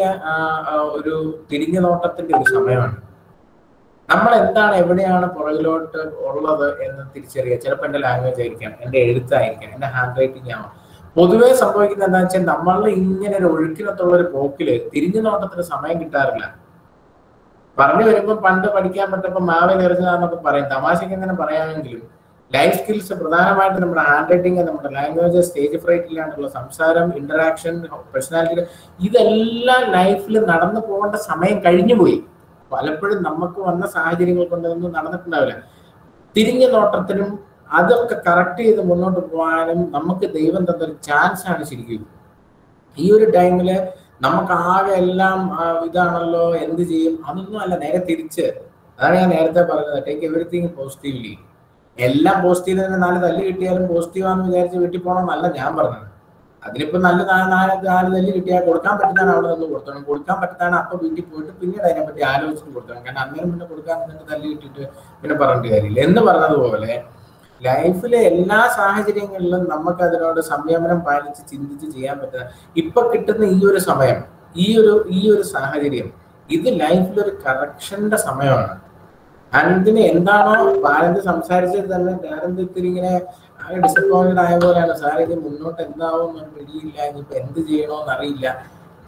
Speaker 5: ഒരു തിരിഞ്ഞു നോട്ടത്തിന്റെ ഒരു സമയമാണ് നമ്മൾ എന്താണ് എവിടെയാണ് പുറകിലോട്ട് ഉള്ളത് എന്ന് തിരിച്ചറിയുക ചിലപ്പോൾ എൻ്റെ ലാംഗ്വേജ് ആയിരിക്കാം എൻ്റെ എഴുത്തായിരിക്കാം എൻ്റെ ഹാൻഡ് റൈറ്റിംഗ് ആവാം പൊതുവെ സംഭവിക്കുന്നത് എന്താ വെച്ചാൽ നമ്മൾ ഇങ്ങനെ ഒരു ഒഴുക്കിനത്തുള്ള ഒരു പോക്കിൽ തിരിഞ്ഞു നോട്ടത്തിന് സമയം കിട്ടാറില്ല പറഞ്ഞു വരുമ്പോൾ പണ്ട് പഠിക്കാൻ പറ്റപ്പോൾ മാവ് നിറഞ്ഞതാണെന്നൊക്കെ പറയും തമാശയ്ക്ക് എങ്ങനെ പറയാമെങ്കിലും ലൈഫ് സ്കിൽസ് പ്രധാനമായിട്ട് നമ്മുടെ ഹാൻഡ് റൈറ്റിംഗ് നമ്മുടെ ലാംഗ്വേജ് സ്റ്റേജ് ഫ്രൈറ്റിലാണുള്ള സംസാരം ഇന്ററാക്ഷൻ പേഴ്സണാലിറ്റി ഇതെല്ലാം ലൈഫിൽ നടന്നു പോകേണ്ട സമയം കഴിഞ്ഞു പോയി പലപ്പോഴും നമുക്ക് വന്ന സാഹചര്യങ്ങൾ കൊണ്ടൊന്നും നടന്നിട്ടുണ്ടാവില്ല തിരിഞ്ഞ നോട്ടത്തിനും അതൊക്കെ കറക്റ്റ് ചെയ്ത് മുന്നോട്ട് പോകാനും നമുക്ക് ദൈവം തന്നൊരു ചാൻസ് ആണ് ശരിക്കും ഈ ഒരു ടൈമില് നമുക്ക് ആകെ എല്ലാം ഇതാണല്ലോ എന്ത് ചെയ്യും അതൊന്നും അല്ല നേരെ തിരിച്ച് അതാണ് ഞാൻ നേരത്തെ പറഞ്ഞത് ടേക്ക് എവറിത്തിങ് പോസിറ്റീവ്ലി എല്ലാം പോസിറ്റീവ് തന്നെ നാല് തല്ല് കിട്ടിയാലും പോസിറ്റീവ് ആണെന്ന് വിചാരിച്ച് വീട്ടിൽ പോകണം എന്നല്ല ഞാൻ പറഞ്ഞത് അതിനിപ്പോ നല്ല നാല് നാല് നെല്ല് കിട്ടിയാൽ കൊടുക്കാൻ പറ്റുന്നതാണ് അവിടെ നിന്ന് കൊടുത്തോണം കൊടുക്കാൻ പറ്റുന്നതാണ് അപ്പൊ വീട്ടിൽ പോയിട്ട് പിന്നീട് അതിനെപ്പറ്റി ആലോചിച്ചിട്ട് കൊടുക്കണം കാരണം അന്നേരം പിന്നെ കൊടുക്കാൻ നിന്നിട്ട് കിട്ടിയിട്ട് പിന്നെ പറഞ്ഞിട്ട് കാര്യമില്ല എന്ന് പറഞ്ഞതുപോലെ ലൈഫിലെ എല്ലാ സാഹചര്യങ്ങളിലും നമുക്ക് അതിനോട് സംയമനം പാലിച്ച് ചിന്തിച്ച് ചെയ്യാൻ പറ്റുന്ന ഇപ്പൊ കിട്ടുന്ന ഈ ഒരു സമയം ഈ ഒരു ഈ ഒരു സാഹചര്യം ഇത് ലൈഫിലൊരു കറക്ഷന്റെ സമയമാണ് അനന്തിന് എന്താണോ ബാലന്ത് സംസാരിച്ചത് തന്നെ ഞാനെന്ത് ഇത്തിരി ഇങ്ങനെ ആകെ ഡിസപ്പോയിന്റഡ് ആയ പോലെയാണ് സാർ ഇത് മുന്നോട്ട് എന്താവും എന്ന് പിടിയില്ല ഇനിയിപ്പോ എന്ത് ചെയ്യണോന്ന് അറിയില്ല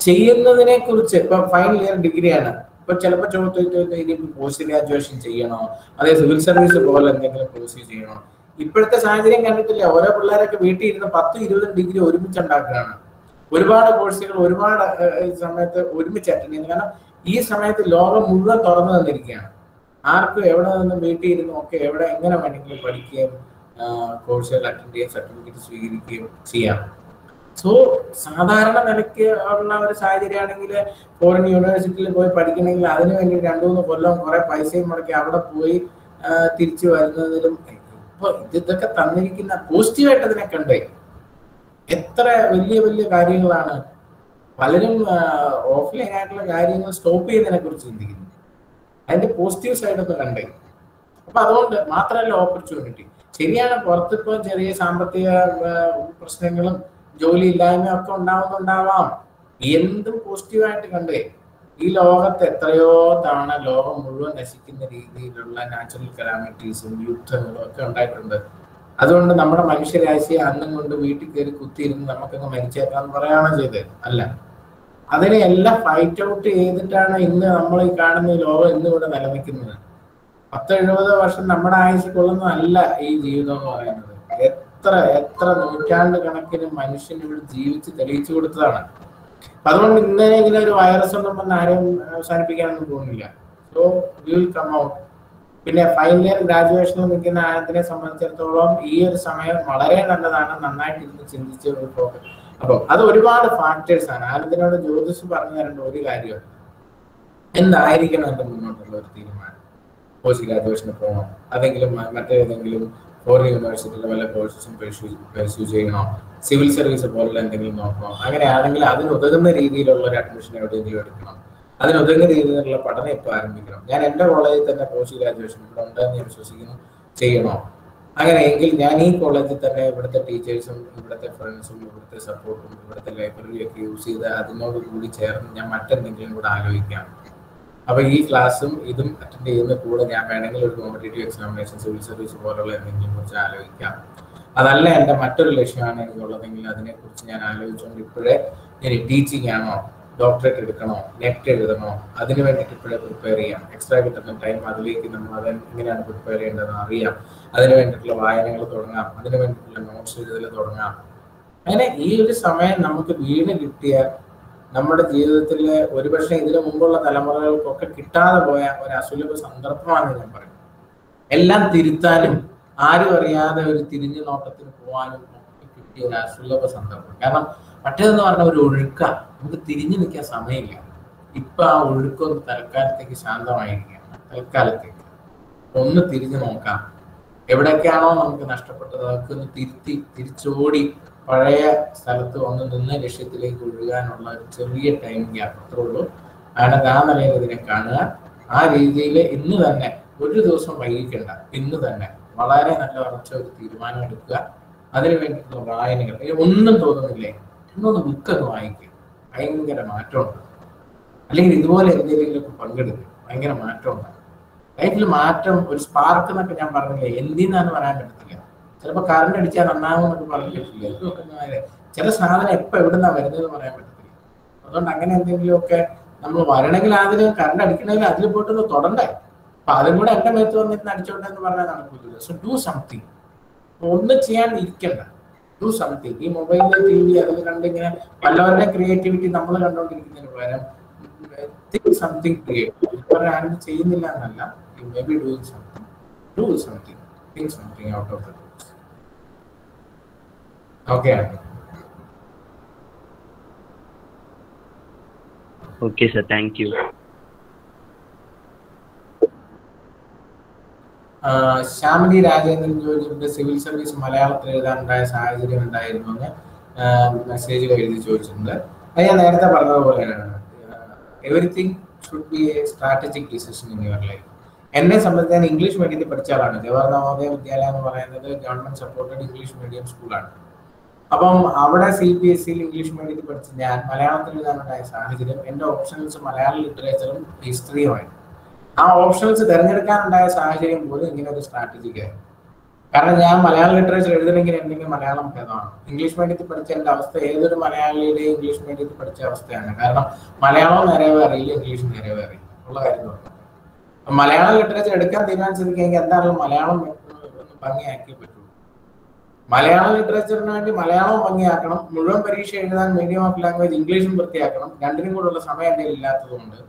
Speaker 5: ചെയ്യുന്നതിനെ കുറിച്ച് ഇപ്പൊ ഫൈനൽ ഇയർ ഡിഗ്രിയാണ് ഇപ്പൊ ചിലപ്പോ ചോദിച്ചു ഇനിയിപ്പോ പോസ്റ്റ് ഗ്രാജുവേഷൻ ചെയ്യണോ അതെ സിവിൽ സർവീസ് പോലെ എന്തെങ്കിലും കോഴ്സ് ചെയ്യണോ ഇപ്പോഴത്തെ സാഹചര്യം കണ്ടിട്ടില്ല ഓരോ പിള്ളേരൊക്കെ വീട്ടിൽ ഇരുന്ന് പത്ത് ഇരുപത് ഡിഗ്രി ഒരുമിച്ച് ഉണ്ടാക്കുകയാണ് ഒരുപാട് കോഴ്സുകൾ ഒരുപാട് സമയത്ത് ഒരുമിച്ച് അറ്റൻഡ് ചെയ്യുന്നു കാരണം ഈ സമയത്ത് ലോകം മുഴുവൻ തുറന്നു തന്നിരിക്കുകയാണ് ആർക്കും എവിടെ നിന്നും വീട്ടിൽ ഇരുന്നും ഒക്കെ എവിടെ എങ്ങനെ വേണമെങ്കിലും പഠിക്കുകയും കോഴ്സുകൾ അറ്റൻഡ് ചെയ്യാൻ സർട്ടിഫിക്കറ്റ് സ്വീകരിക്കുകയും ചെയ്യാം സോ സാധാരണ നിലയ്ക്ക് ഉള്ള ഒരു ആണെങ്കിൽ ഫോറിൻ യൂണിവേഴ്സിറ്റിയിൽ പോയി പഠിക്കണമെങ്കിൽ അതിന് വേണ്ടി രണ്ടു മൂന്ന് കൊല്ലം കുറെ പൈസയും മുടക്കി അവിടെ പോയി തിരിച്ചു വരുന്നതിലും ഇപ്പോൾ ഇതൊക്കെ തന്നിരിക്കുന്ന പോസിറ്റീവായിട്ട് അതിനെ കണ്ടേ എത്ര വലിയ വലിയ കാര്യങ്ങളാണ് പലരും ഓഫ്ലൈൻ ആയിട്ടുള്ള കാര്യങ്ങൾ സ്റ്റോപ്പ് ചെയ്യുന്നതിനെ കുറിച്ച് ചിന്തിക്കുന്നത് അതിന്റെ പോസിറ്റീവ് സൈഡ് ഒന്ന് കണ്ടേ അപ്പൊ അതുകൊണ്ട് മാത്രമല്ല ഓപ്പർച്യൂണിറ്റി ശരിയാണ് പുറത്തിപ്പോ ചെറിയ സാമ്പത്തിക പ്രശ്നങ്ങളും ജോലി ഇല്ലായ്മയും ഒക്കെ ഉണ്ടാവുന്നുണ്ടാവാം എന്തും പോസിറ്റീവായിട്ട് കണ്ടേ ഈ ലോകത്ത് എത്രയോ തവണ ലോകം മുഴുവൻ നശിക്കുന്ന രീതിയിലുള്ള നാച്ചുറൽ കലാമിറ്റീസും യുദ്ധങ്ങളും ഒക്കെ ഉണ്ടായിട്ടുണ്ട് അതുകൊണ്ട് നമ്മുടെ മനുഷ്യരാശിയെ അന്നും കൊണ്ട് വീട്ടിൽ കയറി കുത്തിയിരുന്ന് നമുക്കങ്ങ് മരിച്ചേക്കാന്ന് പറയാണോ ചെയ്തത് അല്ല അതിനെ എല്ലാം ഫൈറ്റ് ഔട്ട് ചെയ്തിട്ടാണ് ഇന്ന് നമ്മൾ ഈ കാണുന്ന ലോകം ഇന്നിവിടെ നിലനിൽക്കുന്നത് പത്തെഴുപത് വർഷം നമ്മുടെ ആയുസ് കൊള്ളുന്നതല്ല ഈ ജീവിതം എന്ന് പറയുന്നത് എത്ര എത്ര നൂറ്റാണ്ട് കണക്കിന് മനുഷ്യൻ ഇവിടെ ജീവിച്ച് തെളിയിച്ചു കൊടുത്തതാണ്
Speaker 2: അതുകൊണ്ട് ഇന്നലെ
Speaker 5: ഇങ്ങനെ ഒരു വൈറസ് ഒന്നും വന്ന് ആരെയും അവസാനിപ്പിക്കാനൊന്നും തോന്നില്ല സോ വിൽ കം ഔട്ട് പിന്നെ ഫൈനൽ ഇയർ ഗ്രാജുവേഷൻ നിൽക്കുന്ന ആനന്ദിനെ സംബന്ധിച്ചിടത്തോളം ഈ ഒരു സമയം വളരെ നല്ലതാണ് നന്നായിട്ട് ഇരുന്ന് ചിന്തിച്ച് അപ്പൊ അപ്പോൾ അത് ഒരുപാട് ഫാക്ടേഴ്സ് ആണ് ആനന്ദിനോട് ജ്യോതിഷ് പറഞ്ഞു തരേണ്ട ഒരു കാര്യമാണ് എന്തായിരിക്കണം എന്റെ മുന്നോട്ടുള്ള ഒരു തീരുമാനം പോസ്റ്റ് ഗ്രാജുവേഷന് പോകണം അതെങ്കിലും മറ്റേതെങ്കിലും ഫോർ യൂണിവേഴ്സിറ്റിയിലെ വല്ല കോഴ്സസും പെർസ്യൂ ചെയ്യണോ സിവിൽ സർവീസ് പോലുള്ള എന്തെങ്കിലും നോക്കണോ അങ്ങനെയാണെങ്കിൽ അതിനുതകുന്ന രീതിയിലുള്ള ഒരു അഡ്മിഷൻ എവിടെയെങ്കിലും എടുക്കണം അതിനുതകുന്ന രീതിയിലുള്ള പഠനം ഇപ്പോൾ ആരംഭിക്കണം ഞാൻ എൻ്റെ കോളേജിൽ തന്നെ പോസ്റ്റ് ഗ്രാജുവേഷൻ ഇവിടെ ഉണ്ടെന്ന് ഞാൻ വിശ്വസിക്കുന്നു ചെയ്യണോ
Speaker 2: അങ്ങനെയെങ്കിൽ ഞാൻ ഈ
Speaker 5: കോളേജിൽ തന്നെ ഇവിടുത്തെ ടീച്ചേഴ്സും ഇവിടുത്തെ ഫ്രണ്ട്സും ഇവിടുത്തെ സപ്പോർട്ടും ഇവിടുത്തെ ലൈബ്രറിയൊക്കെ യൂസ് ചെയ്ത് അതിനോട് കൂടി ചേർന്ന് ഞാൻ മറ്റെന്തെങ്കിലും കൂടെ ആലോചിക്കാം അപ്പൊ ഈ ക്ലാസ്സും ഇതും അറ്റൻഡ് ചെയ്യുന്ന കൂടെ ഞാൻ വേണമെങ്കിൽ ഒരു കോമ്പറ്റേറ്റീവ് എക്സാമിനേഷൻ സിവിൽ സർവീസ് പോലുള്ള എന്തെങ്കിലും കുറിച്ച് ആലോചിക്കാം അതല്ല എന്റെ മറ്റൊരു ലക്ഷ്യമാണ് എനിക്കുള്ളതെങ്കിൽ അതിനെക്കുറിച്ച് ഞാൻ ആലോചിച്ചുകൊണ്ട് ഇപ്പോഴേ ഇനി ടീച്ചിങ് ആണോ ഡോക്ടറേറ്റ് എടുക്കണോ നെറ്റ് എഴുതണോ അതിന് വേണ്ടിട്ട് ഇപ്പോഴേ പ്രിപ്പയർ ചെയ്യാം എക്സ്ട്രാ കിട്ടുന്ന ടൈം അതിലേക്ക് നമ്മൾ അത് എങ്ങനെയാണ് പ്രിപ്പയർ ചെയ്യേണ്ടതെന്ന് അറിയാം അതിന് വേണ്ടിയിട്ടുള്ള വായനകൾ തുടങ്ങാം അതിന് വേണ്ടിയിട്ടുള്ള നോട്ട്സ് എഴുതൽ തുടങ്ങാം അങ്ങനെ ഈ ഒരു സമയം നമുക്ക് വീണ് കിട്ടിയാൽ നമ്മുടെ ജീവിതത്തിൽ ഒരുപക്ഷെ ഇതിനു മുമ്പുള്ള തലമുറകൾക്കൊക്കെ കിട്ടാതെ പോയ ഒരു അസുലഭ സന്ദർഭമാണ് ഞാൻ പറയുന്നത് എല്ലാം തിരുത്താനും ആരും അറിയാതെ ഒരു തിരിഞ്ഞു നോട്ടത്തിന് പോകാനും കിട്ടിയ ഒരു അസുലഭ സന്ദർഭം കാരണം മറ്റേതെന്ന് പറഞ്ഞ ഒരു ഒഴുക്ക നമുക്ക് തിരിഞ്ഞു നിൽക്കാൻ സമയമില്ല ഇപ്പൊ ആ ഒഴുക്കൊന്ന് തൽക്കാലത്തേക്ക് ശാന്തമായിരിക്കുകയാണ് തൽക്കാലത്തേക്ക്
Speaker 2: ഒന്ന് തിരിഞ്ഞു നോക്കാം
Speaker 5: എവിടെയൊക്കെയാണോ നമുക്ക് നഷ്ടപ്പെട്ടത് അതൊക്കെ ഒന്ന് തിരുത്തി തിരിച്ചോടി പഴയ സ്ഥലത്ത് ഒന്ന് നിന്ന് ലക്ഷ്യത്തിലേക്ക് ഒഴുകാനുള്ള ഒരു ചെറിയ ടൈം ഗ്യാപ്പ് അത്രേ ഉള്ളൂ ആണ് ആ നിലയിൽ ഇതിനെ കാണുക ആ രീതിയിൽ ഇന്ന് തന്നെ ഒരു ദിവസം വൈകിക്കേണ്ട ഇന്ന് തന്നെ വളരെ നല്ല ഉറച്ച ഒരു തീരുമാനം എടുക്കുക അതിനു വേണ്ടിയിട്ടുള്ള വായനകൾ ഒന്നും തോന്നുന്നില്ലേ ഇന്നൊന്ന് ബുക്കൊന്ന് വായിക്കുക ഭയങ്കര മാറ്റമുണ്ട് അല്ലെങ്കിൽ ഇതുപോലെ എന്തെങ്കിലുമൊക്കെ പങ്കെടുക്കുക ഭയങ്കര മാറ്റമുണ്ട് ലൈഫിൽ മാറ്റം ഒരു സ്പാർക്ക് എന്നൊക്കെ ഞാൻ പറഞ്ഞില്ലേ എന്തിനാന്ന് പറയാൻ പറ്റത്തില്ല ചിലപ്പോൾ കറണ്ട് അടിച്ചാൽ നന്നാവുമെന്നൊക്കെ പറഞ്ഞിട്ടില്ല ചില സാധനം എപ്പോൾ എവിടുന്നാണ് വരുന്നതെന്ന് പറയാൻ പറ്റത്തില്ല അതുകൊണ്ട് അങ്ങനെ എന്തെങ്കിലുമൊക്കെ നമ്മൾ വരണമെങ്കിൽ അതിൽ കറണ്ട് അടിക്കണമെങ്കിൽ അതിൽ പോയിട്ടൊന്ന് തൊടണ്ടേ അപ്പൊ അതും കൂടെ എന്റെ മേത്ത് വന്നിരുന്ന് അടിച്ചോണ്ടെന്ന് പറഞ്ഞാൽ നടക്കില്ല സോ ഡു സംതിങ് ഒന്നും ചെയ്യാൻ ഇരിക്കണ്ട ഡു സംതിങ് ഈ മൊബൈലിൽ ടി വി അതിൽ കണ്ടിങ്ങനെ പലവരുടെ ക്രിയേറ്റിവിറ്റി നമ്മൾ കണ്ടോണ്ടിരിക്കുന്നതിന് പകരം തിങ്ക് സംതിങ് ക്രിയേറ്റ് ആരും ചെയ്യുന്നില്ല എന്നല്ല may be doing something do something think something out of the okay
Speaker 7: okay sir thank you
Speaker 5: Shyamali Rajendran ജോലിയുടെ സിവിൽ സർവീസ് മലയാളത്തിൽ എഴുതാനുണ്ടായ സാഹചര്യം ഉണ്ടായിരുന്നു എന്ന് മെസ്സേജ് എഴുതി ചോദിച്ചിട്ടുണ്ട് അത് ഞാൻ നേരത്തെ പറഞ്ഞതുപോലെയാണ് everything should be a strategic decision in your life എന്നെ സംബന്ധിച്ച് ഞാൻ ഇംഗ്ലീഷ് മീഡിയത്തിൽ പഠിച്ച ആളാണ് ജവഹർ നവോദയ വിദ്യാലയ എന്ന് പറയുന്നത് ഗവൺമെന്റ് സപ്പോർട്ടഡ് ഇംഗ്ലീഷ് മീഡിയം സ്കൂളാണ് അപ്പം അവിടെ സി ബി എസ് സിയിൽ ഇംഗ്ലീഷ് മീഡിയത്തിൽ പഠിച്ച ഞാൻ മലയാളത്തിൽ എഴുതാനുണ്ടായ സാഹചര്യം എൻ്റെ ഓപ്ഷൻസ് മലയാള ലിറ്ററേച്ചറും ഹിസ്റ്ററിയുമായിരുന്നു ആ ഓപ്ഷൻസ് തിരഞ്ഞെടുക്കാനുണ്ടായ സാഹചര്യം പോലും ഇങ്ങനെ ഒരു സ്ട്രാറ്റജിക്കായിരുന്നു കാരണം ഞാൻ മലയാള ലിറ്ററേച്ചർ എഴുതണമെങ്കിൽ എന്തെങ്കിലും മലയാളം ഭേദമാണ് ഇംഗ്ലീഷ് മീഡിയത്തിൽ പഠിച്ച എൻ്റെ അവസ്ഥ ഏതൊരു മലയാളിയുടെയും ഇംഗ്ലീഷ് മീഡിയത്തിൽ പഠിച്ച അവസ്ഥയാണ് കാരണം മലയാളവും നിറയവേ അറിയില്ല ഇംഗ്ലീഷ് നിറയവേ അറിയില്ല ഉള്ള കാര്യം
Speaker 2: മലയാളം ലിറ്ററേച്ചർ
Speaker 5: എടുക്കാൻ തീരുമാനിച്ചിരിക്കുകയെങ്കിൽ എന്തായാലും മലയാളം ഭംഗിയാക്കിയേ പറ്റൂ മലയാള ലിറ്ററേച്ചറിന് വേണ്ടി മലയാളവും ഭംഗിയാക്കണം മുഴുവൻ പരീക്ഷ എഴുതാൻ മീഡിയം ഓഫ് ലാംഗ്വേജ് ഇംഗ്ലീഷും വൃത്തിയാക്കണം രണ്ടിനും കൂടെയുള്ള സമയം എൻ്റെ ഇല്ലാത്തതുകൊണ്ട്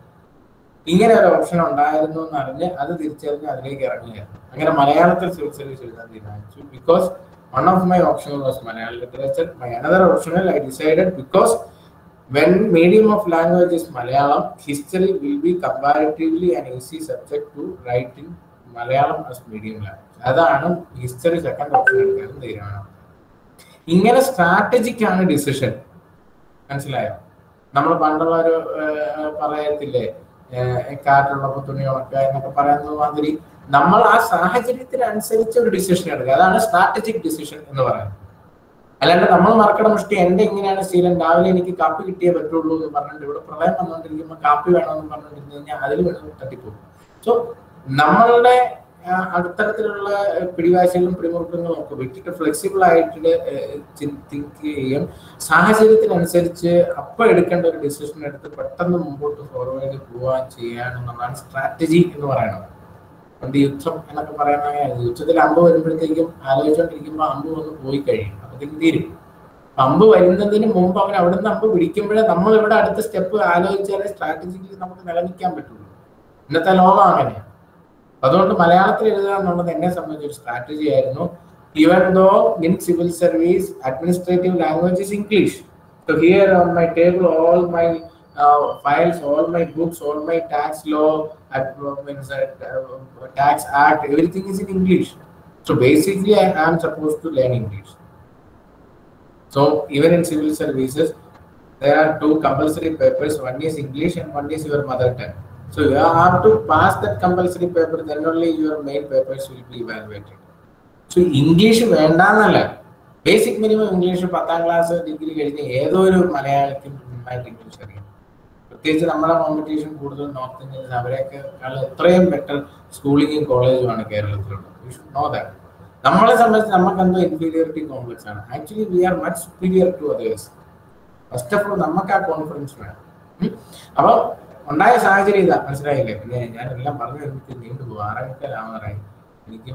Speaker 5: ഇങ്ങനെ ഒരു ഓപ്ഷൻ ഉണ്ടായിരുന്നു എന്ന് അറിഞ്ഞ് അത് തിരിച്ചറിഞ്ഞ് അതിലേക്ക് ഇറങ്ങുകയാണ് അങ്ങനെ മലയാളത്തിൽ സിവിൽ സർവീസ് എഴുതാൻ തീരുമാനിച്ചു because one of my option was Malayala literature my another ഓപ്ഷനിൽ I decided because when medium of language is Malayalam history will be comparatively and easy subject to write in Malayalam as medium language അതാണ് ഈസ്റ്റർ second option എടുക്കാനും തീരുമാനം ഇങ്ങനെ strategic ആണ് decision മനസ്സിലായോ നമ്മൾ പണ്ടുള്ള ഒരു പറയത്തില്ലേ കാറ്റുള്ളപ്പോ തുണി ഉണക്കുക എന്നൊക്കെ പറയുന്നത് മാതിരി നമ്മൾ ആ സാഹചര്യത്തിനനുസരിച്ച് ഒരു ഡിസിഷൻ എടുക്കുക അതാണ് സ്ട്രാറ്റജിക് ഡിസിഷൻ എന്ന് പറയുന്നത് അല്ലാണ്ട് നമ്മൾ മറക്കണ മുഷ്ടി എന്റെ ഇങ്ങനെയാണ് ശീലം രാവിലെ എനിക്ക് കാപ്പി കിട്ടിയേ പറ്റുള്ളൂ എന്ന് പറഞ്ഞിട്ട് ഇവിടെ പ്രളയം വന്നുകൊണ്ടിരിക്കുമ്പോൾ കാപ്പി വേണമെന്ന് പറഞ്ഞുകൊണ്ടിരുന്നു കഴിഞ്ഞാൽ അതിൽ വേണമെന്ന് തട്ടിപ്പോകും സോ നമ്മളുടെ അടുത്തരത്തിലുള്ള പിടിവാശികളും പിടിമുറുക്കങ്ങളും ഒക്കെ വിട്ടിട്ട് ഫ്ലെക്സിബിൾ ആയിട്ട് ചിന്തിക്കുകയും സാഹചര്യത്തിനനുസരിച്ച് അപ്പം എടുക്കേണ്ട ഒരു ഡിസിഷൻ എടുത്ത് പെട്ടെന്ന് മുമ്പോട്ട് ഫോർവേഡ് പോവാൻ ചെയ്യാനുള്ളതാണ് സ്ട്രാറ്റജി എന്ന് പറയുന്നത് പണ്ട് യുദ്ധം എന്നൊക്കെ പറയുന്ന യുദ്ധത്തിൽ അമ്പ് വരുമ്പോഴത്തേക്കും ആലോചിച്ചുകൊണ്ടിരിക്കുമ്പോൾ അമ്പ് വന്ന് പോയി കഴിയും അപ്പോഴത്തേക്കും തീരും അമ്പ് വരുന്നതിന് മുമ്പ് അവൻ നിന്ന് അമ്പ് പിടിക്കുമ്പോഴേ നമ്മൾ ഇവിടെ അടുത്ത സ്റ്റെപ്പ് ആലോചിച്ചാലേ സ്ട്രാറ്റജിക്കലി നമുക്ക് നിലനിൽക്കാൻ പറ്റുള്ളൂ ഇന്നത്തെ ലോകം അങ്ങനെയാണ്
Speaker 2: അതുകൊണ്ട് മലയാളത്തിൽ
Speaker 5: എഴുതുക എന്നുള്ളത് എന്നെ സംബന്ധിച്ച് ഒരു സ്ട്രാറ്റജി ആയിരുന്നു even though in civil service administrative language is English So here on my table, all my uh, files, all my books, all my tax law, uh, uh, tax act, everything is in English. So basically, I am supposed to learn English. So even in civil services, there are two compulsory papers. One is English and one is your mother tongue. So you have to pass that compulsory paper, then only your main papers will be evaluated. So English വേണ്ടാന്നല്ല basic minimum English പത്താം class degree കഴിഞ്ഞ് ഏതോ ഒരു മലയാളത്തിൽ നന്നായിട്ട് English അറിയാം പ്രത്യേകിച്ച് നമ്മളെ കോമ്പറ്റീഷൻ കൂടുതൽ നോർത്ത് ഇന്ത്യൻസ് അവരെയൊക്കെ എത്രയും ബെറ്റർ സ്കൂളിങ്ങും കോളേജുമാണ് കേരളത്തിലുള്ളത് യു ഷുഡ് നോ ദാറ്റ് നമ്മളെ സംബന്ധിച്ച് നമുക്ക് എന്തോ ഇൻഫീരിയോറിറ്റി കോംപ്ലക്സ് ആണ് actually we are much superior to others first of all നമുക്ക് ആ കോൺഫിഡൻസ് വേണം അപ്പോൾ ഉണ്ടായ സാഹചര്യം ഇതാ മനസ്സിലായില്ലേ പിന്നെ ഞാൻ എല്ലാം പറഞ്ഞു വരുമ്പോൾ നീണ്ടു പോകും രാമറായി എനിക്ക്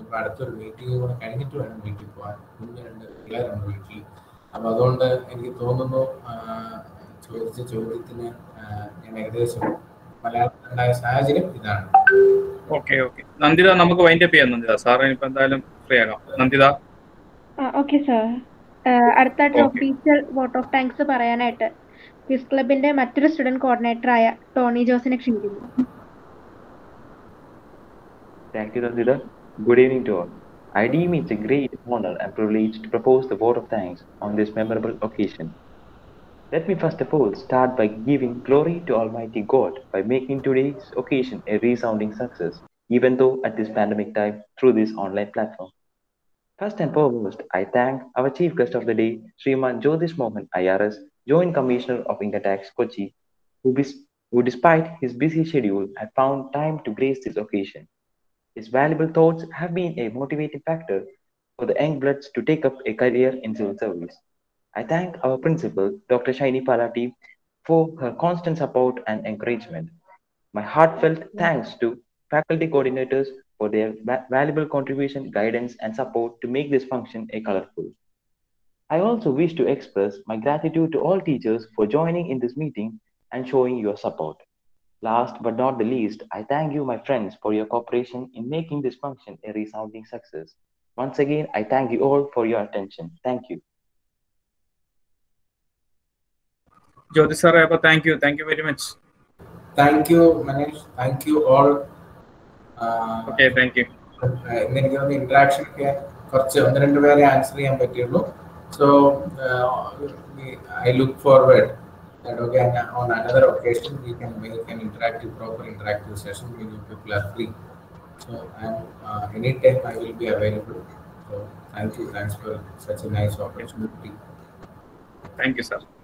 Speaker 5: ഇപ്പൊ അടുത്തൊരു മീറ്റിംഗ് കൂടെ കഴിഞ്ഞിട്ട് വേണം വീട്ടിൽ പോകാൻ കുഞ്ഞ് രണ്ട് പിള്ളേരുണ്ട് വീട്ടിൽ അപ്പൊ അതുകൊണ്ട് എനിക്ക് തോന്നുന്നു ചോദിച്ച ചോദ്യത്തിന് ഞാൻ ഏകദേശം മലയാളത്തിലുണ്ടായ
Speaker 4: സാഹചര്യം ഇതാണ് ഓക്കെ ഓക്കെ നന്ദിത നമുക്ക് വൈൻഡപ്പ് ചെയ്യാം നന്ദിത സാറിന് ഇപ്പൊ എന്തായാലും ഫ്രീ ആകാം നന്ദിത
Speaker 1: ഓക്കെ സാർ അടുത്ത ടോപ്പിക്കൽ വോട്ട് ഓഫ് താങ്ക്സ് പറയാനായിട്ട് ക്വിസ് ക്ലബിന്റെ മറ്റൊരു സ്റ്റുഡന്റ് കോർഡിനേറ്റർ ആയ ടോണി ജോസിനെ ക്ഷണിക്കുന്നു
Speaker 7: Thank you, Rosita. Good evening to all. I deem it a great honor and privilege to propose the vote of thanks on this memorable occasion. Let me first of all start by giving glory to Almighty God by making today's occasion a resounding success, even though at this pandemic time through this online platform. First and foremost, I thank our chief guest of the day, Sriman Jyotish Mohan IRS, Joint Commissioner of Income Tax Kochi, who, bes- who despite his busy schedule had found time to grace this occasion. His valuable thoughts have been a motivating factor for the young bloods to take up a career in civil service. I thank our principal, Dr. Shaini Palati, for her constant support and encouragement. My heartfelt thanks to faculty coordinators for their va- valuable contribution, guidance, and support to make this function a colorful, I also wish to express my gratitude to all teachers for joining in this meeting and showing your support. Last but not the least, I thank you, my friends, for your cooperation in making this function a resounding success. Once again, I thank you all for your attention. Thank
Speaker 4: you. Jyoti Sarayapa, thank you. Thank you very much.
Speaker 5: Thank you, Manish. Thank you all. Uh, okay, thank you. എനിക്കൊന്ന് uh, interaction ഒക്കെ കുറച്ച് ഒന്ന് രണ്ട് പേരെ answer ചെയ്യാൻ പറ്റുള്ളൂ so uh, I look forward that again on another occasion we can make an interactive, proper interactive session when you people are free. So I'm uh, anytime I will be available. So thank you, thanks for such a nice
Speaker 4: opportunity. Thank you, sir.